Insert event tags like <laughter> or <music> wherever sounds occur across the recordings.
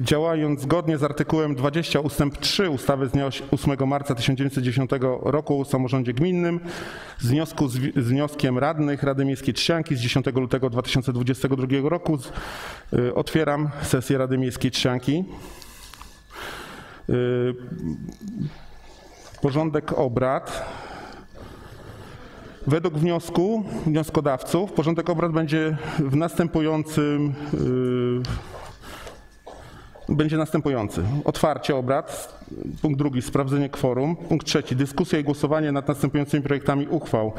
Działając zgodnie z artykułem 20 ustęp 3 ustawy z dnia 8 marca 1910 roku o samorządzie gminnym, z wniosku z, wnioskiem radnych Rady Miejskiej Trzcianki z 10 lutego 2022 roku y, otwieram sesję Rady Miejskiej Trzcianki. Y, Porządek obrad. Według wniosku wnioskodawców porządek obrad będzie w następującym będzie następujący. Otwarcie obrad, punkt drugi sprawdzenie kworum, punkt trzeci dyskusja i głosowanie nad następującymi projektami uchwał.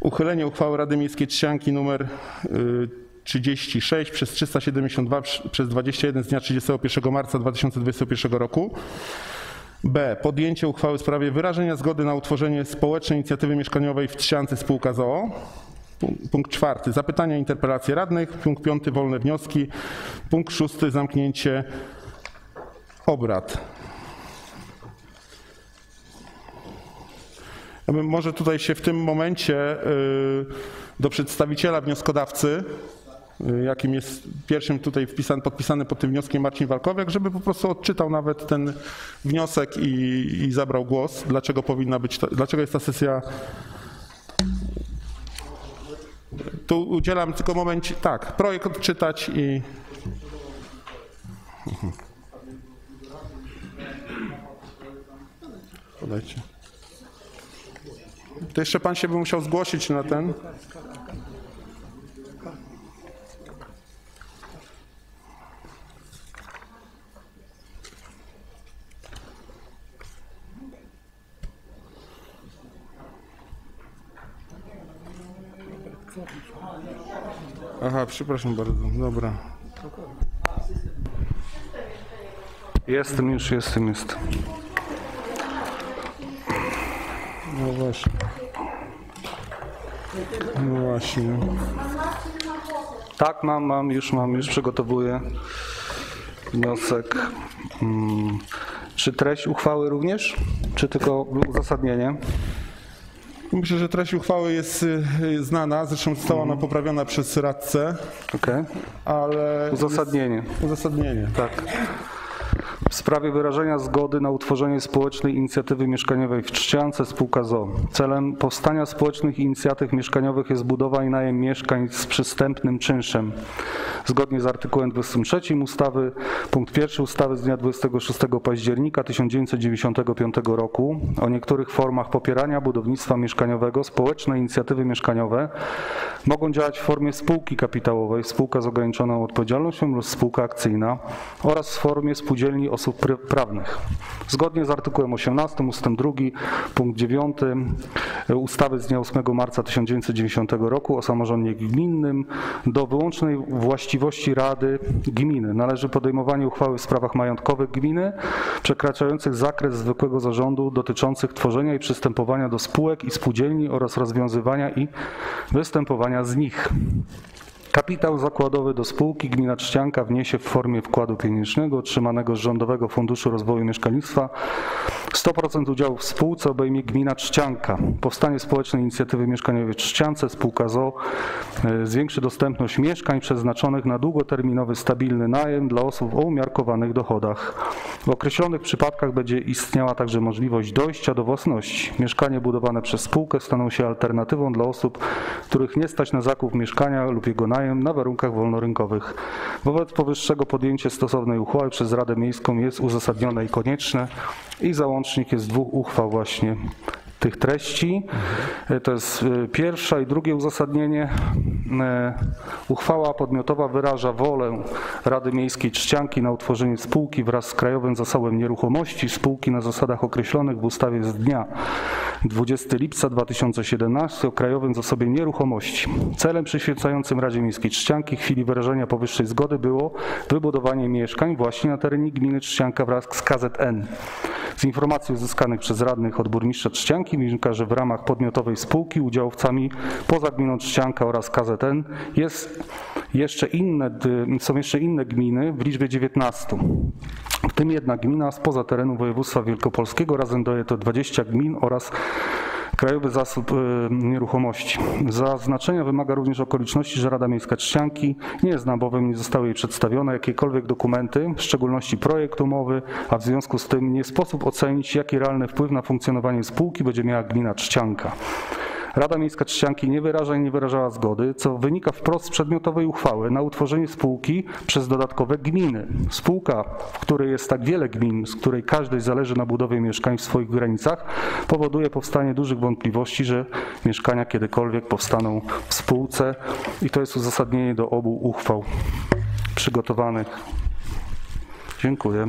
Uchylenie uchwały Rady Miejskiej Trzcianki yy, 36 przez 372 przy- przez 21 z dnia 31 marca 2021 roku. B. Podjęcie uchwały w sprawie wyrażenia zgody na utworzenie społecznej inicjatywy mieszkaniowej w Trzciance Spółka ZOO. Punk- Punkt czwarty. Zapytania, interpelacje radnych. Punkt piąty. Wolne wnioski. Punkt szósty. Zamknięcie obrad. Ja bym może tutaj się w tym momencie y, do przedstawiciela wnioskodawcy, y, jakim jest pierwszym tutaj wpisany, podpisany pod tym wnioskiem Marcin Walkowiak, żeby po prostu odczytał nawet ten wniosek i, i zabrał głos, dlaczego powinna być, ta, dlaczego jest ta sesja. Tu udzielam tylko momencie, tak, projekt odczytać i Mhm. Podajcie. To jeszcze pan się by musiał zgłosić na ten. Aha, przepraszam bardzo. Dobra. Jestem już, jestem, jest. No właśnie. No właśnie. Tak, mam, mam, już mam, już przygotowuję wniosek. Mm. Czy treść uchwały również? Czy tylko uzasadnienie? Myślę, że treść uchwały jest y, y, znana, zresztą została ona poprawiona przez radcę, Okej. ale Uzasadnienie. uzasadnienie. Tak. W sprawie wyrażenia zgody na utworzenie społecznej inicjatywy mieszkaniowej w Trzciance spółka ZO. Celem powstania społecznych inicjatyw mieszkaniowych jest budowa i najem mieszkań z przystępnym czynszem. Zgodnie z artykułem 23 ustawy, punkt pierwszy ustawy z dnia 26 października 1995 roku o niektórych formach popierania budownictwa mieszkaniowego, społeczne inicjatywy mieszkaniowe mogą działać w formie spółki kapitałowej, spółka z ograniczoną odpowiedzialnością lub spółka akcyjna oraz w formie spółdzielni osób prawnych. Zgodnie z artykułem 18 ust. 2 punkt 9 ustawy z dnia 8 marca 1990 roku o samorządzie gminnym do wyłącznej właściwości Rady Gminy należy podejmowanie uchwały w sprawach majątkowych gminy przekraczających zakres zwykłego zarządu dotyczących tworzenia i przystępowania do spółek i spółdzielni oraz rozwiązywania i występowania z nich. Kapitał zakładowy do spółki gmina Trzcianka wniesie w formie wkładu pieniężnego otrzymanego z Rządowego Funduszu Rozwoju Mieszkalnictwa. 100% udziału w spółce obejmie gmina Trzcianka. Powstanie społecznej inicjatywy mieszkaniowej Trzciance, spółka ZO e, zwiększy dostępność mieszkań przeznaczonych na długoterminowy, stabilny najem dla osób o umiarkowanych dochodach. W określonych przypadkach będzie istniała także możliwość dojścia do własności. Mieszkanie budowane przez spółkę staną się alternatywą dla osób, których nie stać na zakup mieszkania lub jego najem na warunkach wolnorynkowych. Wobec powyższego podjęcie stosownej uchwały przez Radę Miejską jest uzasadnione i konieczne i załącznik jest dwóch uchwał właśnie tych treści. E, To jest e, pierwsza i drugie uzasadnienie. E, Uchwała podmiotowa wyraża wolę Rady Miejskiej Trzcianki na utworzenie spółki wraz z Krajowym Zasobem Nieruchomości, spółki na zasadach określonych w ustawie z dnia 20 lipca 2017 o Krajowym Zasobie Nieruchomości. Celem przyświecającym Radzie Miejskiej Trzcianki w chwili wyrażenia powyższej zgody było wybudowanie mieszkań właśnie na terenie gminy Trzcianka wraz z KZN. Z informacji uzyskanych przez radnych od burmistrza Trzcianki wynika, że w ramach podmiotowej spółki udziałowcami poza gminą Trzcianka oraz KZN jest jeszcze inne, są jeszcze inne gminy w liczbie 19. W tym jedna gmina spoza terenu województwa wielkopolskiego, razem daje to 20 gmin oraz Krajowy Zasób y, Nieruchomości. Zaznaczenia wymaga również okoliczności, że Rada Miejska Trzcianki nie zna, bowiem nie zostały jej przedstawione jakiekolwiek dokumenty, w szczególności projekt umowy, a w związku z tym nie sposób ocenić, jaki realny wpływ na funkcjonowanie spółki będzie miała gmina Trzcianka. Rada Miejska Trzcianki nie wyraża i nie wyrażała zgody, co wynika wprost z przedmiotowej uchwały na utworzenie spółki przez dodatkowe gminy. Spółka, w której jest tak wiele gmin, z której każdej zależy na budowie mieszkań w swoich granicach, powoduje powstanie dużych wątpliwości, że mieszkania kiedykolwiek powstaną w spółce i to jest uzasadnienie do obu uchwał przygotowanych. Dziękuję.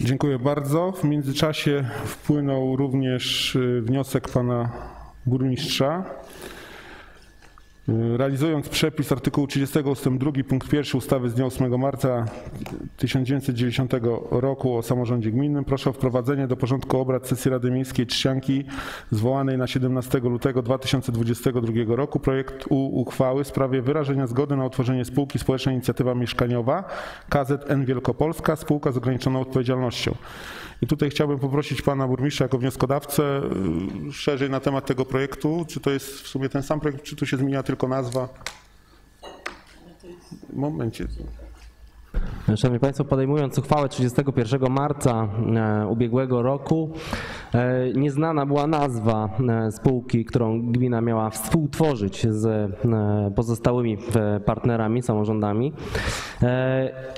Dziękuję bardzo. W międzyczasie wpłynął również y, wniosek pana burmistrza. Y, Realizując przepis artykułu 30 ust. 2 punkt 1 ustawy z dnia 8 marca 1990 roku o samorządzie gminnym proszę o wprowadzenie do porządku obrad sesji Rady Miejskiej Trzcianki zwołanej na 17 lutego 2022 roku projekt uchwały w sprawie wyrażenia zgody na utworzenie spółki Społeczna Inicjatywa Mieszkaniowa KZN Wielkopolska spółka z ograniczoną odpowiedzialnością. I tutaj chciałbym poprosić pana burmistrza jako wnioskodawcę y, szerzej na temat tego projektu. Czy to jest w sumie ten sam projekt, czy tu się zmienia tylko nazwa? Momencie. Szanowni Państwo, podejmując uchwałę 31 marca e, ubiegłego roku, e, nieznana była nazwa e, spółki, którą gmina miała współtworzyć z pozostałymi partnerami, samorządami.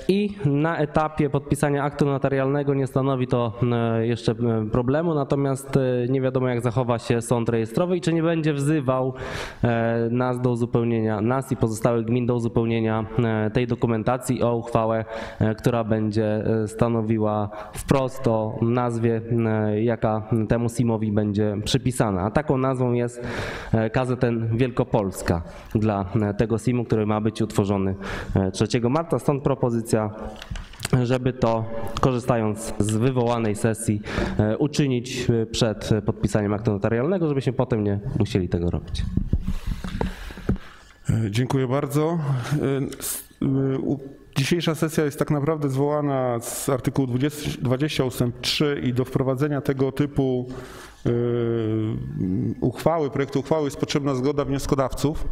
I na etapie podpisania aktu notarialnego nie stanowi to jeszcze problemu, natomiast nie wiadomo jak zachowa się sąd rejestrowy i czy nie będzie wzywał nas do uzupełnienia, nas i pozostałych gmin do uzupełnienia tej dokumentacji o uchwałę, e, która będzie e, stanowiła wprost o nazwie, e, jaka temu SIM-owi będzie przypisana. A taką nazwą jest KZN Wielkopolska dla tego SIM-u, który ma być utworzony e, 3 marca. Stąd propozycja żeby to, korzystając z wywołanej sesji, uczynić przed podpisaniem aktu notarialnego, żebyśmy potem nie musieli tego robić. Dziękuję bardzo. Dzisiejsza sesja jest tak naprawdę zwołana z artykułu 20, 20 ust. 3 i do wprowadzenia tego typu e, uchwały, projektu uchwały jest potrzebna zgoda wnioskodawców.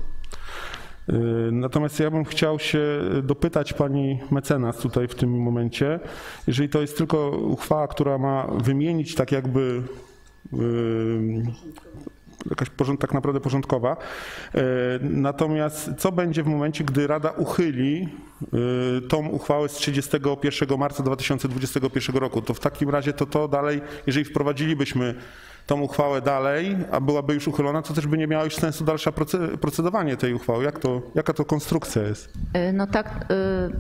E, Natomiast ja bym chciał się dopytać pani mecenas tutaj w tym momencie, jeżeli to jest tylko uchwała, która ma wymienić tak jakby e, jakaś porząd, tak naprawdę porządkowa. E, Natomiast co będzie w momencie, gdy Rada uchyli e, tą uchwałę z 31 marca 2021 roku? To w takim razie to to dalej, jeżeli wprowadzilibyśmy tą uchwałę dalej, a byłaby już uchylona, to też by nie miało już sensu dalsze proce- procedowanie tej uchwały. Jak to, jaka to konstrukcja jest? Y, No tak,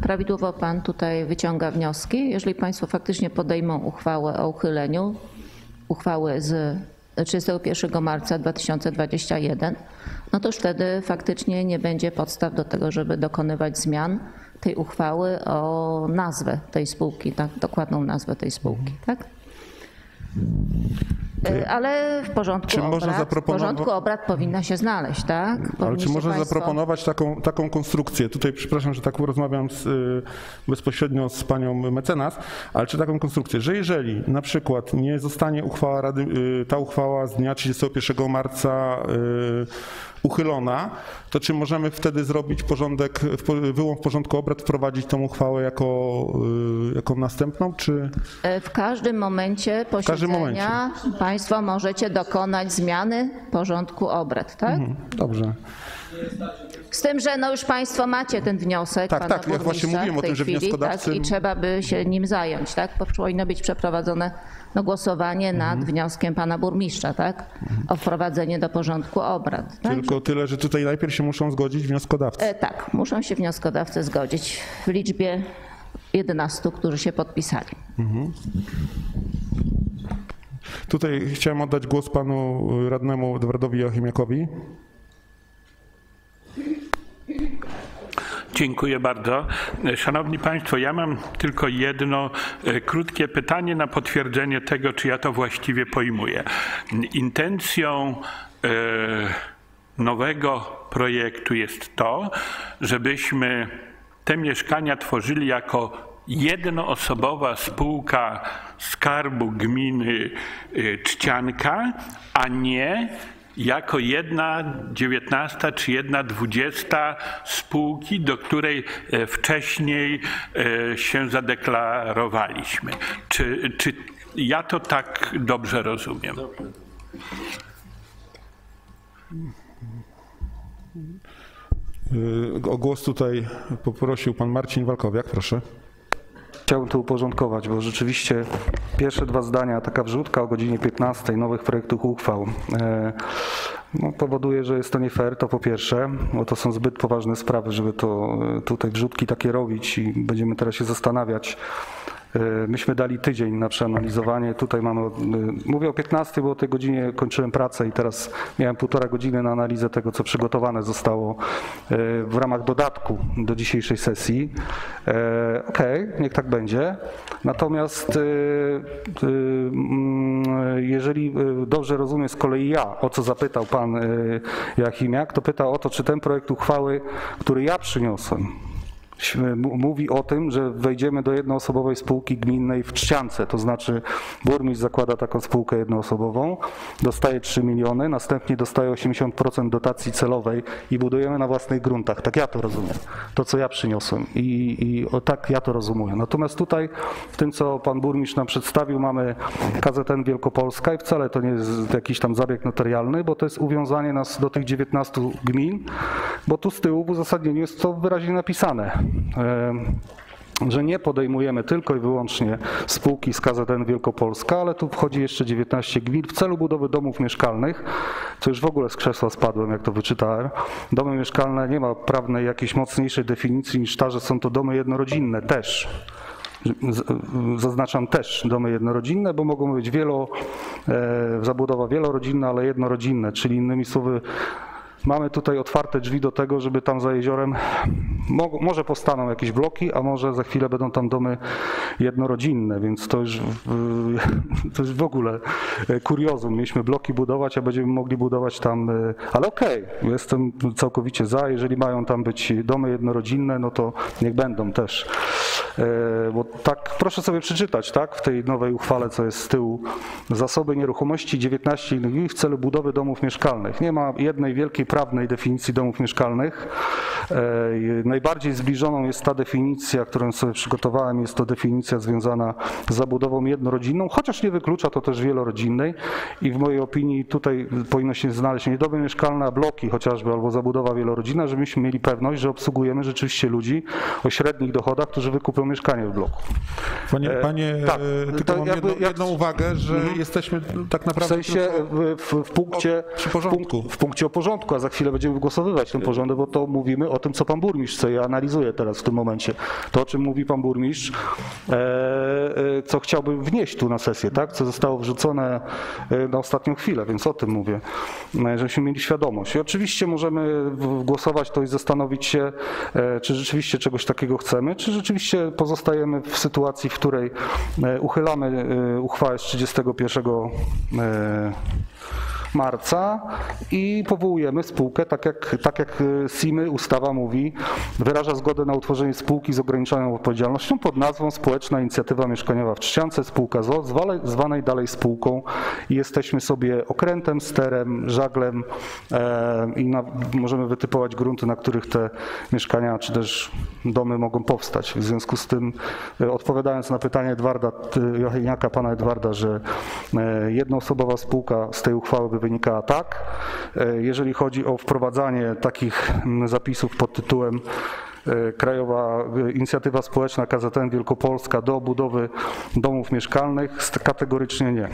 prawidłowo Pan tutaj wyciąga wnioski. Jeżeli Państwo faktycznie podejmą uchwałę o uchyleniu uchwały z 31 marca 2021, no to już wtedy faktycznie nie będzie podstaw do tego, żeby dokonywać zmian tej uchwały o nazwę tej spółki, tak, dokładną nazwę tej spółki, tak? Y, Ale w porządku Czy obrad, zaproponowa- porządku obrad powinna się znaleźć, tak? Ale czy można państwo- zaproponować taką, taką konstrukcję? Tutaj przepraszam, że tak rozmawiam z, y, bezpośrednio z panią mecenas, ale czy taką konstrukcję, że jeżeli na przykład nie zostanie uchwała Rady, y, ta uchwała z dnia 31 marca uchylona, to czy możemy wtedy zrobić porządek, wyłom w porządku obrad, wprowadzić tą uchwałę jako, jako następną, czy... E, W każdym momencie każdym posiedzenia Państwo możecie dokonać zmiany porządku obrad, tak? Mhm. Dobrze. Z tym, że no już Państwo macie ten wniosek Tak, pana tak, ja właśnie mówiłem o tym, że chwili, wnioskodawcy- Tak, I trzeba by się nim zająć, tak? Powinno być przeprowadzone no, głosowanie Mhm. nad wnioskiem pana burmistrza, tak? O wprowadzenie do porządku obrad. Tak? Tylko tyle, że tutaj najpierw się muszą zgodzić wnioskodawcy. E, tak, muszą się wnioskodawcy zgodzić w liczbie 11, którzy się podpisali. Tutaj chciałem oddać głos panu radnemu Edwardowi Joachimiakowi. Dziękuję bardzo. Szanowni Państwo, ja mam tylko jedno e, krótkie pytanie na potwierdzenie tego, czy ja to właściwie pojmuję. Intencją e, nowego projektu jest to, żebyśmy te mieszkania tworzyli jako jednoosobowa spółka Skarbu Gminy y, Czcianka, a nie jako jedna dziewiętnasta czy jedna dwudziesta spółki, do której e, wcześniej e, się zadeklarowaliśmy. Czy, czy ja to tak dobrze rozumiem? Y, O głos tutaj poprosił pan Marcin Walkowiak, proszę. Chciałbym to uporządkować, bo rzeczywiście pierwsze dwa zdania, taka wrzutka o godzinie 15 nowych projektów uchwał e, no, powoduje, że jest to nie fair, to po pierwsze, bo to są zbyt poważne sprawy, żeby to e, tutaj wrzutki takie robić i będziemy teraz się zastanawiać. E, Myśmy dali tydzień na przeanalizowanie. Tutaj mamy, e, mówię o 15, bo o tej godzinie kończyłem pracę i teraz miałem półtora godziny na analizę tego, co przygotowane zostało e, w ramach dodatku do dzisiejszej sesji. Okej, niech tak będzie. Natomiast mm, jeżeli dobrze rozumiem z kolei ja, o co zapytał pan Jachimiak, to pytał o to, czy ten projekt uchwały, który ja przyniosłem, mówi o tym, że wejdziemy do jednoosobowej spółki gminnej w Trzciance, to znaczy burmistrz zakłada taką spółkę jednoosobową, dostaje 3 miliony, następnie dostaje 80% dotacji celowej i budujemy na własnych gruntach. Tak ja to rozumiem, to co ja przyniosłem i, i o, tak ja to rozumiem. Natomiast tutaj w tym, co pan burmistrz nam przedstawił, mamy KZN Wielkopolska i wcale to nie jest jakiś tam zabieg notarialny, bo to jest uwiązanie nas do tych 19 gmin, bo tu z tyłu w uzasadnieniu jest to wyraźnie napisane. Że nie podejmujemy tylko i wyłącznie spółki z KZN Wielkopolska, ale tu wchodzi jeszcze 19 gmin w celu budowy domów mieszkalnych, co już w ogóle z krzesła spadłem, jak to wyczytałem. Domy mieszkalne nie ma prawnej jakiejś mocniejszej definicji niż ta, że są to domy jednorodzinne też. Zaznaczam też domy jednorodzinne, bo mogą być wielo, e, zabudowa wielorodzinna, ale jednorodzinne, czyli innymi słowy mamy tutaj otwarte drzwi do tego, żeby tam za jeziorem mo- może powstaną jakieś bloki, a może za chwilę będą tam domy jednorodzinne, więc to już, w- to już w ogóle e, kuriozum. Mieliśmy bloki budować, a będziemy mogli budować tam, e, ale okej, jestem całkowicie za, jeżeli mają tam być domy jednorodzinne, no to niech będą też. E, Bo tak, proszę sobie przeczytać, tak, w tej nowej uchwale, co jest z tyłu, zasoby nieruchomości 19 innych w celu budowy domów mieszkalnych. Nie ma jednej wielkiej prawnej definicji domów mieszkalnych. E, Najbardziej zbliżoną jest ta definicja, którą sobie przygotowałem, jest to definicja związana z zabudową jednorodzinną, chociaż nie wyklucza to też wielorodzinnej i w mojej opinii tutaj powinno się znaleźć nie domy mieszkalne, a bloki chociażby, albo zabudowa wielorodzinna, żebyśmy mieli pewność, że obsługujemy rzeczywiście ludzi o średnich dochodach, którzy wykupią mieszkanie w bloku. Panie, E, panie tak, e, tylko mam jakby jedną, jak- jedną uwagę, że jesteśmy tak W naprawdę... sensie tylko- w, w, w punkcie, porządku. W, w punkcie o porządku, a za chwilę będziemy wygłosowywać ten porządek, bo to mówimy o tym, co pan burmistrz chce. Ja analizuję teraz w tym momencie. To, o czym mówi pan burmistrz, e, co chciałby wnieść tu na sesję, tak? Co zostało wrzucone na ostatnią chwilę, więc o tym mówię, żebyśmy mieli świadomość. I oczywiście możemy w- głosować to i zastanowić się, czy rzeczywiście czegoś takiego chcemy, czy rzeczywiście pozostajemy w sytuacji, w której e, uchylamy e, uchwałę z 31 e, marca i powołujemy spółkę, tak jak, tak jak e, SIMY, ustawa mówi, wyraża zgodę na utworzenie spółki z ograniczoną odpowiedzialnością pod nazwą Społeczna Inicjatywa Mieszkaniowa w Trzciance, spółka zwanej dalej spółką i jesteśmy sobie okrętem, sterem, żaglem e, i na, możemy wytypować grunty, na których te mieszkania czy też domy mogą powstać. W związku z tym, e, odpowiadając na pytanie Edwarda t- Jocheniaka, pana Edwarda, że e, jednoosobowa spółka z tej uchwały by wynikała tak. E, Jeżeli chodzi o wprowadzanie takich mm, zapisów pod tytułem e, Krajowa e, Inicjatywa Społeczna KZN Wielkopolska do budowy domów mieszkalnych, kategorycznie nie.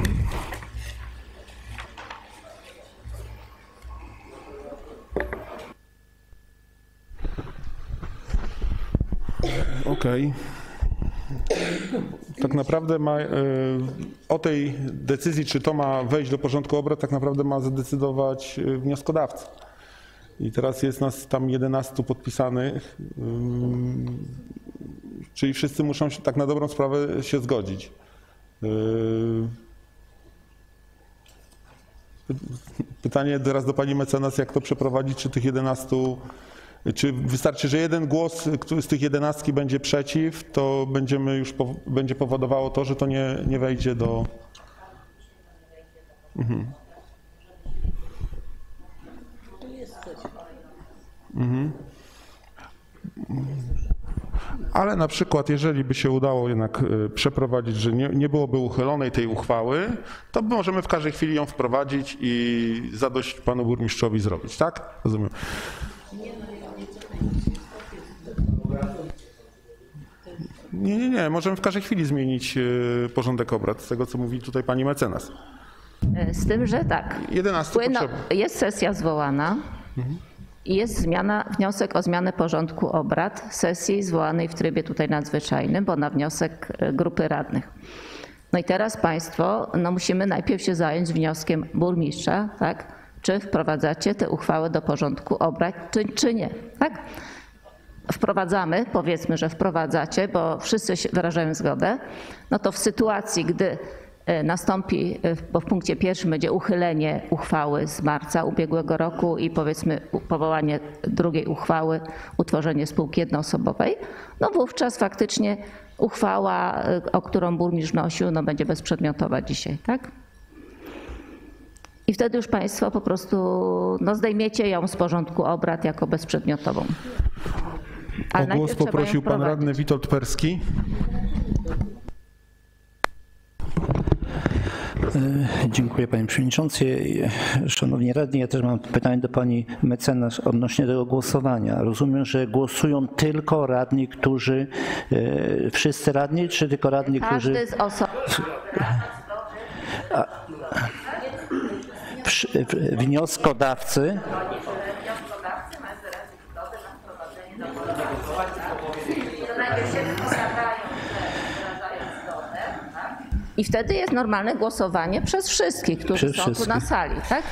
Okej. Tak naprawdę ma, e, o tej decyzji, czy to ma wejść do porządku obrad, tak naprawdę ma zadecydować e, wnioskodawca. I teraz jest nas tam 11 podpisanych, czyli wszyscy muszą się tak na dobrą sprawę się zgodzić. E, Pytanie teraz do pani mecenas, jak to przeprowadzić, czy tych 11 Czy wystarczy, że jeden głos z tych jedenastki będzie przeciw, to będziemy już po, będzie powodowało to, że to nie, nie wejdzie do. Mhm. Mhm. Ale na przykład, jeżeli by się udało jednak y, przeprowadzić, że nie, nie byłoby uchylonej tej uchwały, to możemy w każdej chwili ją wprowadzić i zadość panu burmistrzowi zrobić, tak? Rozumiem. Nie, nie, nie. Możemy w każdej chwili zmienić y, porządek obrad, z tego co mówi tutaj pani mecenas. E, Z tym, że tak. 11 Płyną, jest sesja zwołana i jest zmiana, wniosek o zmianę porządku obrad sesji zwołanej w trybie tutaj nadzwyczajnym, bo na wniosek e, grupy radnych. No i teraz Państwo, no musimy najpierw się zająć wnioskiem burmistrza, tak? Czy wprowadzacie tę uchwałę do porządku obrad, czy, czy nie, tak? wprowadzamy, powiedzmy, że wprowadzacie, bo wszyscy wyrażają zgodę, no to w sytuacji, gdy e, nastąpi, e, bo w punkcie pierwszym będzie uchylenie uchwały z marca ubiegłego roku i powiedzmy powołanie drugiej uchwały, utworzenie spółki jednoosobowej, no wówczas faktycznie uchwała, e, o którą burmistrz wnosił, no będzie bezprzedmiotowa dzisiaj, tak? I wtedy już Państwo po prostu no, zdejmiecie ją z porządku obrad jako bezprzedmiotową. Ale O głos poprosił pan radny Witold Perski. Dziękuję panie przewodniczący. Szanowni radni, ja też mam pytanie do pani mecenas odnośnie tego głosowania. Rozumiem, że głosują tylko radni, którzy, e, wszyscy radni, czy tylko radni, którzy Każdy z osób. Wnioskodawcy, I wtedy jest normalne głosowanie przez wszystkich, którzy Przez są tu na wszystkich. sali, tak?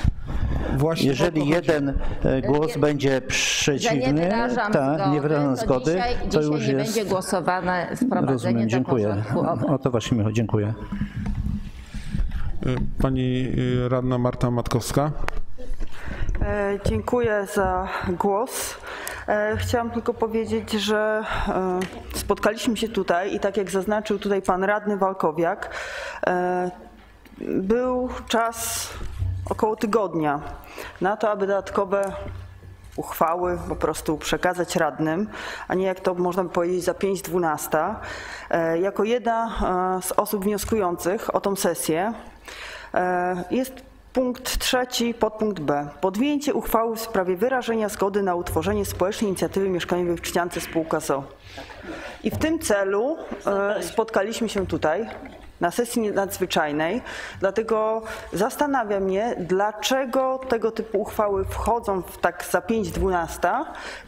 Właśnie jeżeli jeden e, głos będzie Że nie przeciwny, wyrażam tak, zgody, nie wyrażam to zgody, dzisiaj, to dzisiaj już nie jest, będzie głosowane wprowadzenie rozumiem, dziękuję. O to właśnie mi chodzi, dziękuję. Pani y, radna Marta Matkowska. E, Dziękuję za głos. E, Chciałam tylko powiedzieć, że e, spotkaliśmy się tutaj i tak jak zaznaczył tutaj pan radny Walkowiak, był czas około tygodnia na to, aby dodatkowe uchwały po prostu przekazać radnym, a nie jak to można by powiedzieć za 5.12. E, Jako jedna e, z osób wnioskujących o tą sesję e, jest punkt trzeci, podpunkt B. Podjęcie uchwały w sprawie wyrażenia zgody na utworzenie społecznej inicjatywy mieszkaniowej w Czciance Spółka ZO. I w tym celu spotkaliśmy się tutaj na sesji nadzwyczajnej, dlatego zastanawia mnie, dlaczego tego typu uchwały wchodzą w tak za 5.12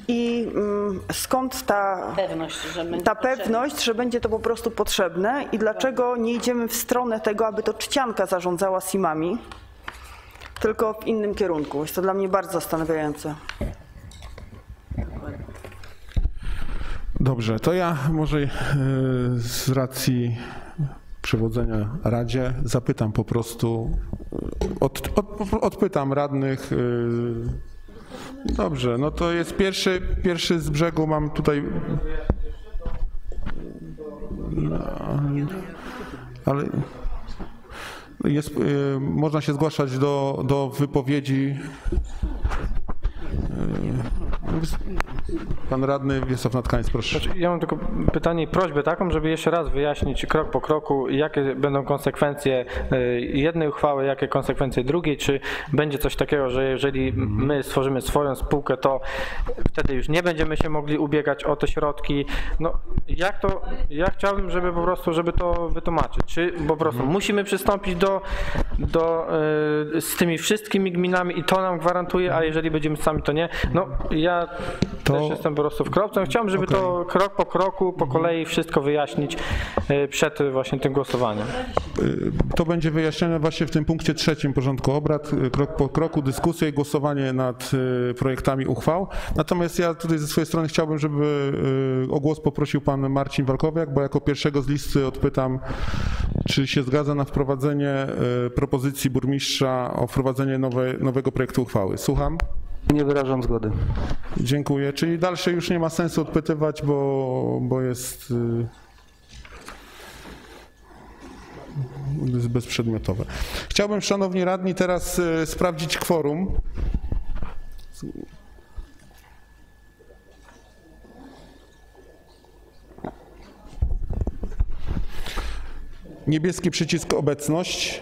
i mm, skąd ta pewność, że będzie ta pewność, że będzie to po prostu potrzebne i dlaczego nie idziemy w stronę tego, aby to czcianka zarządzała SIM-ami, tylko w innym kierunku. Jest to dla mnie bardzo zastanawiające. Dobrze, to ja może y, z racji przewodzenia Radzie zapytam po prostu, od, od, odpytam radnych. y, Dobrze, no to jest pierwszy, pierwszy z brzegu, mam tutaj... No, Ale jest, y, można się zgłaszać do, do wypowiedzi. Y, Pan radny Wiesław Natkańc, proszę. Ja mam tylko pytanie i prośbę taką, żeby jeszcze raz wyjaśnić krok po kroku, jakie będą konsekwencje y, jednej uchwały, jakie konsekwencje drugiej, czy będzie coś takiego, że jeżeli my stworzymy swoją spółkę, to wtedy już nie będziemy się mogli ubiegać o te środki. No jak to, ja chciałbym, żeby po prostu, żeby to wytłumaczyć, czy po prostu musimy przystąpić do, do y, z tymi wszystkimi gminami i to nam gwarantuje, a jeżeli będziemy sami, to nie. No ja To- też jestem po prostu wkropcem. Chciałem, żeby to krok po kroku, po kolei wszystko wyjaśnić y, przed właśnie tym głosowaniem. Y, To będzie wyjaśnione właśnie w tym punkcie trzecim porządku obrad, y, krok po kroku, dyskusja i głosowanie nad projektami uchwał. Natomiast ja tutaj ze swojej strony chciałbym, żeby o głos poprosił pan Marcin Walkowiak, bo jako pierwszego z listy odpytam, czy się zgadza na wprowadzenie propozycji burmistrza o wprowadzenie nowe, nowego projektu uchwały. Słucham? Nie wyrażam zgody. Dziękuję. Czyli dalsze już nie ma sensu odpytywać, bo, bo jest, y, bezprzedmiotowe. Chciałbym, szanowni radni, teraz y, sprawdzić kworum. Niebieski przycisk obecność.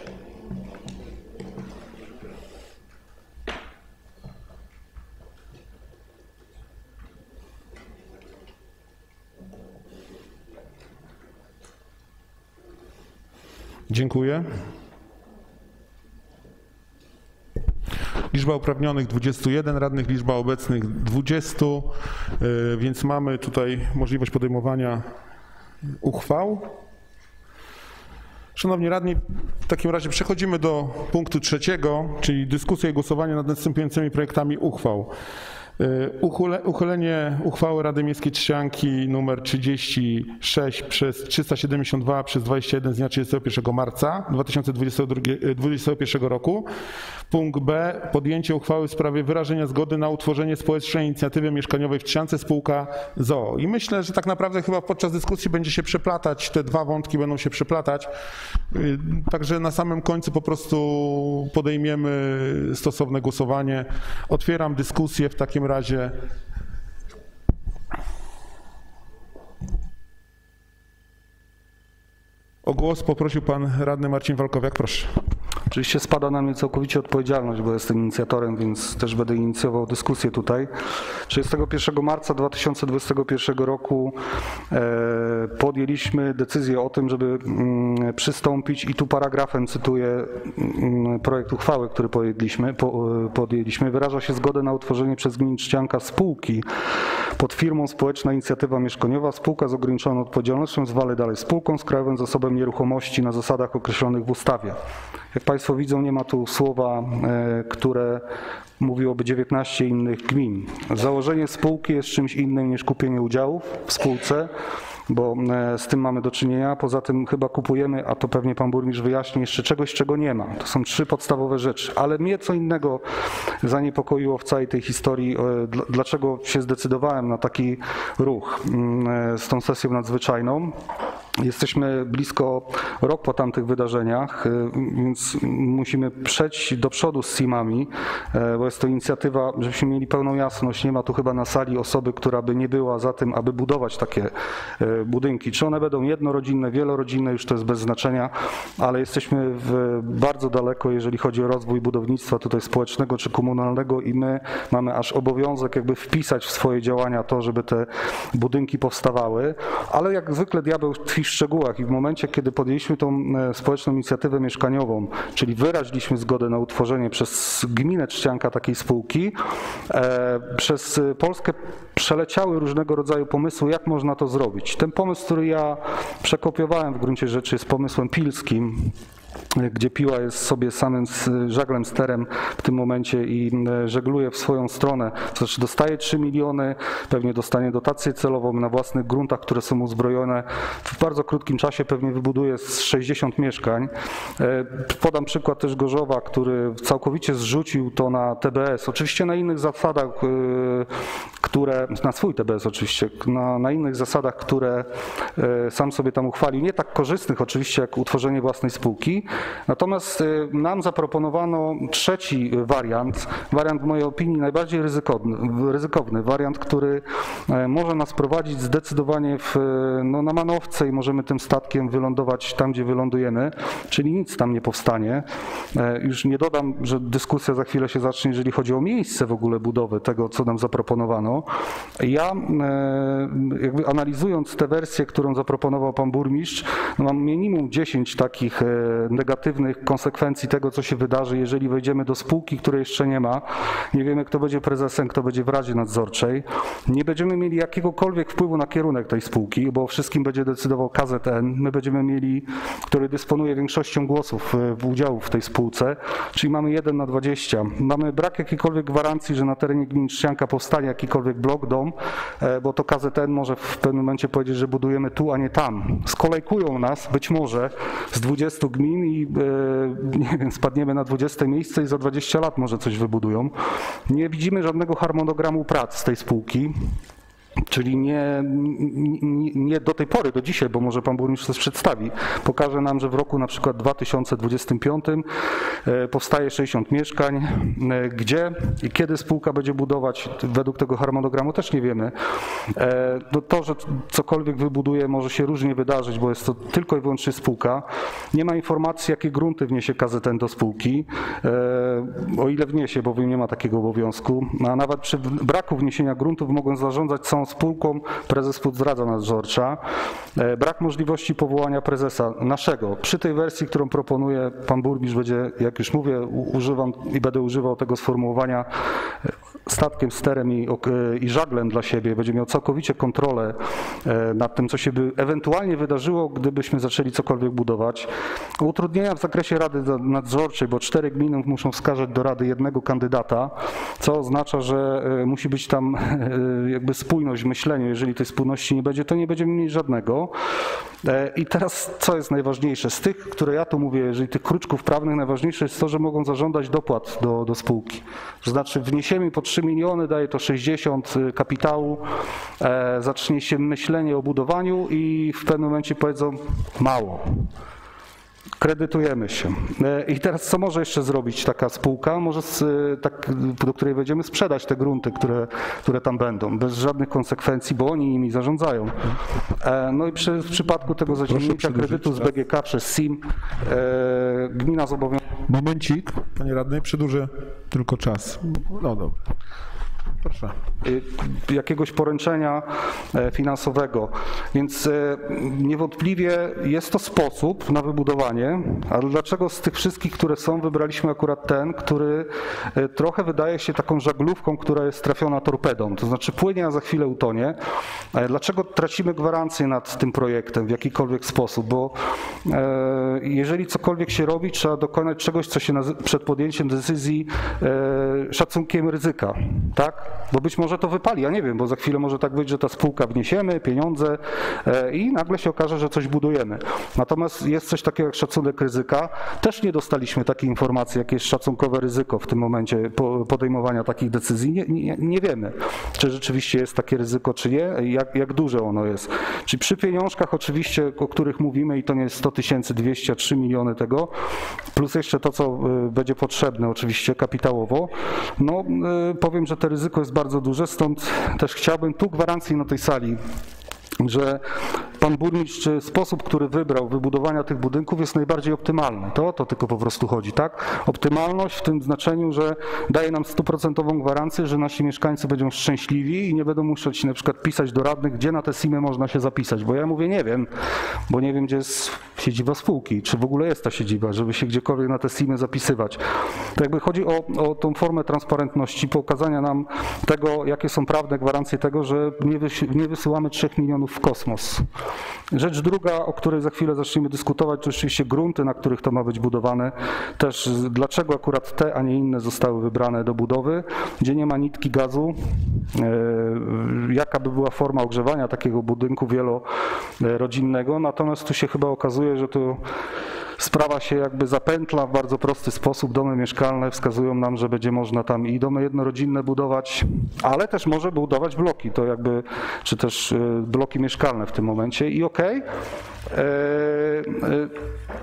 Dziękuję. Liczba uprawnionych 21, radnych liczba obecnych 20, y, więc mamy tutaj możliwość podejmowania uchwał. Szanowni radni, w takim razie przechodzimy do punktu trzeciego, czyli dyskusja i głosowanie nad następującymi projektami uchwał. Uchyle- Uchylenie uchwały Rady Miejskiej Trzcianki nr 36 przez 372 przez 21 z dnia 31 marca 2021 roku. Punkt B. Podjęcie uchwały w sprawie wyrażenia zgody na utworzenie społecznej inicjatywy mieszkaniowej w Trzciance spółka ZOO. I myślę, że tak naprawdę chyba podczas dyskusji będzie się przeplatać, te dwa wątki będą się przeplatać. Y, Także na samym końcu po prostu podejmiemy stosowne głosowanie. Otwieram dyskusję w takim razie. O głos poprosił pan radny Marcin Walkowiak, proszę. Oczywiście spada na mnie całkowicie odpowiedzialność, bo jestem inicjatorem, więc też będę inicjował dyskusję tutaj. 31 marca 2021 roku e, podjęliśmy decyzję o tym, żeby mm, przystąpić i tu paragrafem cytuję mm, projekt uchwały, który podjęliśmy, po, e, podjęliśmy. Wyraża się zgodę na utworzenie przez gminę Trzcianka spółki pod firmą Społeczna Inicjatywa Mieszkaniowa, spółka z ograniczoną odpowiedzialnością, zwale dalej spółką z Krajowym Zasobem Nieruchomości na zasadach określonych w ustawie. Jak Państwo widzą, nie ma tu słowa, e, które mówiłoby 19 innych gmin. Założenie spółki jest czymś innym niż kupienie udziałów w spółce, bo e, z tym mamy do czynienia. Poza tym chyba kupujemy, a to pewnie pan burmistrz wyjaśni, jeszcze czegoś, czego nie ma. To są trzy podstawowe rzeczy. Ale mnie co innego zaniepokoiło w całej tej historii, e, dl- dlaczego się zdecydowałem na taki ruch mm, z tą sesją nadzwyczajną. Jesteśmy blisko rok po tamtych wydarzeniach, y, więc musimy przejść do przodu z SIM-ami, e, bo jest to inicjatywa, żebyśmy mieli pełną jasność. Nie ma tu chyba na sali osoby, która by nie była za tym, aby budować takie e, budynki. Czy one będą jednorodzinne, wielorodzinne, już to jest bez znaczenia, ale jesteśmy bardzo daleko, jeżeli chodzi o rozwój budownictwa tutaj społecznego czy komunalnego i my mamy aż obowiązek jakby wpisać w swoje działania to, żeby te budynki powstawały, ale jak zwykle diabeł tkwi w szczegółach i w momencie, kiedy podjęliśmy tą e, społeczną inicjatywę mieszkaniową, czyli wyraziliśmy zgodę na utworzenie przez gminę Trzcianka takiej spółki, e, przez Polskę przeleciały różnego rodzaju pomysły, jak można to zrobić. Ten pomysł, który ja przekopiowałem w gruncie rzeczy jest pomysłem pilskim, gdzie piła jest sobie samym żaglem sterem w tym momencie i e, żegluje w swoją stronę. To znaczy dostaje 3 miliony, pewnie dostanie dotację celową na własnych gruntach, które są uzbrojone. W bardzo krótkim czasie pewnie wybuduje z 60 mieszkań. E, Podam przykład też Gorzowa, który całkowicie zrzucił to na TBS. Oczywiście na innych zasadach, e, które, na swój TBS oczywiście, na, na innych zasadach, które sam sobie tam uchwalił. Nie tak korzystnych oczywiście jak utworzenie własnej spółki. Natomiast e, nam zaproponowano trzeci wariant, wariant w mojej opinii najbardziej ryzykowny, ryzykowny wariant, który e, może nas prowadzić zdecydowanie w, e, no, na manowce i możemy tym statkiem wylądować tam, gdzie wylądujemy, czyli nic tam nie powstanie. E, Już nie dodam, że dyskusja za chwilę się zacznie, jeżeli chodzi o miejsce w ogóle budowy tego, co nam zaproponowano. Ja jakby analizując tę wersję, którą zaproponował pan burmistrz, no mam minimum 10 takich negatywnych konsekwencji tego, co się wydarzy, jeżeli wejdziemy do spółki, której jeszcze nie ma. Nie wiemy, kto będzie prezesem, kto będzie w Radzie Nadzorczej. Nie będziemy mieli jakiegokolwiek wpływu na kierunek tej spółki, bo o wszystkim będzie decydował KZN. My będziemy mieli, który dysponuje większością głosów e, w udziałów w tej spółce, czyli mamy 1 na 20. Mamy brak jakiejkolwiek gwarancji, że na terenie gminy Trzcianka powstanie jakikolwiek jakikolwiek blok, dom, e, bo to KZN może w pewnym momencie powiedzieć, że budujemy tu, a nie tam. Skolejkują nas być może z 20 gmin i e, nie wiem, spadniemy na 20 miejsce i za 20 lat może coś wybudują. Nie widzimy żadnego harmonogramu prac z tej spółki. Czyli nie, nie, nie do tej pory, do dzisiaj, bo może pan burmistrz coś przedstawi, pokaże nam, że w roku na przykład 2025 e, powstaje 60 mieszkań, e, gdzie i kiedy spółka będzie budować, według tego harmonogramu też nie wiemy. E, No to, że cokolwiek wybuduje może się różnie wydarzyć, bo jest to tylko i wyłącznie spółka. Nie ma informacji, jakie grunty wniesie KZN do spółki, o ile wniesie, bowiem nie ma takiego obowiązku, a nawet przy braku wniesienia gruntów mogą zarządzać całą spółką prezes Rada Nadzorcza. E, Brak możliwości powołania prezesa naszego. Przy tej wersji, którą proponuje pan burmistrz będzie, jak już mówię, używam i będę używał tego sformułowania statkiem, sterem i, i żaglem dla siebie. Będzie miał całkowicie kontrolę e, nad tym, co się by ewentualnie wydarzyło, gdybyśmy zaczęli cokolwiek budować. Utrudnienia w zakresie Rady Nadzorczej, bo cztery gminy muszą wskazać do Rady jednego kandydata, co oznacza, że e, musi być tam e, jakby spójność w myśleniu. Jeżeli tej spójności nie będzie, to nie będziemy mieli żadnego. I teraz, co jest najważniejsze? Z tych, które ja tu mówię, jeżeli tych kruczków prawnych, najważniejsze jest to, że mogą zażądać dopłat do, do spółki. To znaczy wniesiemy po 3 miliony, daje to 60 kapitału, e, zacznie się myślenie o budowaniu i w pewnym momencie powiedzą mało. Kredytujemy się. E, I teraz co może jeszcze zrobić taka spółka? Może z, e, tak, do której będziemy sprzedać te grunty, które, które tam będą, bez żadnych konsekwencji, bo oni nimi zarządzają. E, No i przy, w przypadku tego zaciągnięcia kredytu z. BGK przez SIM gmina zobowiązuje Momencik, panie radny, przedłużę tylko czas. No dobra. Proszę. y, jakiegoś poręczenia e, finansowego. Więc e, niewątpliwie jest to sposób na wybudowanie, ale dlaczego z tych wszystkich, które są, wybraliśmy akurat ten, który e, trochę wydaje się taką żaglówką, która jest trafiona torpedą, to znaczy płynie, a za chwilę utonie. Dlaczego tracimy gwarancję nad tym projektem w jakikolwiek sposób? Bo jeżeli cokolwiek się robi, trzeba dokonać czegoś, co się przed podjęciem decyzji szacunkiem ryzyka, tak? Bo być może to wypali, ja nie wiem, bo za chwilę może tak być, że ta spółka wniesiemy, pieniądze e, i nagle się okaże, że coś budujemy. Natomiast jest coś takiego jak szacunek ryzyka. Też nie dostaliśmy takiej informacji, jakie jest szacunkowe ryzyko w tym momencie po- podejmowania takich decyzji. Nie, nie, nie wiemy, czy rzeczywiście jest takie ryzyko, czy nie, jak, jak duże ono jest. Czyli przy pieniążkach oczywiście, o których mówimy i to nie jest 100 tysięcy, 200, 3 miliony tego, plus jeszcze to, co y, będzie potrzebne oczywiście kapitałowo, no y, powiem, że to ryzyko jest bardzo duże, stąd też chciałbym tu gwarancji na tej sali, że pan burmistrz, sposób, który wybrał wybudowania tych budynków jest najbardziej optymalny. To o to tylko po prostu chodzi, tak? Optymalność w tym znaczeniu, że daje nam stuprocentową gwarancję, że nasi mieszkańcy będą szczęśliwi i nie będą musieli na przykład pisać do radnych, gdzie na te SIM-y można się zapisać, bo ja mówię nie wiem, bo nie wiem, gdzie jest siedziba spółki, czy w ogóle jest ta siedziba, żeby się gdziekolwiek na te SIM-y zapisywać. To jakby chodzi o, o tą formę transparentności, pokazania nam tego, jakie są prawne gwarancje tego, że nie wysyłamy 3 milionów w kosmos. Rzecz druga, o której za chwilę zaczniemy dyskutować, to oczywiście grunty, na których to ma być budowane. Też dlaczego akurat te, a nie inne zostały wybrane do budowy, gdzie nie ma nitki gazu, e, jaka by była forma ogrzewania takiego budynku wielorodzinnego. Natomiast tu się chyba okazuje, że to sprawa się jakby zapętla w bardzo prosty sposób. Domy mieszkalne wskazują nam, że będzie można tam i domy jednorodzinne budować, ale też może budować bloki, to jakby, czy też e, bloki mieszkalne w tym momencie i okej. E,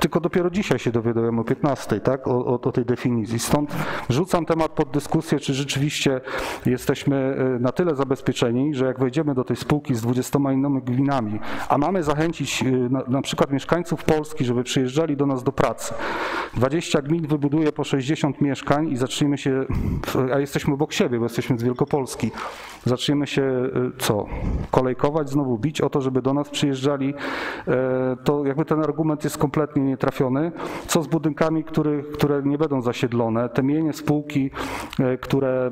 tylko dopiero dzisiaj się dowiadujemy o 15, tak, o, o, o tej definicji. Stąd rzucam temat pod dyskusję, czy rzeczywiście jesteśmy e, na tyle zabezpieczeni, że jak wejdziemy do tej spółki z 20 innymi gminami, a mamy zachęcić e, na, na przykład mieszkańców Polski, żeby przyjeżdżali do nas do pracy. 20 gmin wybuduje po 60 mieszkań i zaczniemy się, a jesteśmy obok siebie, bo jesteśmy z Wielkopolski, zaczniemy się e, co? Kolejkować, znowu bić o to, żeby do nas przyjeżdżali, e, to jakby ten argument jest kompletnie nietrafiony. Co z budynkami, który, które nie będą zasiedlone? Te mienie spółki, e, które,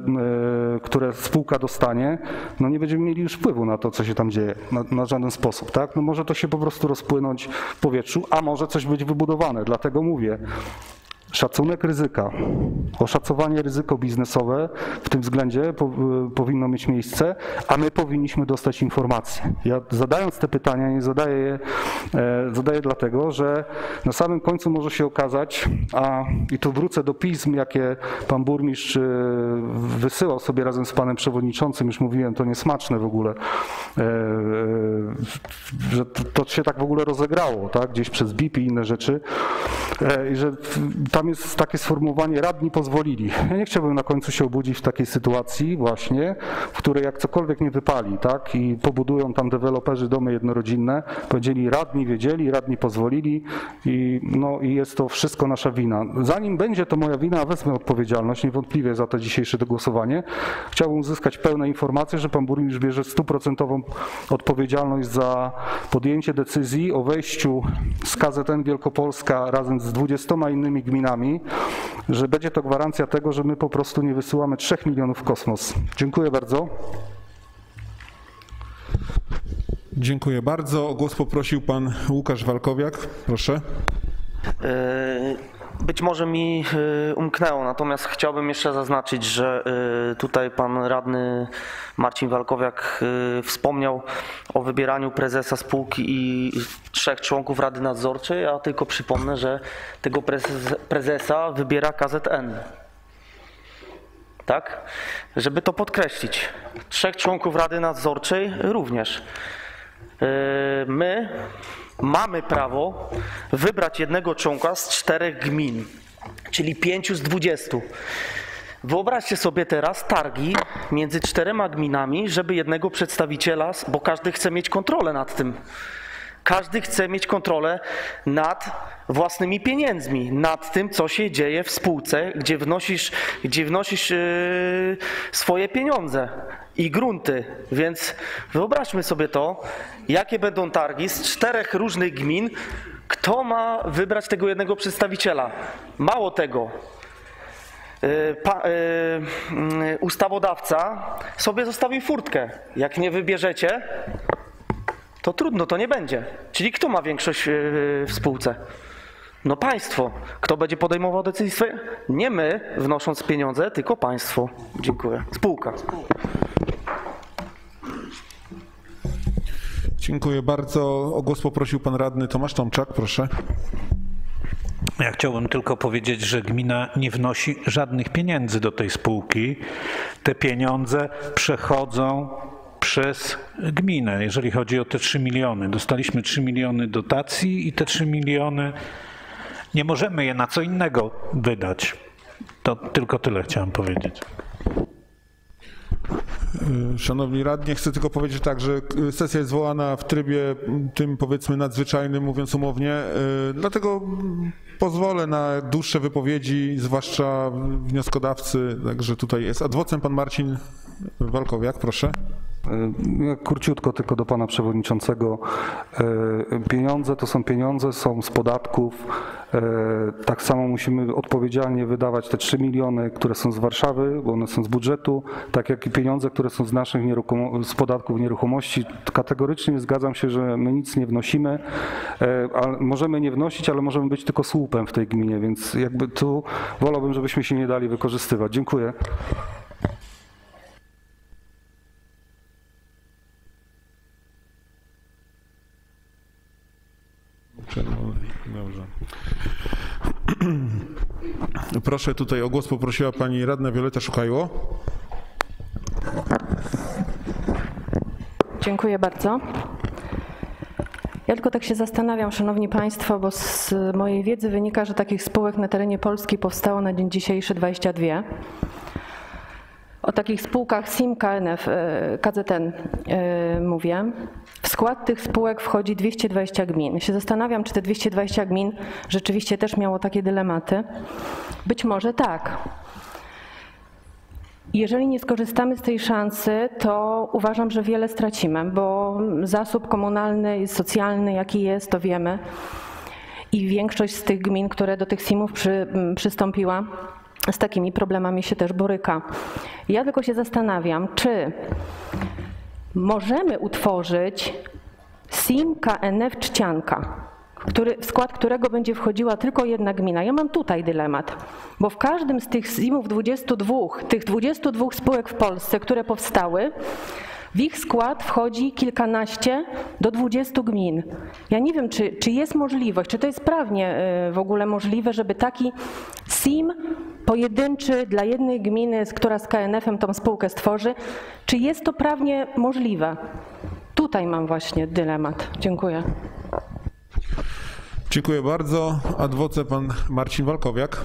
e, które spółka dostanie, no nie będziemy mieli już wpływu na to, co się tam dzieje, na, na żaden sposób, tak? No może to się po prostu rozpłynąć w powietrzu, a może coś być wybudowane, dlatego mówię, Szacunek ryzyka, oszacowanie ryzyko biznesowe w tym względzie po, y, powinno mieć miejsce, a my powinniśmy dostać informacje. Ja zadając te pytania nie zadaję je, e, zadaję dlatego, że na samym końcu może się okazać, a i tu wrócę do pism, jakie pan burmistrz e, wysyłał sobie razem z panem przewodniczącym, już mówiłem, to niesmaczne w ogóle, e, e, że to, się tak w ogóle rozegrało, tak, gdzieś przez BIP i inne rzeczy, e, i że w- tam jest takie sformułowanie radni pozwolili. Ja nie chciałbym na końcu się obudzić w takiej sytuacji właśnie, w której jak cokolwiek nie wypali, tak, i pobudują tam deweloperzy domy jednorodzinne, powiedzieli radni wiedzieli, radni pozwolili i, no, i jest to wszystko nasza wina. Zanim będzie to moja wina, wezmę odpowiedzialność niewątpliwie za to dzisiejsze głosowanie, chciałbym uzyskać pełne informacje, że pan burmistrz bierze stuprocentową odpowiedzialność za podjęcie decyzji o wejściu z KZN Wielkopolska razem z 20 innymi gminami, że będzie to gwarancja tego, że my po prostu nie wysyłamy 3 milionów w kosmos. Dziękuję bardzo. Dziękuję bardzo. O głos poprosił pan Łukasz Walkowiak. Proszę. Być może mi e, umknęło, natomiast chciałbym jeszcze zaznaczyć, że e, tutaj pan radny Marcin Walkowiak e, wspomniał o wybieraniu prezesa spółki i trzech członków Rady Nadzorczej. Ja tylko przypomnę, że tego prezes, prezesa wybiera KZN. Tak? Żeby to podkreślić. Trzech członków Rady Nadzorczej również. My mamy prawo wybrać jednego członka z czterech gmin, czyli pięciu z dwudziestu. Wyobraźcie sobie teraz targi między czterema gminami, żeby jednego przedstawiciela, bo każdy chce mieć kontrolę nad tym. Każdy chce mieć kontrolę nad własnymi pieniędzmi, nad tym, co się dzieje w spółce, gdzie wnosisz, gdzie wnosisz yy, swoje pieniądze i grunty. Więc wyobraźmy sobie to, jakie będą targi z czterech różnych gmin, kto ma wybrać tego jednego przedstawiciela. Mało tego, yy, pa, yy, ustawodawca sobie zostawił furtkę. Jak nie wybierzecie, to trudno, to nie będzie. Czyli kto ma większość yy, w spółce? No państwo. Kto będzie podejmował decyzje swoje? Nie my, wnosząc pieniądze, tylko państwo. Dziękuję. Spółka. Dziękuję bardzo. O głos poprosił pan radny Tomasz Tomczak. Proszę. Ja chciałbym tylko powiedzieć, że gmina nie wnosi żadnych pieniędzy do tej spółki. Te pieniądze przechodzą przez gminę, jeżeli chodzi o te 3 miliony. Dostaliśmy 3 miliony dotacji i te 3 miliony nie możemy je na co innego wydać. To tylko tyle chciałem powiedzieć. Szanowni radni, chcę tylko powiedzieć tak, że sesja jest zwołana w trybie tym powiedzmy nadzwyczajnym, mówiąc umownie, y, dlatego pozwolę na dłuższe wypowiedzi, zwłaszcza wnioskodawcy, także tutaj jest adwocem pan Marcin Walkowiak, proszę. Ja Króciutko tylko do pana przewodniczącego. E, Pieniądze to są pieniądze, są z podatków. E, Tak samo musimy odpowiedzialnie wydawać te 3 miliony, które są z Warszawy, bo one są z budżetu, tak jak i pieniądze, które są z naszych z podatków nieruchomości. Kategorycznie zgadzam się, że my nic nie wnosimy, e, możemy nie wnosić, ale możemy być tylko słupem w tej gminie, więc jakby tu wolałbym, żebyśmy się nie dali wykorzystywać. Dziękuję. Dobrze. <clears throat> Proszę, tutaj o głos poprosiła pani radna Wioleta Szukajło. Dziękuję bardzo. Ja tylko tak się zastanawiam, Szanowni Państwo, bo z mojej wiedzy wynika, że takich spółek na terenie Polski powstało na dzień dzisiejszy 22. O takich spółkach SIM, KNF, e, KZN e, mówię. Skład tych spółek wchodzi 220 gmin. Ja się zastanawiam, czy te 220 gmin rzeczywiście też miało takie dylematy. Być może tak. Jeżeli nie skorzystamy z tej szansy, to uważam, że wiele stracimy, bo zasób komunalny i socjalny, jaki jest, to wiemy. I większość z tych gmin, które do tych SIM-ów przy, przystąpiła, z takimi problemami się też boryka. Ja tylko się zastanawiam, czy możemy utworzyć SIM KNF Czcianka. który, w skład którego będzie wchodziła tylko jedna gmina. Ja mam tutaj dylemat, bo w każdym z tych SIM-ów 22, tych 22 spółek w Polsce, które powstały, w ich skład wchodzi kilkanaście do 20 gmin. Ja nie wiem, czy, czy jest możliwość, czy to jest prawnie y, w ogóle możliwe, żeby taki SIM pojedynczy dla jednej gminy, która z KNF-em tą spółkę stworzy, czy jest to prawnie możliwe? Tutaj mam właśnie dylemat. Dziękuję. Dziękuję bardzo. Adwoce pan Marcin Walkowiak.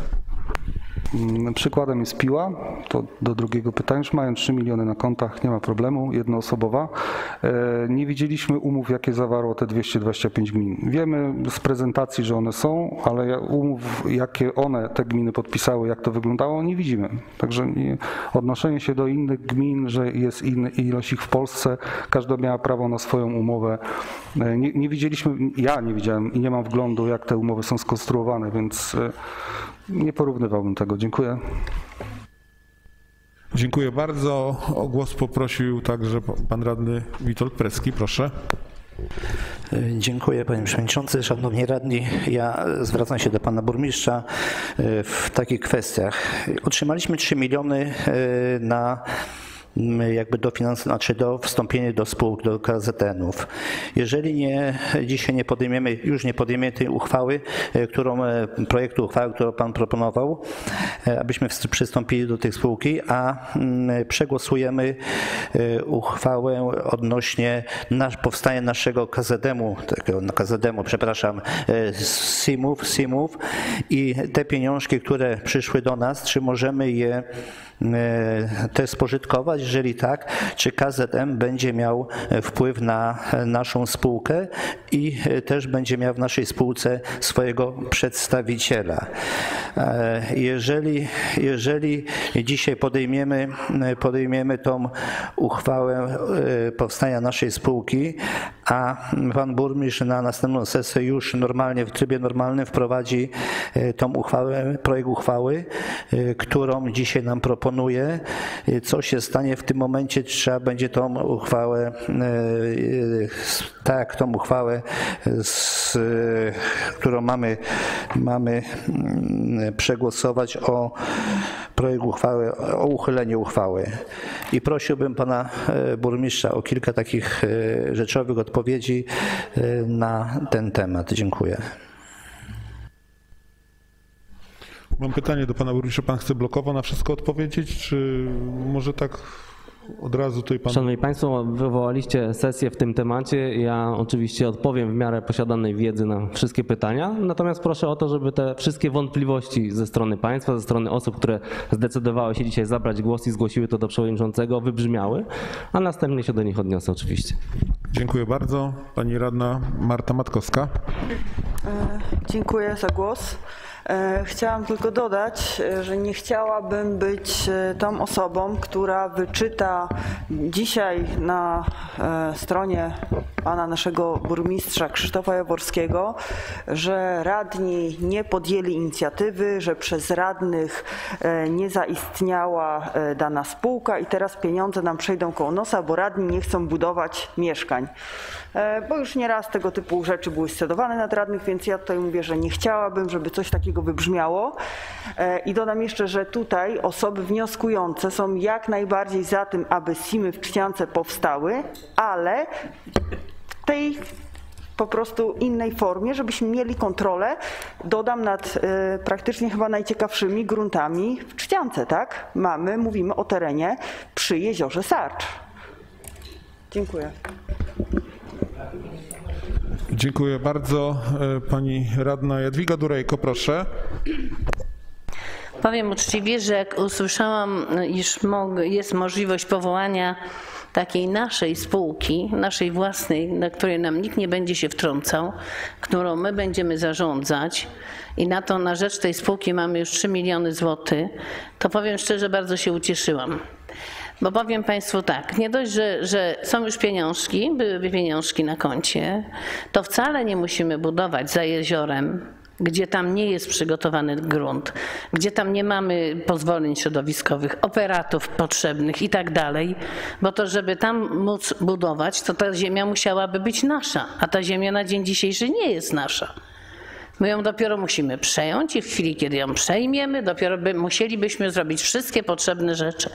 Mm, Przykładem jest Piła, to do drugiego pytania. Już mają 3 miliony na kontach, nie ma problemu, jednoosobowa. E, Nie widzieliśmy umów, jakie zawarło te 225 gmin. Wiemy z prezentacji, że one są, ale umów, jakie one, te gminy podpisały, jak to wyglądało, nie widzimy. Także nie, odnoszenie się do innych gmin, że jest inna ilość ich w Polsce, każda miała prawo na swoją umowę. E, Nie, nie widzieliśmy, ja nie widziałem i nie mam wglądu, jak te umowy są skonstruowane, więc e, nie porównywałbym tego. Dziękuję. Dziękuję bardzo. O głos poprosił także pan radny Witold Preski. Proszę. Dziękuję panie przewodniczący. Szanowni radni, ja zwracam się do pana burmistrza e, w takich kwestiach. Otrzymaliśmy 3 miliony e, na jakby dofinansowanie, znaczy do wstąpienia do spółek, do KZN-ów. Jeżeli nie, dzisiaj nie podejmiemy, już nie podejmiemy tej uchwały, e, którą, e, projektu uchwały, którą pan proponował, e, abyśmy przystąpili do tej spółki, a mm, przegłosujemy uchwałę odnośnie nasz, powstania naszego KZM-u, no, przepraszam, SIM-ów, SIM-ów i te pieniążki, które przyszły do nas, czy możemy je e, te spożytkować? Jeżeli tak, czy KZM będzie miał e, wpływ na e, naszą spółkę i też będzie miał w naszej spółce swojego przedstawiciela? Jeżeli, jeżeli dzisiaj podejmiemy, podejmiemy tą uchwałę powstania naszej spółki, a pan burmistrz na następną sesję już normalnie, w trybie normalnym wprowadzi tą uchwałę, projekt uchwały, którą dzisiaj nam proponuje. E, Co się stanie w tym momencie? Trzeba będzie tą uchwałę, e, e, tak, tą uchwałę, z, którą mamy, mamy mm, przegłosować o projekt uchwały, o uchylenie uchwały. I prosiłbym pana burmistrza o kilka takich rzeczowych odpowiedzi na ten temat. Dziękuję. Mam pytanie do pana burmistrza. Pan chce blokowo na wszystko odpowiedzieć, czy może tak od razu tutaj pan... Szanowni Państwo, wywołaliście sesję w tym temacie. Ja oczywiście odpowiem w miarę posiadanej wiedzy na wszystkie pytania, natomiast proszę o to, żeby te wszystkie wątpliwości ze strony Państwa, ze strony osób, które zdecydowały się dzisiaj zabrać głos i zgłosiły to do przewodniczącego, wybrzmiały, a następnie się do nich odniosę oczywiście. Dziękuję bardzo. Pani radna Marta Matkowska. Dziękuję za głos. E, Chciałam tylko dodać, e, że nie chciałabym być e, tą osobą, która wyczyta dzisiaj na stronie pana naszego burmistrza Krzysztofa Jaworskiego, że radni nie podjęli inicjatywy, że przez radnych nie zaistniała dana spółka i teraz pieniądze nam przejdą koło nosa, bo radni nie chcą budować mieszkań. E, Bo już nieraz tego typu rzeczy były scedowane nad radnych, więc ja tutaj mówię, że nie chciałabym, żeby coś takiego wybrzmiało. E, I dodam jeszcze, że tutaj osoby wnioskujące są jak najbardziej za tym, aby SIM-y w Trzciance powstały, ale w tej po prostu innej formie, żebyśmy mieli kontrolę, dodam nad e, praktycznie chyba najciekawszymi gruntami w Trzciance, tak? Mamy, mówimy o terenie przy jeziorze Sarcz. Dziękuję. Dziękuję bardzo. E, Pani radna Jadwiga Durejko, proszę. Powiem uczciwie, że jak usłyszałam, iż jest możliwość powołania takiej naszej spółki, naszej własnej, na której nam nikt nie będzie się wtrącał, którą my będziemy zarządzać i na to na rzecz tej spółki mamy już 3 miliony złotych, to powiem szczerze, bardzo się ucieszyłam. Bo powiem Państwu tak, nie dość, że, że są już pieniążki, byłyby pieniążki na koncie, to wcale nie musimy budować za jeziorem gdzie tam nie jest przygotowany grunt, gdzie tam nie mamy pozwoleń środowiskowych, operatów potrzebnych i tak dalej, bo to, żeby tam móc budować, to ta ziemia musiałaby być nasza, a ta ziemia na dzień dzisiejszy nie jest nasza. My ją dopiero musimy przejąć i w chwili, kiedy ją przejmiemy, dopiero by, musielibyśmy zrobić wszystkie potrzebne rzeczy.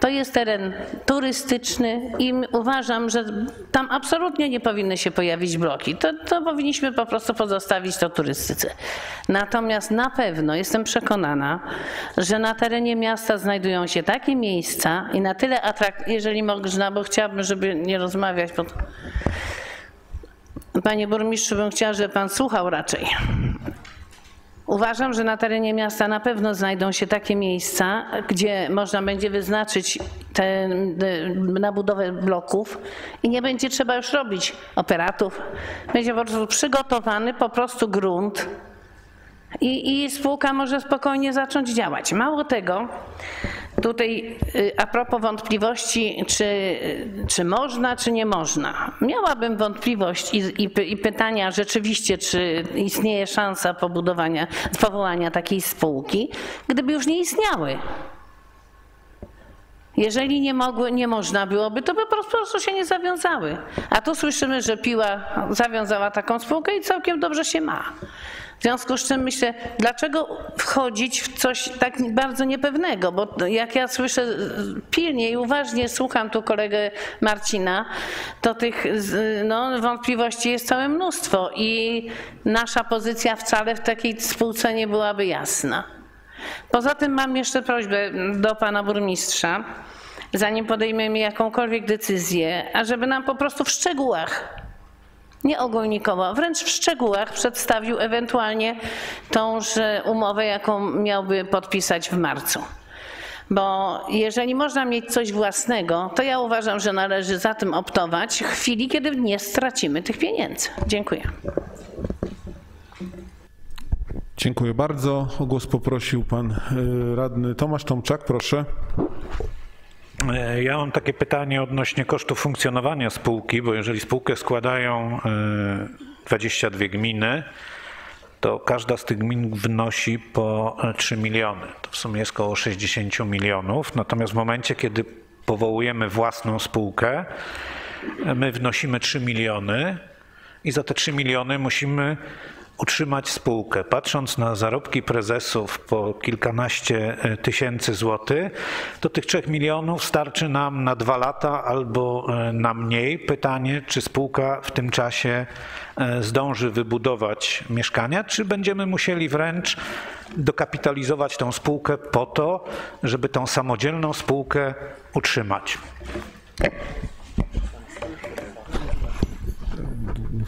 To jest teren turystyczny i uważam, że tam absolutnie nie powinny się pojawić bloki. To, to powinniśmy po prostu pozostawić to turystyce. Natomiast na pewno jestem przekonana, że na terenie miasta znajdują się takie miejsca i na tyle atrakcyjne, jeżeli można, bo chciałabym, żeby nie rozmawiać, bo Panie burmistrzu, bym chciała, żeby pan słuchał raczej. Uważam, że na terenie miasta na pewno znajdą się takie miejsca, gdzie można będzie wyznaczyć na budowę bloków i nie będzie trzeba już robić operatów. Będzie po prostu przygotowany po prostu grunt i, i spółka może spokojnie zacząć działać. Mało tego, tutaj y, a propos wątpliwości, czy, czy można, czy nie można. Miałabym wątpliwość i, i, i pytania rzeczywiście, czy istnieje szansa pobudowania, powołania takiej spółki, gdyby już nie istniały. Jeżeli nie, mogły, nie można byłoby, to by po prostu się nie zawiązały. A tu słyszymy, że Piła zawiązała taką spółkę i całkiem dobrze się ma. W związku z czym myślę, dlaczego wchodzić w coś tak bardzo niepewnego, bo jak ja słyszę pilnie i uważnie słucham tu kolegę Marcina, to tych no, wątpliwości jest całe mnóstwo i nasza pozycja wcale w takiej spółce nie byłaby jasna. Poza tym mam jeszcze prośbę do pana burmistrza, zanim podejmiemy jakąkolwiek decyzję, ażeby nam po prostu w szczegółach nie ogólnikowo, wręcz w szczegółach przedstawił ewentualnie tąż umowę, jaką miałby podpisać w marcu. Bo jeżeli można mieć coś własnego, to ja uważam, że należy za tym optować w chwili, kiedy nie stracimy tych pieniędzy. Dziękuję. Dziękuję bardzo. O głos poprosił pan y, radny Tomasz Tomczak, proszę. E, Ja mam takie pytanie odnośnie kosztów funkcjonowania spółki, bo jeżeli spółkę składają e, 22 gminy, to każda z tych gmin wnosi po e, 3 miliony. To w sumie jest około 60 milionów. Natomiast w momencie, kiedy powołujemy własną spółkę, e, my wnosimy 3 miliony i za te 3 miliony musimy utrzymać spółkę. Patrząc na zarobki prezesów po kilkanaście e, tysięcy złotych, to tych 3 milionów starczy nam na dwa lata albo e, na mniej. Pytanie, czy spółka w tym czasie e, zdąży wybudować mieszkania, czy będziemy musieli wręcz dokapitalizować tą spółkę po to, żeby tą samodzielną spółkę utrzymać.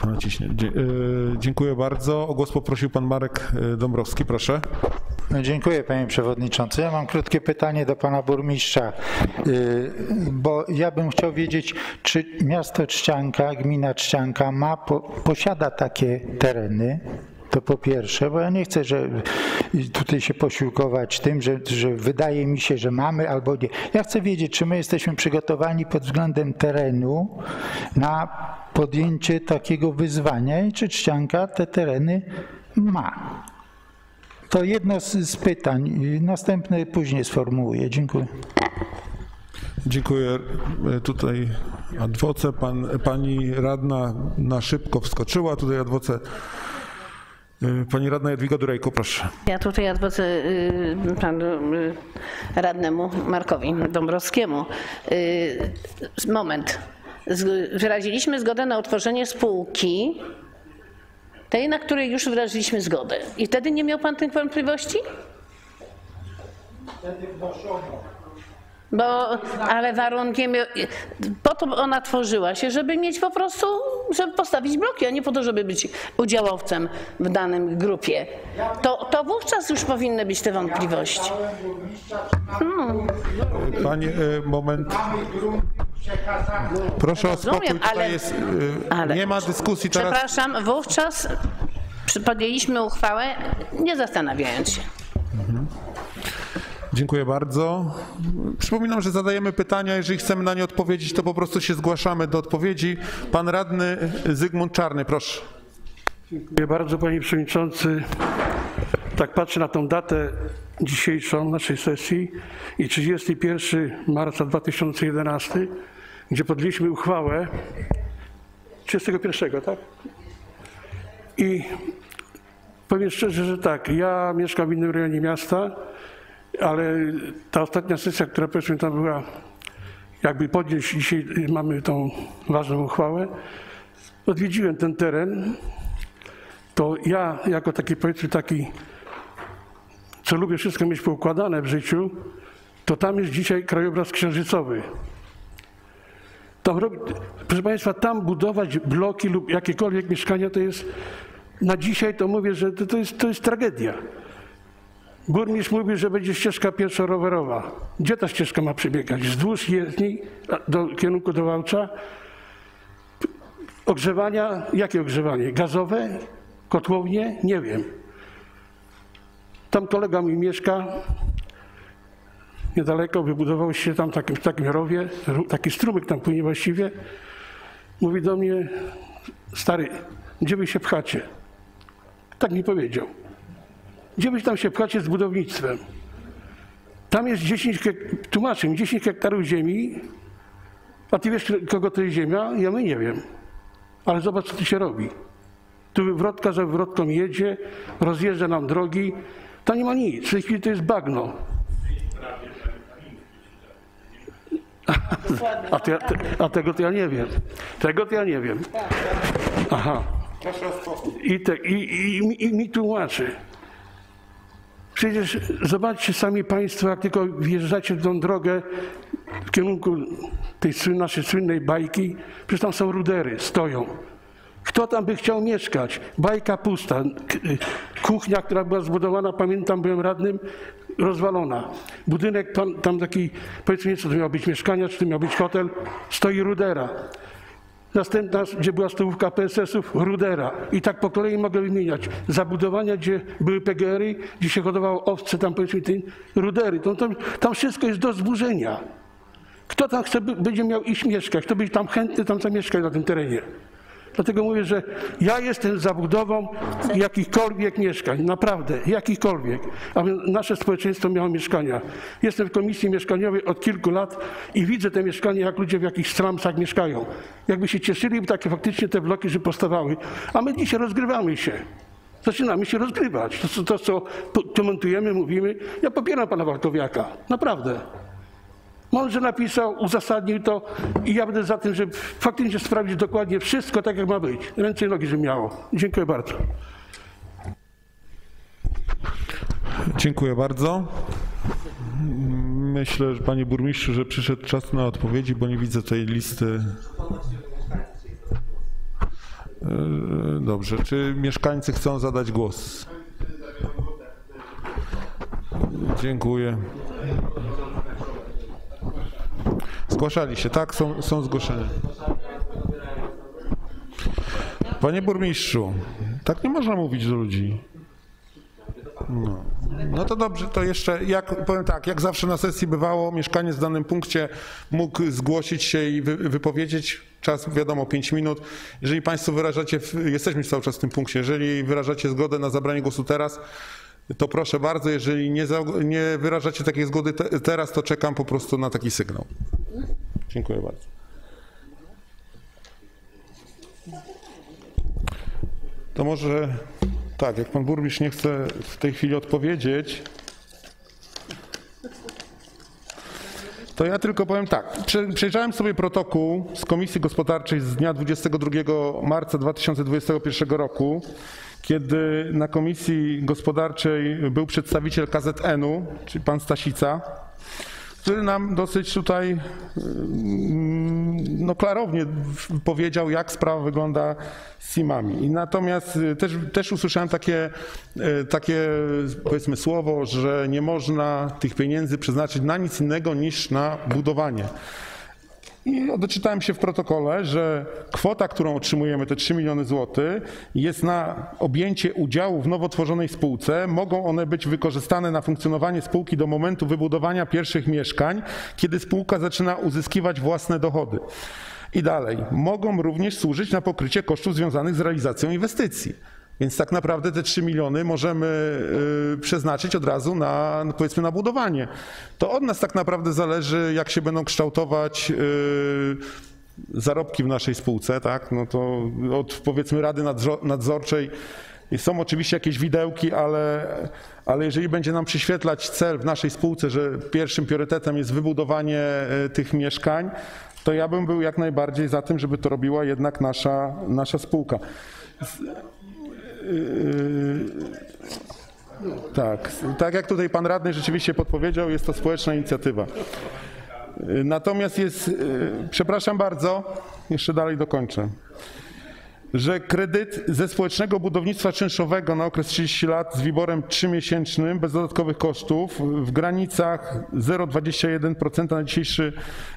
Pana ciśnie. Y, Dziękuję bardzo. O głos poprosił pan Marek y, Dąbrowski, proszę. No, Dziękuję panie przewodniczący. Ja mam krótkie pytanie do pana burmistrza, y, bo ja bym chciał wiedzieć, czy miasto Trzcianka, gmina Trzcianka ma, po, posiada takie tereny? To po pierwsze, bo ja nie chcę, że tutaj się posiłkować tym, że, że wydaje mi się, że mamy albo nie. Ja chcę wiedzieć, czy my jesteśmy przygotowani pod względem terenu na podjęcie takiego wyzwania i czy Trzcianka te tereny ma. To jedno z, pytań. Następne później sformułuję. Dziękuję. Dziękuję. Tutaj adwoce, pan, pani radna na szybko wskoczyła. Tutaj adwoce. Pani radna Jadwiga Durejko, proszę. Ja tutaj adwokuję y, panu y, radnemu Markowi Dąbrowskiemu. Y, Moment. Wyraziliśmy zgodę na utworzenie spółki, tej, na której już wyraziliśmy zgodę. I wtedy nie miał pan tych wątpliwości? Bo, ale warunkiem, po to ona tworzyła się, żeby mieć po prostu, żeby postawić bloki, a nie po to, żeby być udziałowcem w danym grupie. To, to wówczas już powinny być te wątpliwości. Hmm. Panie, y, moment. Proszę o spokój. Ale- jest, y, ale- nie ma dyskusji teraz. Przepraszam, wówczas podjęliśmy uchwałę, nie zastanawiając się. Dziękuję bardzo. Przypominam, że zadajemy pytania. Jeżeli chcemy na nie odpowiedzieć, to po prostu się zgłaszamy do odpowiedzi. Pan radny Zygmunt Czarny, proszę. Dziękuję bardzo panie przewodniczący. Tak patrzę na tą datę dzisiejszą naszej sesji i 31 marca 2011, gdzie podjęliśmy uchwałę 31, tak? I powiem szczerze, że tak, ja mieszkam w innym rejonie miasta, ale ta ostatnia sesja, która powiedzmy była, jakby podnieść, dzisiaj mamy tą ważną uchwałę, odwiedziłem ten teren, to ja jako taki powiedzmy taki, co lubię wszystko mieć poukładane w życiu, to tam jest dzisiaj krajobraz księżycowy. Tam, proszę Państwa, tam budować bloki lub jakiekolwiek mieszkania to jest, na dzisiaj to mówię, że to, to, jest, to jest tragedia. Burmistrz mówi, że będzie ścieżka pierwszo-rowerowa. Gdzie ta ścieżka ma przebiegać? Wzdłuż jezdni do kierunku do Wałcza? Ogrzewania? Jakie ogrzewanie? Gazowe? Kotłownie? Nie wiem. Tam kolega mi mieszka, niedaleko, wybudował się tam takim, takim rowie, taki strumyk tam płynie właściwie. Mówi do mnie, stary, gdzie wy się pchacie? Tak mi powiedział. Gdzie wy tam się pchacie z budownictwem? Tam jest 10, hek- tłumaczę mi, 10 hektarów ziemi, a ty wiesz, kogo to jest ziemia? Ja my nie wiem. Ale zobacz, co tu się robi. Tu wywrotka za wywrotką jedzie, rozjeżdża nam drogi. Tam nie ma nic. W tej chwili to jest bagno. A, te, a tego to ja nie wiem. Tego to ja nie wiem. Aha. I, te, i, i, i mi tłumaczy. Przecież zobaczcie sami Państwo, jak tylko wjeżdżacie w tą drogę w kierunku tej naszej słynnej bajki, przecież tam są rudery, stoją. Kto tam by chciał mieszkać? Bajka pusta. Kuchnia, która była zbudowana, pamiętam, byłem radnym, rozwalona. Budynek tam, tam taki, powiedzmy, co to miał być mieszkania, czy to miał być hotel, stoi rudera. Następna, gdzie była stołówka PSS-ów, Rudera. I tak po kolei mogę wymieniać. Zabudowania, gdzie były PGR-y, gdzie się hodowało owce, tam powiedzmy ten, Rudery. To, tam, tam wszystko jest do zburzenia. Kto tam chce, będzie miał iść mieszkać? Kto będzie tam chętny tam zamieszkać na tym terenie? Dlatego mówię, że ja jestem za budową jakichkolwiek mieszkań, naprawdę, jakichkolwiek, aby nasze społeczeństwo miało mieszkania. Jestem w komisji mieszkaniowej od kilku lat i widzę te mieszkania, jak ludzie w jakichś slumsach mieszkają. Jakby się cieszyli, by takie faktycznie te bloki, że powstawały. A my dzisiaj rozgrywamy się. Zaczynamy się rozgrywać. To, to co komentujemy, mówimy. Ja popieram pana Walkowiaka, naprawdę. Mądrze napisał, uzasadnił to i ja będę za tym, żeby faktycznie sprawdzić dokładnie wszystko tak, jak ma być. Ręce i nogi, żeby miało. Dziękuję bardzo. Dziękuję bardzo. Myślę, że panie burmistrzu, że przyszedł czas na odpowiedzi, bo nie widzę tej listy. Dobrze. Czy mieszkańcy chcą zadać głos? Dziękuję. Zgłaszali się, tak? Są, są zgłoszenia. Panie burmistrzu, tak nie można mówić do ludzi. No. no to dobrze, to jeszcze, jak, powiem tak, jak zawsze na sesji bywało, mieszkaniec w danym punkcie mógł zgłosić się i wy, wypowiedzieć. Czas, wiadomo, 5 minut. Jeżeli Państwo wyrażacie, jesteśmy cały czas w tym punkcie, jeżeli wyrażacie zgodę na zabranie głosu teraz, to proszę bardzo, jeżeli nie, za, nie wyrażacie takiej zgody te, teraz, to czekam po prostu na taki sygnał. Dziękuję bardzo. To może tak, jak pan burmistrz nie chce w tej chwili odpowiedzieć, to ja tylko powiem tak. Prze- Przejrzałem sobie protokół z Komisji Gospodarczej z dnia 22 marca 2021 roku, kiedy na Komisji Gospodarczej był przedstawiciel KZN-u, czyli pan Stasica, który nam dosyć tutaj mm, no, klarownie powiedział, jak sprawa wygląda z SIM-ami. I natomiast y, też, też usłyszałem takie, y, takie powiedzmy słowo, że nie można tych pieniędzy przeznaczyć na nic innego niż na budowanie. I doczytałem się w protokole, że kwota, którą otrzymujemy, te 3 miliony złotych, jest na objęcie udziału w nowo tworzonej spółce. Mogą one być wykorzystane na funkcjonowanie spółki do momentu wybudowania pierwszych mieszkań, kiedy spółka zaczyna uzyskiwać własne dochody. I dalej, mogą również służyć na pokrycie kosztów związanych z realizacją inwestycji. Więc tak naprawdę te 3 miliony możemy y, przeznaczyć od razu na, powiedzmy, na budowanie. To od nas tak naprawdę zależy, jak się będą kształtować y, zarobki w naszej spółce, tak? No to od powiedzmy Rady Nadzo- Nadzorczej są oczywiście jakieś widełki, ale, ale jeżeli będzie nam przyświetlać cel w naszej spółce, że pierwszym priorytetem jest wybudowanie e, tych mieszkań, to ja bym był jak najbardziej za tym, żeby to robiła jednak nasza, nasza spółka. Yy, Tak, tak jak tutaj pan radny rzeczywiście podpowiedział, jest to społeczna inicjatywa. Yy, Natomiast jest, yy, przepraszam bardzo, jeszcze dalej dokończę że kredyt ze społecznego budownictwa czynszowego na okres 30 lat z WIBORem 3-miesięcznym bez dodatkowych kosztów w granicach 0,21% na, dzisiejszy,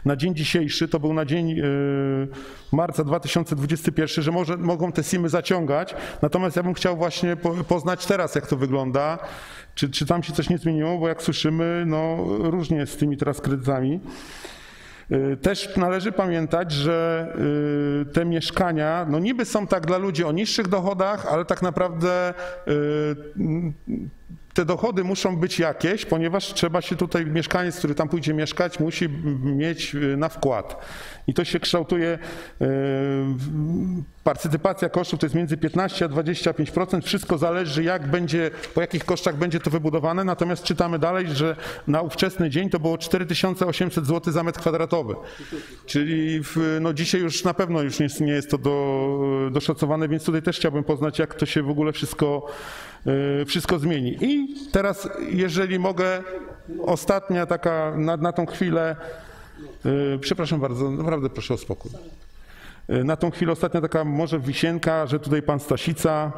na dzień dzisiejszy, to był na dzień yy, marca 2021, że może, mogą te SIM-y zaciągać. Natomiast ja bym chciał właśnie po, poznać teraz, jak to wygląda. Czy, czy tam się coś nie zmieniło, bo jak słyszymy, no różnie z tymi teraz kredytami. Y, Też należy pamiętać, że y, te mieszkania, no niby są tak dla ludzi o niższych dochodach, ale tak naprawdę y, te dochody muszą być jakieś, ponieważ trzeba się tutaj, mieszkaniec, który tam pójdzie mieszkać, musi mieć na wkład. I to się kształtuje, w- partycypacja kosztów to jest między 15 a 25%. Wszystko zależy, jak będzie, po jakich kosztach będzie to wybudowane. Natomiast czytamy dalej, że na ówczesny dzień to było 4800 zł za metr kwadratowy. Czyli w, no dzisiaj już na pewno już nie, nie jest to do, doszacowane, więc tutaj też chciałbym poznać, jak to się w ogóle wszystko, y, wszystko zmieni. I teraz, jeżeli mogę, ostatnia taka na, na tą chwilę, przepraszam bardzo, naprawdę proszę o spokój. Y, Na tą chwilę ostatnia taka może wisienka, że tutaj pan Stasica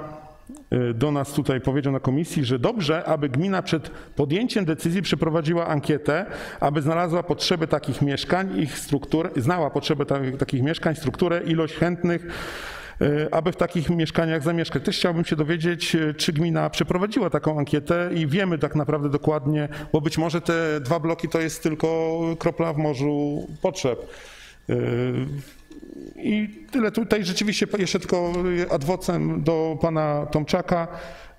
y, do nas tutaj powiedział na komisji, że dobrze, aby gmina przed podjęciem decyzji przeprowadziła ankietę, aby znalazła potrzeby takich mieszkań, ich strukturę, znała potrzeby ta, takich mieszkań, strukturę, ilość chętnych, aby w takich mieszkaniach zamieszkać. Też chciałbym się dowiedzieć, y, czy gmina przeprowadziła taką ankietę i wiemy tak naprawdę dokładnie, bo być może te dwa bloki to jest tylko kropla w morzu potrzeb. Y, i tyle tutaj rzeczywiście jeszcze tylko adwocem do pana Tomczaka.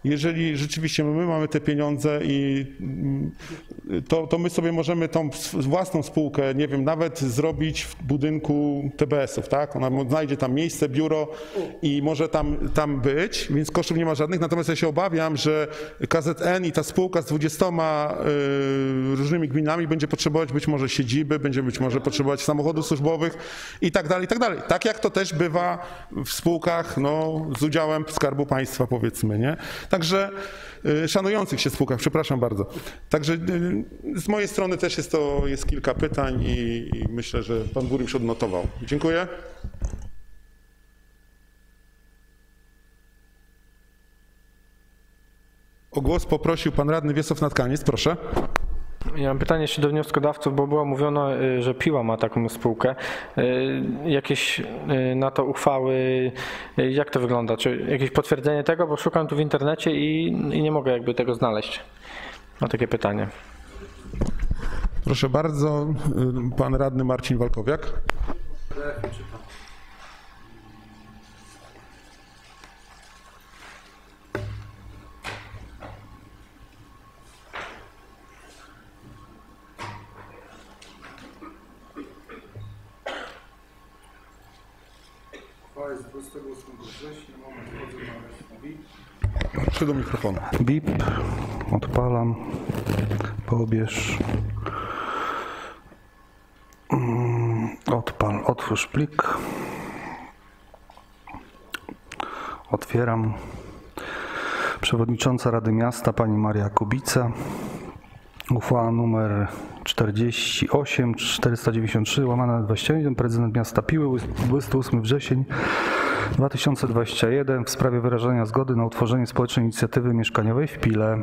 Jeżeli rzeczywiście my mamy te pieniądze i mm, to, to my sobie możemy tą własną spółkę, nie wiem, nawet zrobić w budynku TBS-ów, tak? Ona znajdzie tam miejsce, biuro i może tam, tam być, więc kosztów nie ma żadnych. Natomiast ja się obawiam, że KZN i ta spółka z 20 y, różnymi gminami będzie potrzebować być może siedziby, będzie być może potrzebować samochodów służbowych i tak dalej, i tak dalej. Tak jak to też bywa w spółkach no, z udziałem Skarbu Państwa, powiedzmy, nie? Także y, szanujących się spółkach, przepraszam bardzo. Także y, z mojej strony też jest to jest kilka pytań i, i myślę, że pan burmistrz odnotował. Dziękuję. O głos poprosił pan radny Wiesław Natkaniec, proszę. Ja mam pytanie jeszcze do wnioskodawców, bo było mówiono, y, że Piła ma taką spółkę. Y, Jakieś y, na to uchwały, jak to wygląda? Czy jakieś potwierdzenie tego? Bo szukam tu w internecie i, i nie mogę jakby tego znaleźć. Mam takie pytanie. Proszę bardzo, pan radny Marcin Walkowiak. Proszę do mikrofonu. BIP, odpalam, pobierz, Mm, odpal, otwórz plik, otwieram. Przewodnicząca Rady Miasta pani Maria Kubica, uchwała numer 48 493 łamane na 21, prezydent miasta Piły, 28 wrzesień 2021 w sprawie wyrażenia zgody na utworzenie społecznej inicjatywy mieszkaniowej w Pile.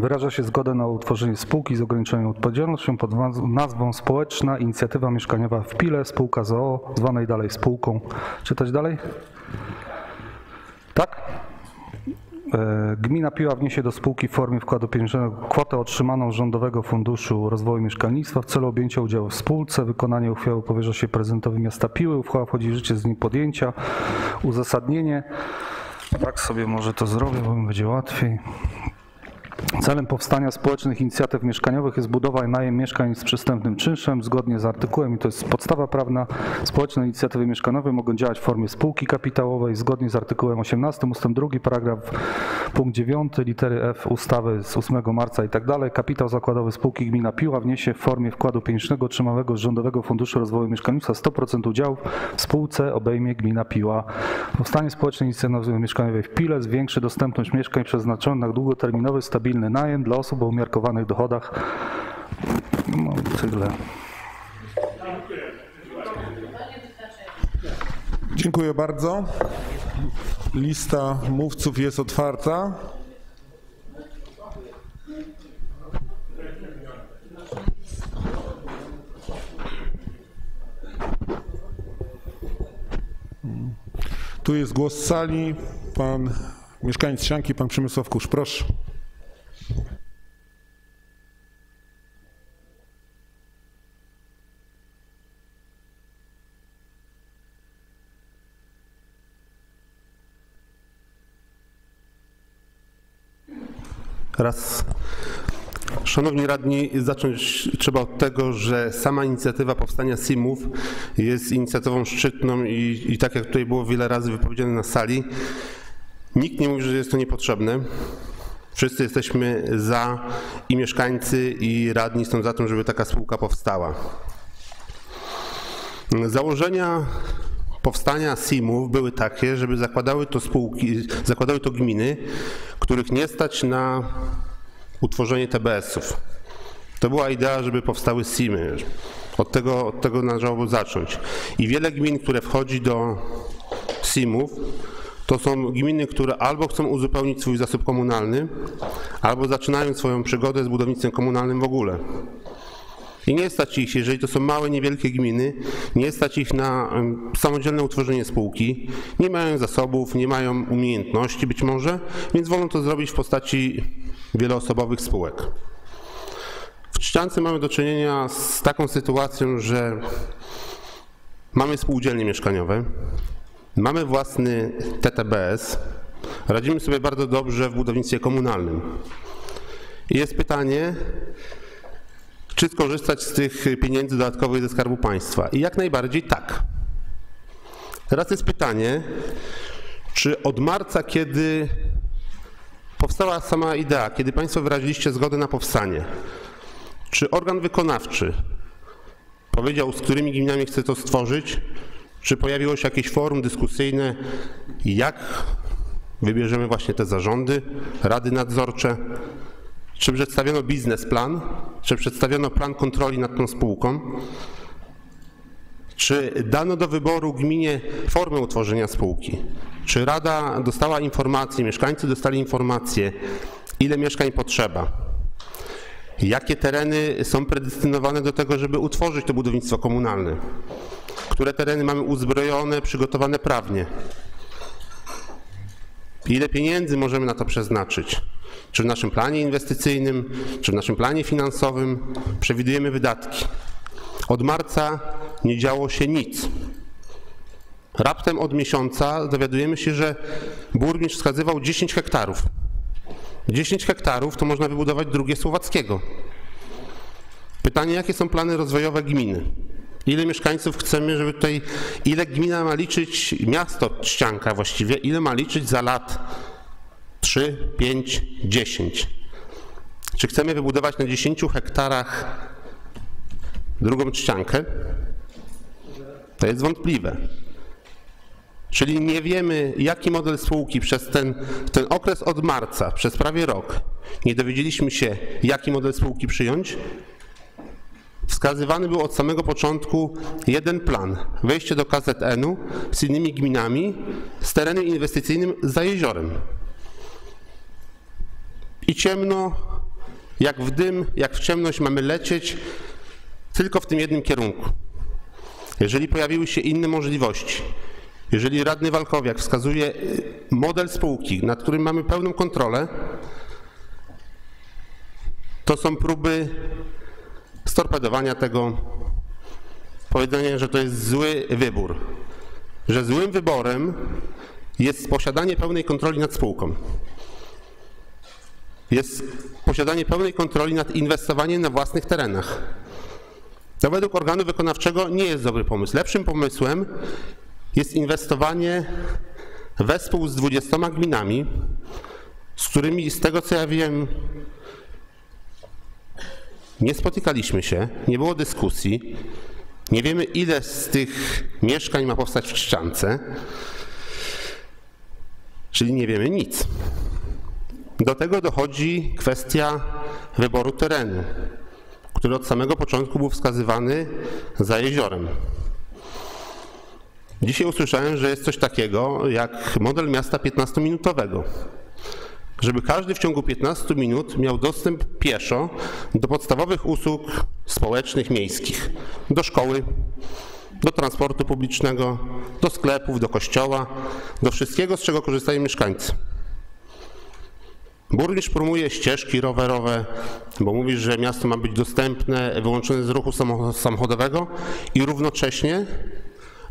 Wyraża się zgodę na utworzenie spółki z ograniczoną odpowiedzialnością pod naz- nazwą Społeczna Inicjatywa Mieszkaniowa w Pile, spółka ZOO, zwanej dalej spółką. Czytać dalej? Tak? E, Gmina Piła wniesie do spółki w formie wkładu pieniężnego kwotę otrzymaną z Rządowego Funduszu Rozwoju Mieszkalnictwa w celu objęcia udziału w spółce. Wykonanie uchwały powierza się prezydentowi miasta Piły. Uchwała wchodzi w życie z dniem podjęcia. Uzasadnienie. Tak sobie może to zrobię, bo mi będzie łatwiej. Celem powstania społecznych inicjatyw mieszkaniowych jest budowa i najem mieszkań z przystępnym czynszem zgodnie z artykułem i to jest podstawa prawna. Społeczne inicjatywy mieszkaniowe mogą działać w formie spółki kapitałowej zgodnie z artykułem 18 ust. 2 paragraf punkt 9 litery F ustawy z 8 marca i tak dalej. Kapitał zakładowy spółki gmina Piła wniesie w formie wkładu pieniężnego otrzymanego z Rządowego Funduszu Rozwoju Mieszkalnictwa 100% udziałów w spółce obejmie gmina Piła. Powstanie społecznej inicjatywy mieszkaniowej w Pile zwiększy dostępność mieszkań przeznaczonych na długoterminowy, stabilny najem dla osób o umiarkowanych dochodach. No, tyle. Dziękuję bardzo. Lista mówców jest otwarta. Tu jest głos z sali. Pan mieszkaniec Sianki, pan Przemysław Kusz. Proszę. Raz. Szanowni radni, zacząć trzeba od tego, że sama inicjatywa powstania SIM-ów jest inicjatywą szczytną i, i tak jak tutaj było wiele razy wypowiedziane na sali, nikt nie mówi, że jest to niepotrzebne. Wszyscy jesteśmy za i mieszkańcy i radni są za tym, żeby taka spółka powstała. Założenia powstania SIM-ów były takie, żeby zakładały to spółki, zakładały to gminy, których nie stać na utworzenie TBS-ów. To była idea, żeby powstały SIM-y. Od tego, od tego należałoby zacząć. I wiele gmin, które wchodzi do SIM-ów, to są gminy, które albo chcą uzupełnić swój zasób komunalny, albo zaczynają swoją przygodę z budownictwem komunalnym w ogóle. I nie stać ich, jeżeli to są małe, niewielkie gminy, nie stać ich na samodzielne utworzenie spółki, nie mają zasobów, nie mają umiejętności być może, więc wolą to zrobić w postaci wieloosobowych spółek. W Trzciance mamy do czynienia z taką sytuacją, że mamy spółdzielnie mieszkaniowe, mamy własny TTBS, radzimy sobie bardzo dobrze w budownictwie komunalnym. I jest pytanie, czy skorzystać z tych pieniędzy dodatkowych ze Skarbu Państwa? I jak najbardziej tak. Teraz jest pytanie, czy od marca, kiedy powstała sama idea, kiedy Państwo wyraziliście zgodę na powstanie, czy organ wykonawczy powiedział, z którymi gminami chce to stworzyć? Czy pojawiło się jakieś forum dyskusyjne, jak wybierzemy właśnie te zarządy, rady nadzorcze? Czy przedstawiono biznesplan? Czy przedstawiono plan kontroli nad tą spółką? Czy dano do wyboru gminie formę utworzenia spółki? Czy Rada dostała informacje, mieszkańcy dostali informacje, ile mieszkań potrzeba? Jakie tereny są predestynowane do tego, żeby utworzyć to budownictwo komunalne? Które tereny mamy uzbrojone, przygotowane prawnie? Ile pieniędzy możemy na to przeznaczyć? Czy w naszym planie inwestycyjnym, czy w naszym planie finansowym przewidujemy wydatki? Od marca nie działo się nic. Raptem od miesiąca dowiadujemy się, że burmistrz wskazywał 10 hektarów. 10 hektarów to można wybudować drugie Słowackiego. Pytanie, jakie są plany rozwojowe gminy? Ile mieszkańców chcemy, żeby tutaj, ile gmina ma liczyć, miasto Ścianka właściwie, ile ma liczyć za lat 3, 5, 10? Czy chcemy wybudować na 10 hektarach drugą Trzciankę? To jest wątpliwe. Czyli nie wiemy, jaki model spółki przez ten, ten okres od marca, przez prawie rok, nie dowiedzieliśmy się, jaki model spółki przyjąć. Wskazywany był od samego początku jeden plan. Wejście do KZN-u z innymi gminami, z terenem inwestycyjnym za jeziorem. I ciemno, jak w dym, jak w ciemność mamy lecieć tylko w tym jednym kierunku. Jeżeli pojawiły się inne możliwości, jeżeli radny Walkowiak wskazuje y, model spółki, nad którym mamy pełną kontrolę, to są próby storpedowania tego, powiedzenia, że to jest zły wybór. Że złym wyborem jest posiadanie pełnej kontroli nad spółką. Jest posiadanie pełnej kontroli nad inwestowaniem na własnych terenach. To według organu wykonawczego nie jest dobry pomysł. Lepszym pomysłem jest inwestowanie wespół z 20 gminami, z którymi z tego co ja wiem nie spotykaliśmy się, nie było dyskusji. Nie wiemy, ile z tych mieszkań ma powstać w Trzciance, czyli nie wiemy nic. Do tego dochodzi kwestia wyboru terenu, który od samego początku był wskazywany za jeziorem. Dzisiaj usłyszałem, że jest coś takiego jak model miasta 15-minutowego. Żeby każdy w ciągu 15 minut miał dostęp pieszo do podstawowych usług społecznych, miejskich, do szkoły, do transportu publicznego, do sklepów, do kościoła, do wszystkiego, z czego korzystają mieszkańcy. Burmistrz promuje ścieżki rowerowe, bo mówi, że miasto ma być dostępne, wyłączone z ruchu samochodowego i równocześnie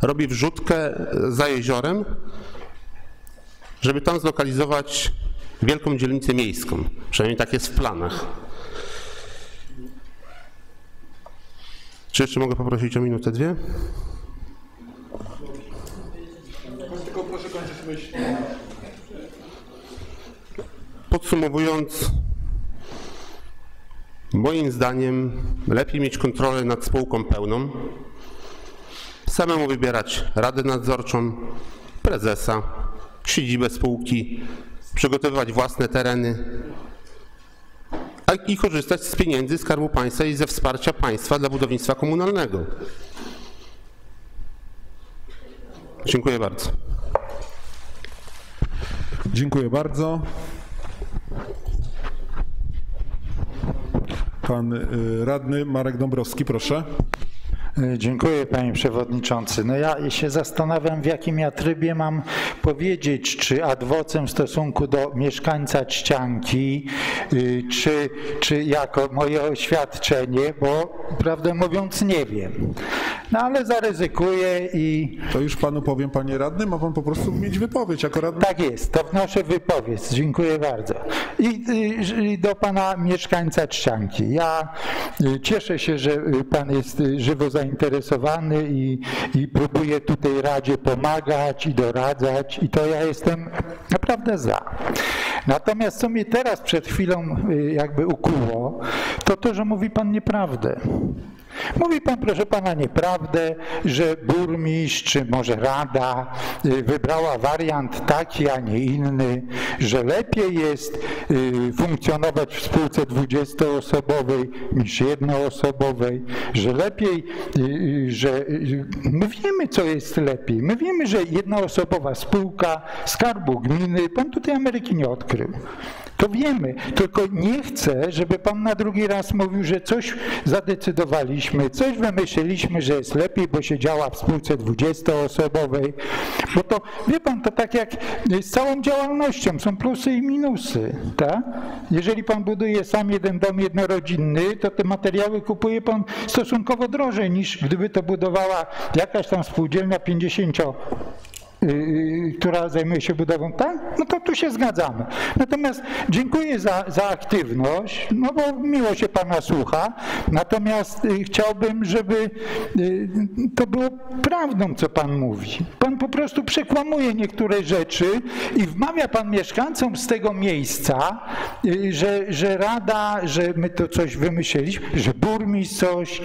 robi wrzutkę za jeziorem, żeby tam zlokalizować wielką dzielnicę miejską. Przynajmniej tak jest w planach. Czy jeszcze mogę poprosić o minutę, dwie? Tylko proszę kończyć myśl. Podsumowując, moim zdaniem lepiej mieć kontrolę nad spółką pełną, samemu wybierać radę nadzorczą, prezesa, siedzibę spółki, przygotowywać własne tereny i korzystać z pieniędzy Skarbu Państwa i ze wsparcia państwa dla budownictwa komunalnego. Dziękuję bardzo. Dziękuję bardzo. Pan y, radny Marek Dąbrowski, proszę. Dziękuję panie przewodniczący. No ja się zastanawiam w jakim ja trybie mam powiedzieć, czy ad vocem w stosunku do mieszkańca Czcianki, y, czy, czy jako moje oświadczenie, bo prawdę mówiąc nie wiem. No ale zaryzykuję i... To już panu powiem panie radny, ma pan po prostu mieć wypowiedź jako radny? Tak jest, to wnoszę wypowiedź. Dziękuję bardzo. I, i do pana mieszkańca Czcianki. Ja y, cieszę się, że pan jest żywo zainteresowany zainteresowany i, i próbuje tutaj Radzie pomagać i doradzać i to ja jestem naprawdę za. Natomiast co mnie teraz przed chwilą y, jakby ukuło, to to, że mówi Pan nieprawdę. Mówi pan, proszę pana, nieprawdę, że burmistrz, czy może rada y, wybrała wariant taki, a nie inny, że lepiej jest y, funkcjonować w spółce 20-osobowej niż jednoosobowej, że lepiej, y, że my wiemy, co jest lepiej. My wiemy, że jednoosobowa spółka Skarbu Gminy, pan tutaj Ameryki nie odkrył. To wiemy, tylko nie chcę, żeby pan na drugi raz mówił, że coś zadecydowaliśmy, coś wymyśliliśmy, że jest lepiej, bo się działa w spółce 20-osobowej. Bo to, wie pan, to tak jak z całą działalnością, są plusy i minusy. Tak? Jeżeli pan buduje sam jeden dom jednorodzinny, to te materiały kupuje pan stosunkowo drożej niż gdyby to budowała jakaś tam spółdzielnia 50 Yy, która zajmuje się budową, tak? No to tu się zgadzamy. Natomiast dziękuję za, za aktywność, no bo miło się Pana słucha, natomiast yy, chciałbym, żeby to było prawdą, co Pan mówi. Pan po prostu przekłamuje niektóre rzeczy i wmawia Pan mieszkańcom z tego miejsca, że, że Rada, że my to coś wymyśliliśmy, że burmistrz coś,